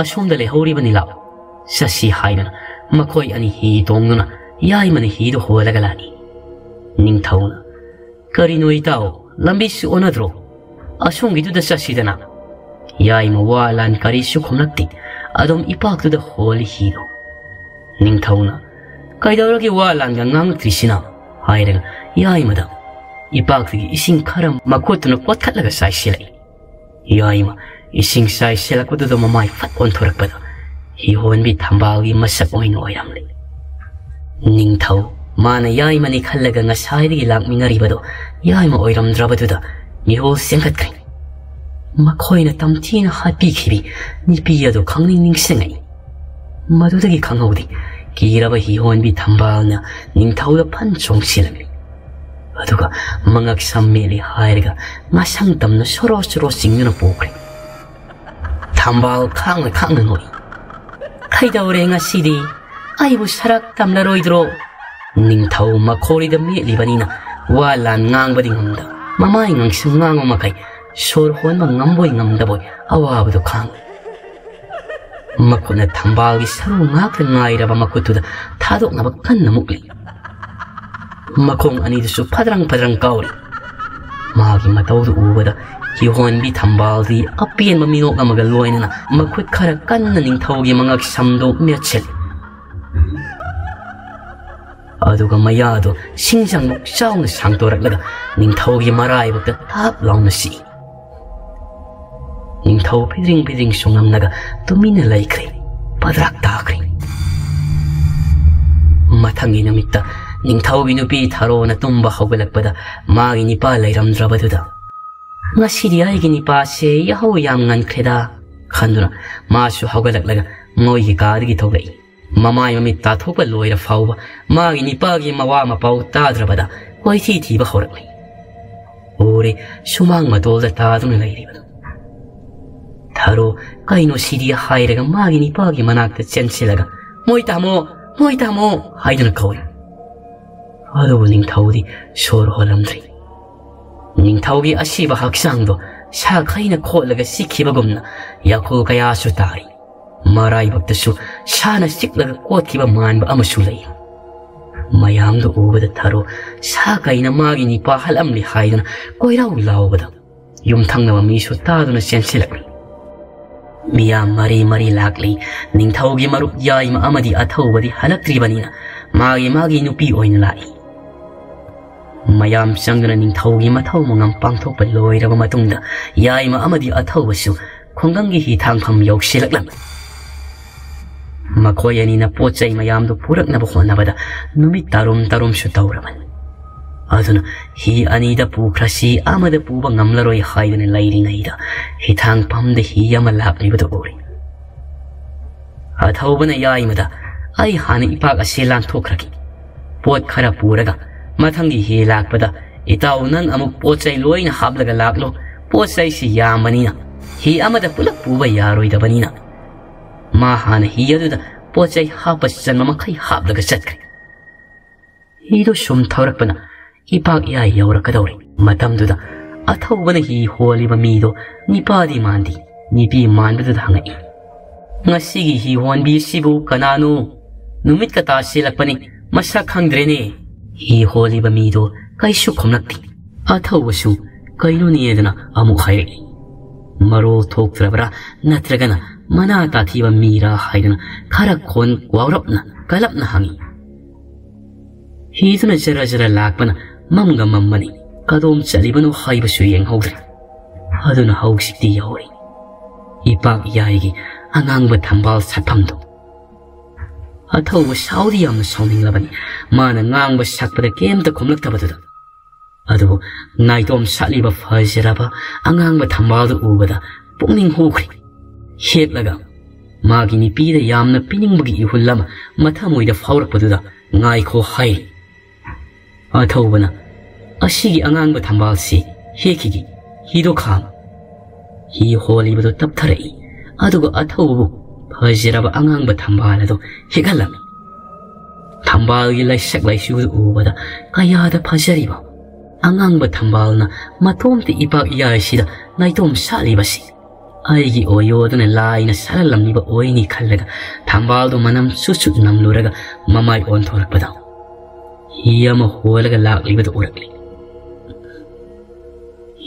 ꯑꯁꯣꯝꯗ ꯂꯩꯍꯧꯔꯤꯕꯅꯤ ꯂꯥꯛꯑꯣ ꯆꯠꯁꯤ ꯍꯥꯏꯗꯅ ꯃꯈꯣꯏ ꯑꯅꯤ ꯍꯤ ꯇꯣꯡꯗꯨꯅ ꯌꯥꯏꯃꯅ ꯍꯤꯗꯨ ꯍꯣꯜꯂꯒ ꯂꯥꯛꯏ ꯅꯤꯡꯊꯧꯅ ꯀꯔꯤꯅꯣ ꯏꯇꯥꯎ ꯂꯝꯕꯤꯁꯨ ꯑꯣꯟꯅꯗ꯭ꯔꯣ ꯑꯁꯣꯝꯒꯤꯗꯨꯗ ꯆꯠꯁꯤꯗꯅ ꯌꯥꯏꯃ ꯋꯥ ꯂꯥꯟ ꯀꯔꯤꯁꯨ ꯈꯨꯝꯂꯛꯇꯦ ꯑꯗꯨꯝ ꯏꯄꯥꯛꯇꯨꯗ ꯍꯣꯜꯂꯤ ꯍꯤꯗꯣ ꯅꯤꯡꯊꯧꯅ ꯀꯩꯗꯧꯔꯒꯦ ꯋꯥ ꯂꯥꯟꯒ ꯉꯥꯡꯂꯛꯇ꯭ꯔꯤꯁꯤꯅ ꯍꯥꯏꯔꯒ ꯌꯥꯏꯃꯗ ꯏꯄꯥꯛꯇꯒꯤ ꯏꯁꯤꯡ ꯈꯔ ꯃꯈꯨꯠꯇꯨꯅ ꯀꯣꯠꯈꯠꯂꯒ ꯆꯥꯏꯁꯤꯜꯂꯛꯏ ꯌꯥꯏꯃ ꯏꯁꯤꯡ ꯆꯥꯏꯁꯤꯜꯂꯛꯄꯗꯨꯗ ꯃꯃꯥꯏ ꯐꯠ ꯑꯣꯟꯊꯣꯔꯛꯄꯗ ꯍꯤꯍꯣꯟꯕꯤ ꯊꯝꯕꯥꯜꯒꯤ ꯃꯁꯛ ꯑꯣꯏꯅ ꯑꯣꯏꯔꯝꯂꯤ ꯅꯤꯡꯊꯧ ꯃꯥꯅ ꯌꯥꯏꯃꯅꯤ ꯈꯜꯂꯒ ꯉꯁꯥꯏꯗꯒꯤ ꯂꯥꯛꯃꯤꯟꯅꯔꯤꯕꯗꯣ ꯌꯥꯏꯃ ꯑꯣꯏꯔꯝꯗ꯭ꯔꯕꯗꯨꯗ ꯃꯤꯍꯣꯜ ꯆꯦꯟꯈꯠꯈ꯭ꯔꯦ ꯃꯈꯣꯏꯅ ꯇꯝꯊꯤꯅ ꯍꯥꯠꯄꯤꯈꯤꯕꯤ ꯅꯨꯄꯤ ꯑꯗꯨ ꯈꯪꯅꯤꯡ ꯅꯤꯡꯁꯤꯡꯉꯛꯏ ꯃꯗꯨꯗꯒꯤ ꯈꯪꯍꯧꯗꯦ ꯀꯤꯔꯕ ꯍꯤꯍꯣꯟꯕꯤ ꯊꯝꯕꯥꯜꯅ ꯅꯤꯡꯊꯧꯗ ꯐꯟ ꯆꯣꯡꯁꯤꯜꯂꯝꯃꯤ ꯑꯗꯨꯒ ꯃꯉꯛ ꯁꯝ ꯃꯦꯠꯂꯤ ꯍꯥꯏꯔꯒ ꯉꯁꯪ ꯇꯝꯅ ꯁꯣꯔꯣ ꯁꯣꯔꯣ ꯆꯤꯡꯗꯨꯅ ꯄꯣꯛꯈ꯭ꯔꯦ ꯊꯝꯕꯥꯜ ꯈꯥꯡꯅ ꯈꯥꯡꯅ ꯅꯣꯛꯏ 가이다 오랭아 시디 아이보 샤락 담라로이드로 닝타오 마 코리다 미 리바니나 와란 낭바디 낭다 마마이 낭심 낭오 마카이 쇼르호안 마 낭보이 낭다 보이 아와부도 강 마코나 담바기 사로 낭크 낭이라바 마코투다 타도 나바 칸나 목리 마콩 아니드수 파드랑 파드랑 까오리 마기 마타오도 우바다 ꯍꯤꯍꯣꯟꯕꯤ ꯊꯝꯕꯥꯜꯗꯤ ꯑꯄꯦꯟꯕ ꯃꯤꯅꯣꯛ ꯑꯃꯒ ꯂꯣꯏꯅꯅ ꯃꯈꯨꯠ ꯈꯔ ꯀꯟꯅ ꯅꯤꯡꯊꯧꯒꯤ ꯃꯉꯛ ꯁꯝꯗꯣ ꯃꯦꯠꯁꯤꯜꯂꯤ ꯑꯗꯨꯒ ꯃꯌꯥꯗꯣ ꯁꯤꯡꯖꯪꯃꯨꯛ ꯆꯥꯎꯅ ꯁꯥꯡꯗꯣꯔꯛꯂꯒ ꯅꯤꯡꯊꯧꯒꯤ ꯃꯔꯥꯏꯕꯛꯇ ꯊꯥꯞ ꯂꯥꯎꯅ ꯁꯤ ꯅꯤꯡꯊꯧ ꯐꯤꯗ꯭ꯔꯤꯡ ꯐꯤꯗ꯭ꯔꯤꯡ ꯁꯨꯡꯉꯝꯂꯒ ꯇꯨꯃꯤꯟꯅ ꯂꯩꯈ꯭ꯔꯦ ꯄꯗ꯭ꯔꯥꯛ ꯇꯥꯈ꯭ꯔꯦ ꯃꯊꯪꯒꯤ ꯅꯨꯃꯤꯠꯇ ꯅꯤꯡꯊꯧꯒꯤ ꯅꯨꯄꯤ ꯊꯥꯔꯣꯅ ꯇꯨꯝꯕ ꯍꯧꯒꯠꯂꯛꯄꯗ ꯃꯥꯒꯤ ꯅꯤꯄꯥ ꯂꯩꯔꯝꯗ꯭ꯔꯕꯗꯨꯗ ngasi dia igi nipa se yaho yam ngan kheda khanduna masu hawgalak ngoi gi ka gi thogai mamai mami ta thopa loira fauba magi nipa gi mawa ma pau ta drabada koi thi thi ba horak mai ore sumang ma dol da ta dun lai ri bada tharo kai no siria hairaga magi nipa gi manak ta chen silaga moi ta mo moi ta mo haidana kawai ado ning thawdi shor holamdri ꯅꯤꯡꯊꯧꯒꯤ ꯑꯁꯤꯕ ꯍꯛꯆꯥꯡꯗꯣ ꯁꯥ ꯈꯩꯅ ꯈꯣꯠꯂꯒ ꯁꯤꯈꯤꯕꯒꯨꯝꯅ ꯌꯥꯈꯣ ꯀꯌꯥꯁꯨ ꯇꯥꯔꯤ ꯃꯔꯥꯏꯕꯛꯇꯁꯨ ꯁꯥꯅ ꯆꯤꯛꯂꯒ ꯀꯣꯠꯈꯤꯕ ꯃꯥꯟꯕ ꯑꯃꯁꯨ ꯂꯩ ꯃꯌꯥꯝꯗꯨ ꯎꯕꯗ ꯊꯔꯣ ꯁꯥ ꯀꯩꯅ ꯃꯥꯒꯤ ꯅꯤꯄꯥ ꯍꯜꯂꯝꯂꯤ ꯍꯥꯏꯗꯨꯅ ꯀꯣꯏꯔꯥꯎ ꯂꯥꯎꯕꯗ ꯌꯨꯝꯊꯪꯅꯕ ꯃꯤꯁꯨ ꯇꯥꯗꯨꯅ ꯆꯦꯟꯁꯤꯜꯂꯛꯂꯤ ꯃꯤꯌꯥꯝ ꯃꯔꯤ ꯃꯔꯤ ꯂꯥꯛꯂꯤ ꯅꯤꯡꯊꯧꯒꯤ ꯃꯔꯨꯞ ꯌꯥꯏꯃ ꯑꯃꯗꯤ ꯑꯊꯧꯕꯗꯤ ꯍꯜꯂꯛꯇ꯭ꯔꯤꯕꯅꯤꯅ ꯃꯥꯒꯤ ꯃꯥꯒꯤ ꯅꯨꯄꯤ ꯑꯣꯏꯅ ꯂꯥꯛꯏ ꯃꯌꯥꯝ ꯆꯪꯗꯨꯅ ꯅꯤꯡꯊꯧꯒꯤ ꯃꯊꯧ ꯃꯉꯝ ꯄꯥꯡꯊꯣꯛꯄ ꯂꯣꯏꯔꯕ ꯃꯇꯨꯡꯗ ꯌꯥꯏꯃ ꯑꯃꯗꯤ ꯑꯊꯧꯕꯁꯨ ꯈꯨꯡꯒꯪꯒꯤ ꯍꯤ ꯊꯥꯡꯐꯝ ꯌꯧꯁꯤꯜꯂꯛꯂꯝꯃꯤ ꯃꯈꯣꯏ ꯑꯅꯤꯅ ꯄꯣꯠ ꯆꯩ ꯃꯌꯥꯝꯗꯨ ꯄꯨꯔꯛꯅꯕ ꯍꯣꯠꯅꯕꯗ ꯅꯨꯃꯤꯠ ꯇꯔꯨꯝ ꯇꯔꯨꯝꯁꯨ ꯇꯧꯔꯕꯅꯤ ꯑꯗꯨꯅ ꯍꯤ ꯑꯅꯤꯗ ꯄꯨꯈ꯭ꯔꯁꯤ ꯑꯃꯗ ꯄꯨꯕ ꯉꯝꯂꯔꯣꯏ ꯍꯥꯏꯗꯨꯅ ꯂꯩꯔꯤꯉꯩꯗ ꯍꯤꯊꯥꯡꯐꯝꯗ ꯍꯤ ꯑꯃ ꯂꯥꯛꯂꯤꯕꯗꯨ ꯎꯔꯤ ꯑꯊꯧꯕꯅ ꯌꯥꯏꯃꯗ ꯑꯩ ꯍꯥꯟꯅ ꯏꯄꯥꯛ ꯑꯁꯤ ꯂꯥꯟꯊꯣꯛꯈ꯭ꯔꯒꯦ ꯄꯣꯠ ꯈꯔ ꯄꯨꯔꯒ ꯃꯊꯪꯒꯤ ꯍꯦ ꯂꯥꯛꯄꯗ ꯏꯇꯥꯎ ꯅꯪ ꯑꯃꯨꯛ ꯄꯣꯠ ꯆꯩ ꯂꯣꯏꯅ ꯍꯥꯞꯂꯒ ꯂꯥꯛꯂꯣ ꯄꯣꯠ ꯆꯩꯁꯤ ꯌꯥꯝꯕꯅꯤꯅ ꯍꯤ ꯑꯃꯗ ꯄꯨꯂꯞ ꯄꯨꯕ ꯌꯥꯔꯣꯏꯗꯕꯅꯤꯅ ꯃꯥ ꯍꯥꯟꯅ ꯍꯤ ꯑꯗꯨꯗ ꯄꯣꯠ ꯆꯩ ꯍꯥꯞꯄ ꯆꯟꯕ ꯃꯈꯩ ꯍꯥꯞꯂꯒ ꯆꯠꯈ꯭ꯔꯦ ꯍꯤꯗꯨ ꯁꯨꯝ ꯊꯧꯔꯛꯄꯅ ꯏꯄꯥꯛ ꯏꯌꯥ ꯌꯧꯔꯛꯀꯗꯧꯔꯤ ꯃꯇꯝꯗꯨꯗ ꯑꯊꯧꯕꯅ ꯍꯤ ꯍꯣꯜꯂꯤꯕ ꯃꯤꯗꯣ ꯅꯤꯄꯥꯗꯤ ꯃꯥꯟꯗꯤ ꯅꯤꯄꯤ ꯃꯥꯟꯕꯗꯨꯗ ꯍꯪꯉꯛꯏ ꯉꯁꯤꯒꯤ ꯍꯤ ꯍꯣꯟꯕꯤꯁꯤꯕꯨ ꯀꯅꯥꯅꯣ? ꯅꯨꯃꯤꯠ ꯀꯇꯥ ꯁꯤꯜꯂꯛꯄꯅꯤ ꯃꯁꯛ ꯈꯪꯗ꯭ꯔꯦꯅꯦ bana yai ma da ai hani ipak a silan thok raki pot khara puraga mathang hi lakpada itaw nan amuk pochai loi na hablaga laklo pochai si yamanina hi amada pulak puba yaroi da banina ma hana hi aduda pochai hapa sanma makai hablaga chatkri hi do shum thaurakpana ipak ya yaurakadawri matamduda athawbana hi holiba mido nipadi mandi nipi manbadu hangai ngasigi hi honbi sibu kanano numit ka ta silakpani masak khangdrene hi holiba mido kaisu khomlakti athawsu kainuniyedana amu khairi marol thoktrabra natragana mana ta thiba mira haidana khara khon wawrapna kalapna hangi hi tuna jara jara lakpana mamga mammani kadom chalibanu haibasu yeng hawdra aduna hawsikti yawri ipak yaigi angang ba thambal satpamdo ꯑꯊꯧꯕ ꯁꯥꯎꯗꯤ ꯌꯥꯝꯅ ꯁꯥꯎꯅꯤꯡꯂꯕꯅꯤ ꯃꯥꯅ ꯉꯥꯡꯕ ꯁꯛꯄꯗ ꯀꯩꯝꯇ ꯈꯨꯝꯂꯛꯇꯕꯗꯨꯗ ꯑꯗꯨꯕꯨ ꯅꯥꯏꯇꯣꯝ ꯁꯥꯠꯂꯤꯕ ꯐꯖꯔꯕ ꯑꯉꯥꯡꯕ ꯊꯝꯕꯥꯜꯗꯨ ꯎꯕꯗ ꯄꯨꯛꯅꯤꯡ ꯍꯨꯈ꯭ꯔꯤ ꯍꯦꯛꯂꯒ ꯃꯥꯒꯤ ꯅꯨꯄꯤꯗ ꯌꯥꯝꯅ ꯄꯤꯅꯤꯡꯕꯒꯤ ꯏꯍꯨꯜ ꯑꯃ ꯃꯊꯃꯣꯏꯗ ꯐꯥꯎꯔꯛꯄꯗꯨꯗ ꯉꯥꯏꯈꯣ ꯍꯥꯏꯔꯤ ꯑꯊꯧꯕꯅ ꯑꯁꯤꯒꯤ ꯑꯉꯥꯡꯕ ꯊꯝꯕꯥꯜꯁꯤ ꯍꯦꯛꯈꯤꯒꯤ ꯍꯤꯗꯣ ꯈꯥꯝ ꯍꯤ ꯍꯣꯜꯂꯤꯕꯗꯨ ꯇꯞꯊꯔꯛꯏ ꯑꯗꯨꯒ ꯑꯊꯧꯕꯕꯨ ꯐꯖꯔꯕ ꯑꯉꯥꯡꯕ ꯊꯝꯕꯥꯜ ꯑꯗꯨ ꯍꯦꯛꯍꯜꯂꯝꯃꯤ ꯊꯝꯕꯥꯜꯒꯤ ꯂꯩꯁꯛ ꯂꯩꯁꯨꯗꯨ ꯎꯕꯗ ꯀꯌꯥꯗ ꯐꯖꯔꯤꯕ ꯑꯉꯥꯡꯕ ꯊꯝꯕꯥꯜꯅ ꯃꯇꯣꯝꯇ ꯏꯄꯥꯛ ꯏꯌꯥꯏꯁꯤꯗ ꯅꯥꯏꯇꯣꯝ ꯁꯥꯠꯂꯤꯕꯁꯤ ꯑꯩꯒꯤ ꯑꯣꯏꯌꯣꯗꯅ ꯂꯥꯏꯅ ꯁꯥꯠꯍꯜꯂꯝꯂꯤꯕ ꯑꯣꯏꯅꯤ ꯈꯜꯂꯒ ꯊꯝꯕꯥꯜꯗꯨ ꯃꯅꯝ ꯁꯨꯠ ꯅꯝꯂꯨꯔꯒ ꯃꯃꯥꯏ ꯑꯣꯟꯊꯣꯔꯛꯄꯗ ꯍꯤ ꯑꯃ ꯍꯣꯜꯂꯒ ꯂꯥꯛꯂꯤꯕꯗꯨ ꯎꯔꯛꯂꯤ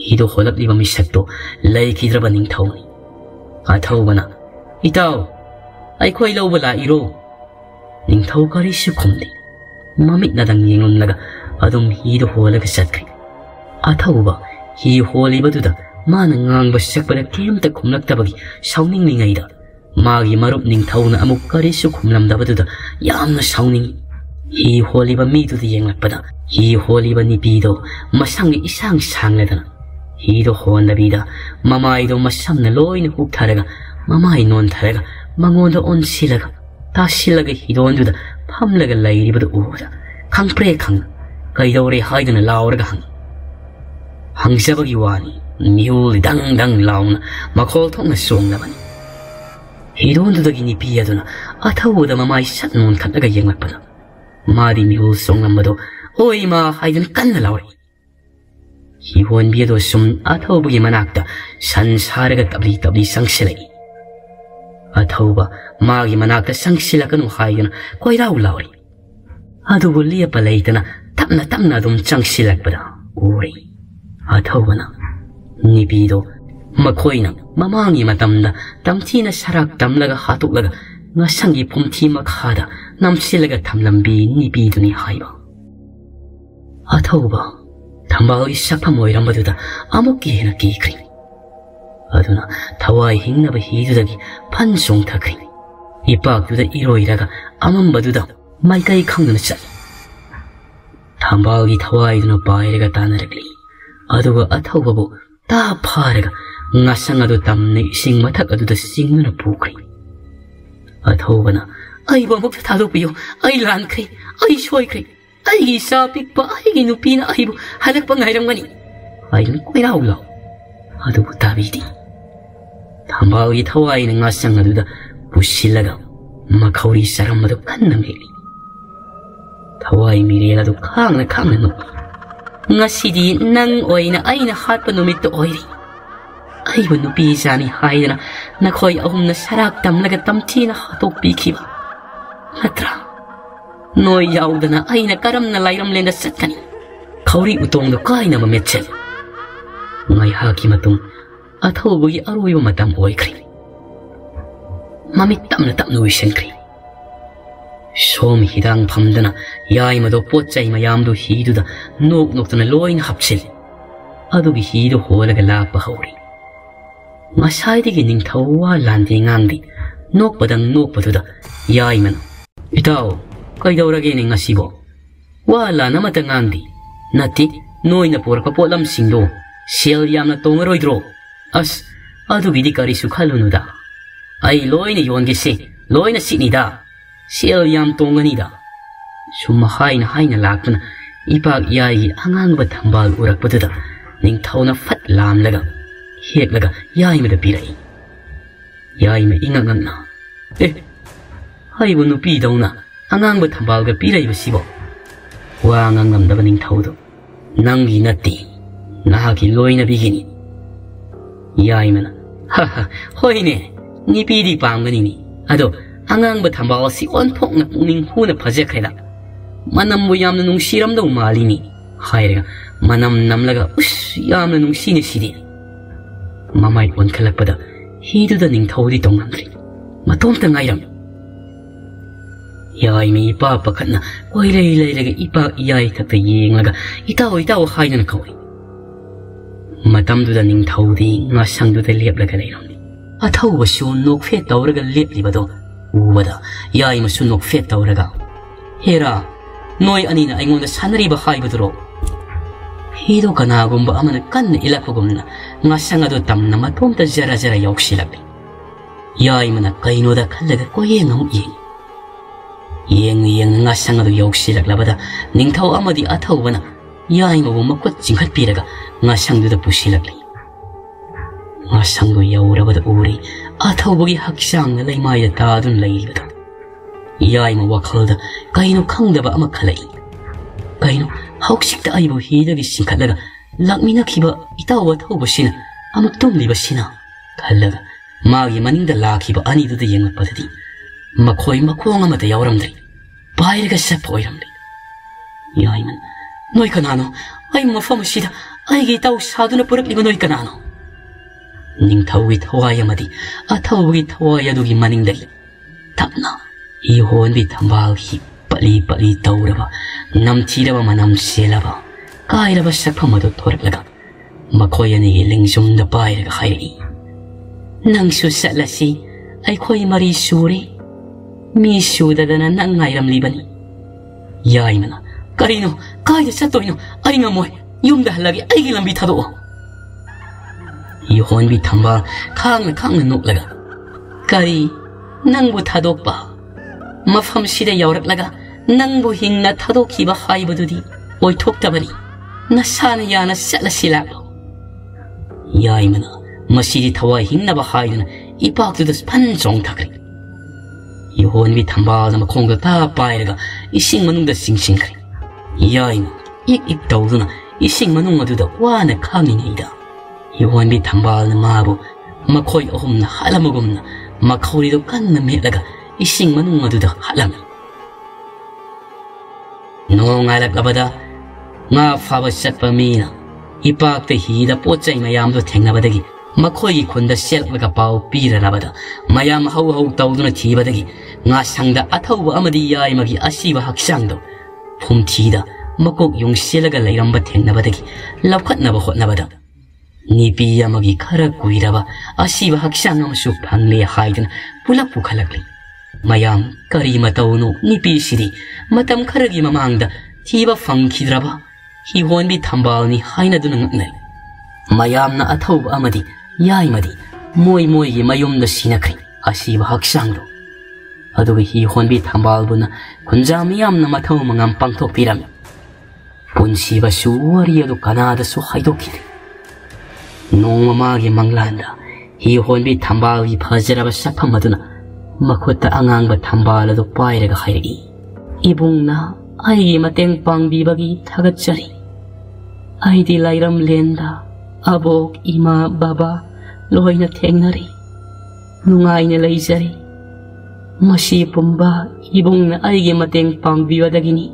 ꯍꯤꯗꯣ ꯍꯣꯜꯂꯛꯂꯤꯕ ꯃꯤꯁꯛꯇꯣ ꯂꯩꯈꯤꯗ꯭ꯔꯕ ꯅꯤꯡꯊꯧꯅꯤ ꯑꯊꯧꯕꯅ ꯏꯇꯥꯎ ꯑꯩꯈꯣꯏ ꯂꯧꯕ ꯂꯥꯛꯏꯔꯣ ꯅꯤꯡꯊꯧ ꯀꯔꯤꯁꯨ ꯈꯨꯝꯗꯦ ꯃꯃꯤꯠꯅꯗꯪ ꯌꯦꯡꯂꯝꯂꯒ ꯑꯗꯨꯝ ꯍꯤꯗꯨ ꯍꯣꯜꯂꯒ ꯆꯠꯈ꯭ꯔꯦ ꯑꯊꯧꯕ ꯍꯤ ꯍꯣꯜꯂꯤꯕꯗꯨꯗ ꯃꯥꯅ ꯉꯥꯡꯕ ꯁꯛꯄꯗ ꯀꯩꯝꯇ ꯈꯨꯝꯂꯛꯇꯕꯒꯤ ꯁꯥꯎꯅꯤꯡꯂꯤꯉꯩꯗ ꯃꯥꯒꯤ ꯃꯔꯨꯞ ꯅꯤꯡꯊꯧꯅ ꯑꯃꯨꯛ ꯀꯔꯤꯁꯨ ꯈꯨꯝꯂꯝꯗꯕꯗꯨꯗ ꯌꯥꯝꯅ ꯁꯥꯎꯅꯤꯡꯉꯤ ꯍꯤ ꯍꯣꯜꯂꯤꯕ ꯃꯤꯗꯨꯗ ꯌꯦꯡꯂꯛꯄꯗ ꯍꯤ ꯍꯣꯜꯂꯤꯕ ꯅꯨꯄꯤꯗꯣ ꯃꯁꯝꯒꯤ ꯏꯁꯥꯡ ꯁꯥꯡꯂꯗꯅ ꯍꯤꯗꯣ ꯍꯣꯟꯗꯕꯤꯗ ꯃꯃꯥꯏꯗꯣ ꯃꯁꯝꯅ ꯂꯣꯏꯅ ꯍꯨꯛꯊꯔꯒ ꯃꯃꯥꯏ ꯅꯣꯟꯊꯔꯒ ꯃꯉꯣꯟꯗ ꯑꯣꯟꯁꯤꯜꯂꯒ ꯇꯥꯁꯤꯜꯂꯒ ꯍꯤꯗꯣꯟꯗꯨꯗ ꯐꯝꯂꯒ ꯂꯩꯔꯤꯕꯗꯨ ꯎꯕꯗ ꯈꯪꯄ꯭ꯔꯦ ꯈꯪꯅ ꯀꯩꯗꯧꯔꯦ ꯍꯥꯏꯗꯨꯅ ꯂꯥꯎꯔꯒ ꯍꯪꯉꯤ ꯍꯪꯖꯕꯒꯤ ꯋꯥꯅꯤ ꯃꯤꯍꯨꯜ ꯗꯪ ꯗꯪ ꯂꯥꯎꯅ ꯃꯈꯣꯜ ꯊꯣꯛꯅ ꯆꯣꯡꯂꯕꯅꯤ ꯍꯤꯗꯣꯟꯗꯨꯗꯒꯤ ꯅꯨꯄꯤ ꯑꯗꯨꯅ ꯑꯊꯧꯕꯗ ꯃꯃꯥꯏ ꯁꯠ ꯅꯣꯟꯈꯠꯂꯒ ꯌꯦꯡꯂꯛꯄꯗ ꯃꯥꯗꯤ ꯃꯤꯍꯨꯜ ꯆꯣꯡꯂꯝꯕꯗꯣ ꯍꯣꯏ ꯃꯥ ꯍꯥꯏꯗꯨꯅ ꯀꯟꯅ ꯂꯥꯎꯔꯛꯏ ꯍꯤꯍꯣꯟꯕꯤ ꯑꯗꯣ ꯁꯨꯝ ꯑꯊꯧꯕꯒꯤ ꯃꯅꯥꯛꯇ ꯁꯟ ꯁꯥꯔꯒ ꯇꯞꯂꯤ ꯇꯞꯂꯤ ꯆꯪꯁꯤꯜꯂꯛꯏ ꯑꯊꯧꯕ ꯃꯥꯒꯤ ꯃꯅꯥꯛꯇ ꯆꯪꯁꯤꯜꯂꯛꯀꯅꯨ ꯍꯥꯏꯗꯨꯅ ꯀꯣꯏꯔꯥꯎ ꯂꯥꯎꯔꯤ ꯑꯗꯨꯕꯨ ꯂꯦꯞꯄ ꯂꯩꯇꯅ ꯇꯞꯅ ꯇꯞꯅ ꯑꯗꯨꯝ ꯆꯪꯁꯤꯜꯂꯛꯄꯗ ꯎꯔꯤ ꯑꯊꯧꯕꯅ Nipido, makoy na mamangi matamda tamti na sarak tamlaga hatuk laga nga sangi pumti makhada namsilaga tamlambi nipido ni haiba. Atauba, tambao ꯑꯗꯨꯅ ꯊꯋꯥꯏ ꯍꯤꯡꯅꯕ ꯍꯤꯗꯨꯗꯒꯤ ꯐꯟ ꯆꯣꯡꯊꯈ꯭ꯔꯦ ꯏꯄꯥꯛꯇꯨꯗ ꯏꯔꯣꯏꯔꯒ ꯑꯃꯝꯕꯗꯨꯗ ꯃꯥꯏꯀꯩ ꯈꯪꯗꯅ ꯆꯠꯂꯤ ꯊꯝꯕꯥꯜꯒꯤ ꯊꯋꯥꯏꯗꯨꯅ ꯄꯥꯏꯔꯒ ꯇꯥꯟꯅꯔꯛꯂꯤ ꯑꯗꯨꯒ ꯑꯊꯧꯕꯕꯨ ꯇꯥ ꯐꯥꯔꯒ ꯉꯁꯪ ꯑꯗꯨ ꯇꯝꯅ ꯏꯁꯤꯡ ꯃꯊꯛ ꯑꯗꯨꯗ ꯆꯤꯡꯗꯨꯅ ꯄꯨꯈ꯭ꯔꯦ ꯑꯊꯧꯕꯅ ꯑꯩꯕꯨ ꯑꯃꯨꯛꯇ ꯊꯥꯗꯣꯛꯄꯤꯌꯨ ꯑꯩ ꯂꯥꯟꯈ꯭ꯔꯦ ꯑꯩ ꯁꯣꯏꯈ꯭ꯔꯦ ꯑꯩꯒꯤ ꯏꯆꯥ ꯄꯤꯛꯄ ꯑꯩꯒꯤ ꯅꯨꯄꯤꯅ ꯑꯩꯕꯨ ꯍꯜꯂꯛꯄ ꯉꯥꯏꯔꯝꯒꯅꯤ ꯑꯩꯅ ꯀꯣꯏꯔꯥꯎ ꯂꯥꯎ ꯑꯗꯨꯕꯨ ꯇꯥꯕꯤꯗꯦ ai gi sa pik pa ai gi nupi na ai bu halak pa ngairam gani ai ni koi rau lo adu bu tabi di thambao gi thawai na ngasang aduda busilaga makhauri saram madu kanna meli thawai mirela du khang na khang na no ngasi 디 nang oina aina hatpa numitto oiri aibu nupi jani haidana nakhoi ahumna sarak tamlaga tamti na hatok pikiba natra noi yaudana aina karamna lairam lenda satkani kauri utongdo kaina ma mechel ngai haki matung ꯑꯊꯧꯕꯒꯤ ꯑꯔꯣꯏꯕ ꯃꯇꯝ ꯑꯣꯏꯈ꯭ꯔꯦ ꯃꯃꯤꯠ ꯇꯞꯅ ꯇꯞꯅ ꯎꯏꯁꯤꯟꯈ꯭ꯔꯦ ꯁꯣꯝ ꯍꯤꯗꯥꯡ ꯐꯝꯗꯨꯅ ꯌꯥꯏꯃꯗꯣ ꯄꯣꯠ ꯆꯩ ꯃꯌꯥꯝꯗꯣ ꯍꯤꯗꯨꯗ ꯅꯣꯛ ꯅꯣꯛꯇꯅ ꯂꯣꯏꯅ ꯍꯥꯞꯆꯤꯜꯂꯤ ꯑꯗꯨꯒꯤ ꯍꯤꯗꯣ ꯍꯣꯜꯂꯒ ꯂꯥꯛꯄ ꯍꯧꯔꯤ ꯉꯁꯥꯏꯗꯒꯤ ꯅꯤꯡꯊꯧ ꯋꯥ ꯂꯥꯟꯗꯦ ꯉꯥꯡꯗꯦ ꯅꯣꯛꯄꯗꯪ ꯅꯣꯛꯄꯗꯨꯗ ꯌꯥꯏꯃꯅ ꯏꯇꯥꯎ ꯀꯩꯗꯧꯔꯒꯦꯅꯦ ꯉꯁꯤꯕꯣ ꯋꯥ ꯂꯥꯟ ꯑꯃꯇ ꯉꯥꯡꯗꯦ ꯅꯠꯇꯦ ꯅꯣꯏꯅ ꯄꯨꯔꯛꯄ ꯄꯣꯠꯂꯝꯁꯤꯡꯗꯣ ꯁꯦꯜ ꯌꯥꯝꯅ ꯇꯣꯡꯉꯔꯣꯏꯗ꯭ꯔꯣ athaubugi aroiba matam oikhri mamit tamna tamna wishenkri som hidang phamdana yai mado pochai mayam do hi du da nok nok tana loin hapsil adu gi hi do holaga la pa hori ma sai di gi ning thawa lan 이하이면 하하 허이네 니비디 방근이니 아도 안강부 담바오시 온폭 낙 ning 후네 버제크라 만남부 얌는 농시람도 말리니 하이레가 만남 남라가 우스 얌는 농시니 시디 마마이 원클락보다 히두다 닝타오디 동남들이 마톰타 가이람 야이미 이빠 아빠 같나 오이레이레이레가 이빠 이야이 같다 이행하가 이따오 이따오 하이는 가오이 matamduda ningthawdi ngasanduda lephlaga leiramni athawbasu nokfet tawraga leplibado ubada yaimasu nokfet cái hera noi anina yên sanariba yên hido kanagumba amana đó ilakugumna xí tamna là jara đó, nhìn thấu kainoda khallaga koyengam yeng yeng yeng ngasangado yauxilak mà ningthaw amadi athawbana chính bu makwa jinghat piraga ngashangdida pushilakli ngashango yaurabada uri athawbagi hakshangda laimaya taadun lailbada yaima wakhalda kaino khangdaba ama khalai kaino haukshikta aibu hidagi shinkhatlaga lakminakhiba itawa thawbashina amuk tumlibashina khallaga magi maningda lakhiba anidada yengakpadadi makhoi makhong amada yauramdri pairiga shap oiramdri yaiman noi kanano ai mafam shida ꯑꯩꯒꯤ ꯏꯇꯥꯎ ꯁꯥꯗꯨꯅ ꯄꯨꯔꯛꯂꯤꯕ ꯅꯣꯏ ꯀꯅꯥꯅꯣ ꯅꯤꯡꯊꯧꯒꯤ ꯊꯋꯥꯏ ꯑꯃꯗꯤ ꯑꯊꯧꯕꯒꯤ ꯊꯋꯥꯏ ꯑꯗꯨꯒꯤ ꯃꯅꯤꯡꯗꯒꯤ ꯇꯞꯅ ꯏꯍꯣꯟꯕꯤ ꯊꯝꯕꯥꯜꯒꯤ ꯄꯠꯂꯤ ꯄꯠꯂꯤ ꯇꯧꯔꯕ ꯅꯝꯊꯤꯔꯕ ꯃꯅꯝ ꯆꯦꯜꯂꯕ ꯀꯥꯏꯔꯕ ꯁꯛꯐꯝ ꯑꯗꯨ ꯊꯣꯔꯛꯂꯒ ꯃꯈꯣꯏ ꯑꯅꯤꯒꯤ ꯂꯤꯡꯖꯨꯝꯗ ꯄꯥꯏꯔꯒ ꯍꯥꯏꯔꯛꯏ ꯅꯪꯁꯨ ꯆꯠꯂꯁꯤ ꯑꯩꯈꯣꯏ ꯃꯔꯤ ꯁꯨꯔꯦ ꯃꯤ ꯁꯨꯗꯗꯅ ꯅꯪ ꯉꯥꯏꯔꯝꯂꯤꯕꯅꯤ ꯌꯥꯏꯃꯅ ꯀꯔꯤꯅꯣ ꯀꯥꯏꯗ ꯆꯠꯇꯣꯏꯅꯣ ꯑꯩ ꯉꯝꯃꯣꯏ ꯌꯨꯝꯗ ꯍꯜꯂꯒꯦ ꯑꯩꯒꯤ ꯂꯝꯕꯤ ꯊꯥꯗꯣꯛꯑꯣ ꯌꯣꯟꯕꯤ ꯊꯝꯕꯥꯜ ꯈꯥꯡꯅ ꯈꯥꯡꯅ ꯅꯣꯛꯂꯒ ꯀꯔꯤ ꯅꯪꯕꯨ ꯊꯥꯗꯣꯛꯄ ꯃꯐꯝꯁꯤꯗ ꯌꯧꯔꯛꯂꯒ ꯅꯪꯕꯨ ꯍꯤꯡꯅ ꯊꯥꯗꯣꯛꯈꯤꯕ ꯍꯥꯏꯕꯗꯨꯗꯤ ꯑꯣꯏꯊꯣꯛꯇꯕꯅꯤ ꯅꯁꯥꯅ ꯌꯥꯅ ꯆꯠꯂꯁꯤ ꯂꯥꯛꯂꯣ ꯌꯥꯏꯃꯅ ꯃꯁꯤꯗꯤ ꯊꯋꯥꯏ ꯍꯤꯡꯅꯕ ꯍꯥꯏꯗꯨꯅ ꯏꯄꯥꯛꯇꯨꯗ ꯐꯟ ꯆꯣꯡꯊꯈ꯭ꯔꯦ ꯌꯣꯟꯕꯤ ꯊꯝꯕꯥꯜꯅ ꯃꯈꯣꯡꯗ ꯇꯥ ꯄꯥꯏꯔꯒ ꯏꯁꯤꯡ ꯃꯅꯨꯡꯗ ꯆꯤꯡꯁꯤꯟꯈ꯭ꯔꯦ ꯌꯥꯏꯅ ꯏꯛ ꯏꯛ ꯇꯧꯗꯨꯅ ꯏꯁꯤꯡ ꯃꯅꯨꯡ ꯑꯗꯨꯗ ꯋꯥꯅ ꯈꯥꯡꯉꯤꯉꯩꯗ ꯌꯣꯟꯕꯤ ꯊꯝꯕꯥꯜꯅ ꯃꯥꯕꯨ ꯃꯈꯣꯏ ꯑꯍꯨꯝꯅ ꯍꯥꯠꯂꯝꯕꯒꯨꯝꯅ ꯃꯈꯧꯔꯤꯗꯨ ꯀꯟꯅ ꯃꯦꯠꯂꯒ ꯏꯁꯤꯡ ꯃꯅꯨꯡ ꯑꯗꯨꯗ ꯍꯥꯠꯂꯝꯃꯤ ꯅꯣꯡꯉꯥꯜꯂꯛꯂꯕꯗ ꯉꯥ ꯐꯥꯕ ꯆꯠꯄ ꯃꯤꯅ ꯏꯄꯥꯛꯇ ꯍꯤꯗ ꯄꯣꯠ ꯆꯩ ꯃꯌꯥꯝꯗꯣ ꯊꯦꯡꯅꯕꯗꯒꯤ ꯃꯈꯣꯏꯒꯤ ꯈꯨꯟꯗ ꯁꯦꯠꯂꯒ ꯄꯥꯎ ꯄꯤꯔꯔꯕꯗ ꯃꯌꯥꯝ ꯍꯧ ꯍꯧ ꯇꯧꯗꯨꯅ ꯊꯤꯕꯗꯒꯤ ꯉꯥꯁꯪꯗ ꯑꯊꯧꯕ ꯑꯃꯗꯤ ꯌꯥꯏꯃꯒꯤ ꯑꯁꯤꯕ ꯍꯛꯆꯥꯡꯗꯣ ꯐꯨꯝꯊꯤꯗ ꯃꯀꯣꯛ ꯌꯨꯡꯁꯤꯜꯂꯒ ꯂꯩꯔꯝꯕ ꯊꯦꯡꯅꯕꯗꯒꯤ ꯂꯧꯈꯠꯅꯕ ꯍꯣꯠꯅꯕꯗ ꯅꯤꯄꯤ ꯑꯃꯒꯤ ꯈꯔ ꯀꯨꯏꯔꯕ ꯑꯁꯤꯕ ꯍꯛꯆꯥꯡ ꯑꯃꯁꯨ ꯐꯪꯂꯦ ꯍꯥꯏꯗꯨꯅ ꯄꯨꯂꯞ ꯄꯨꯈꯠꯂꯛꯂꯤ ꯃꯌꯥꯝ ꯀꯔꯤ ꯃꯇꯧꯅꯣ ꯅꯤꯄꯤꯁꯤꯗꯤ ꯃꯇꯝ ꯈꯔꯒꯤ ꯃꯃꯥꯡꯗ ꯊꯤꯕ ꯐꯪꯈꯤꯗ꯭ꯔꯕ ꯍꯤꯍꯣꯟꯕꯤ ꯊꯝꯕꯥꯜꯅꯤ ꯍꯥꯏꯅꯗꯨꯅ ꯉꯛꯅꯩ ꯃꯌꯥꯝꯅ ꯑꯊꯧꯕ ꯑꯃꯗꯤ ꯌꯥꯏꯃꯗꯤ ꯃꯣꯏ ꯃꯣꯏꯒꯤ ꯃꯌꯨꯝꯗ ꯁꯤꯅꯈ꯭ꯔꯤ ꯑꯁꯤꯕ ꯍꯛꯆꯥꯡꯗꯣ ꯑꯗꯨꯒ ꯍꯤꯍꯣꯟꯕꯤ ꯊꯝꯕꯥꯜꯕꯨꯅ ꯈꯨꯟꯖꯥ ꯃꯤꯌꯥꯝꯅ ꯃꯊꯧ ꯃꯉꯝ ꯄꯥꯡꯊꯣꯛꯄꯤꯔꯝꯃꯤ Punsiba suwari ado kana ada so haidokin. Noma magi manglanda. Hi honbi thambal gi phajara ba sapa maduna. Makhota angang ba thambal ado paira ga hairi. Ibung na ai gi mateng pangbi bagi thagat chari. Ai di lairam lenda. Abok ima baba loina thengnari. Nungai ne laijari. Masi pumba ibung na ai gi mateng pangbi wadagini.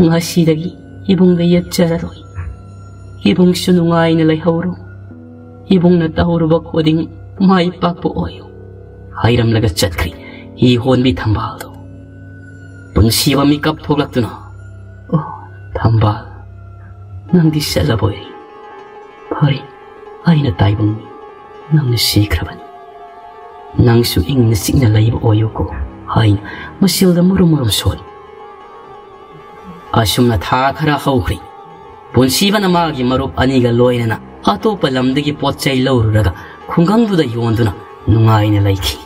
Ngasidagi. ibong layat chararoy. Ibong sunungay na layhauro. Ibong natahurubak wading may papuoyo. Hayram lagat chatkri, hihon mi tambaldo. Pangsiwa mi kap thoglak tuna. Oh, tambal. Nang di salaboy. Pari, ay na taibong nang nasikraban. Nang suing na signalay oyo ko. Hay, masilda murum-murum sol. ꯑꯁꯨꯝꯅ ꯊꯥ ꯈꯔ ꯍꯧꯈ꯭ꯔꯤ ꯄꯨꯟꯁꯤꯕꯅ ꯃꯥꯒꯤ ꯃꯔꯨꯞ ꯑꯅꯤꯒ ꯂꯣꯏꯅꯅ ꯑꯇꯣꯞꯄ ꯂꯝꯗꯒꯤ ꯄꯣꯠ ꯆꯩ ꯂꯧꯔꯨꯔꯒ ꯈꯨꯡꯒꯪꯗꯨꯗ ꯌꯣꯟꯗꯨꯅ ꯅꯨꯡꯉꯥꯏꯅ ꯂꯩꯈꯤ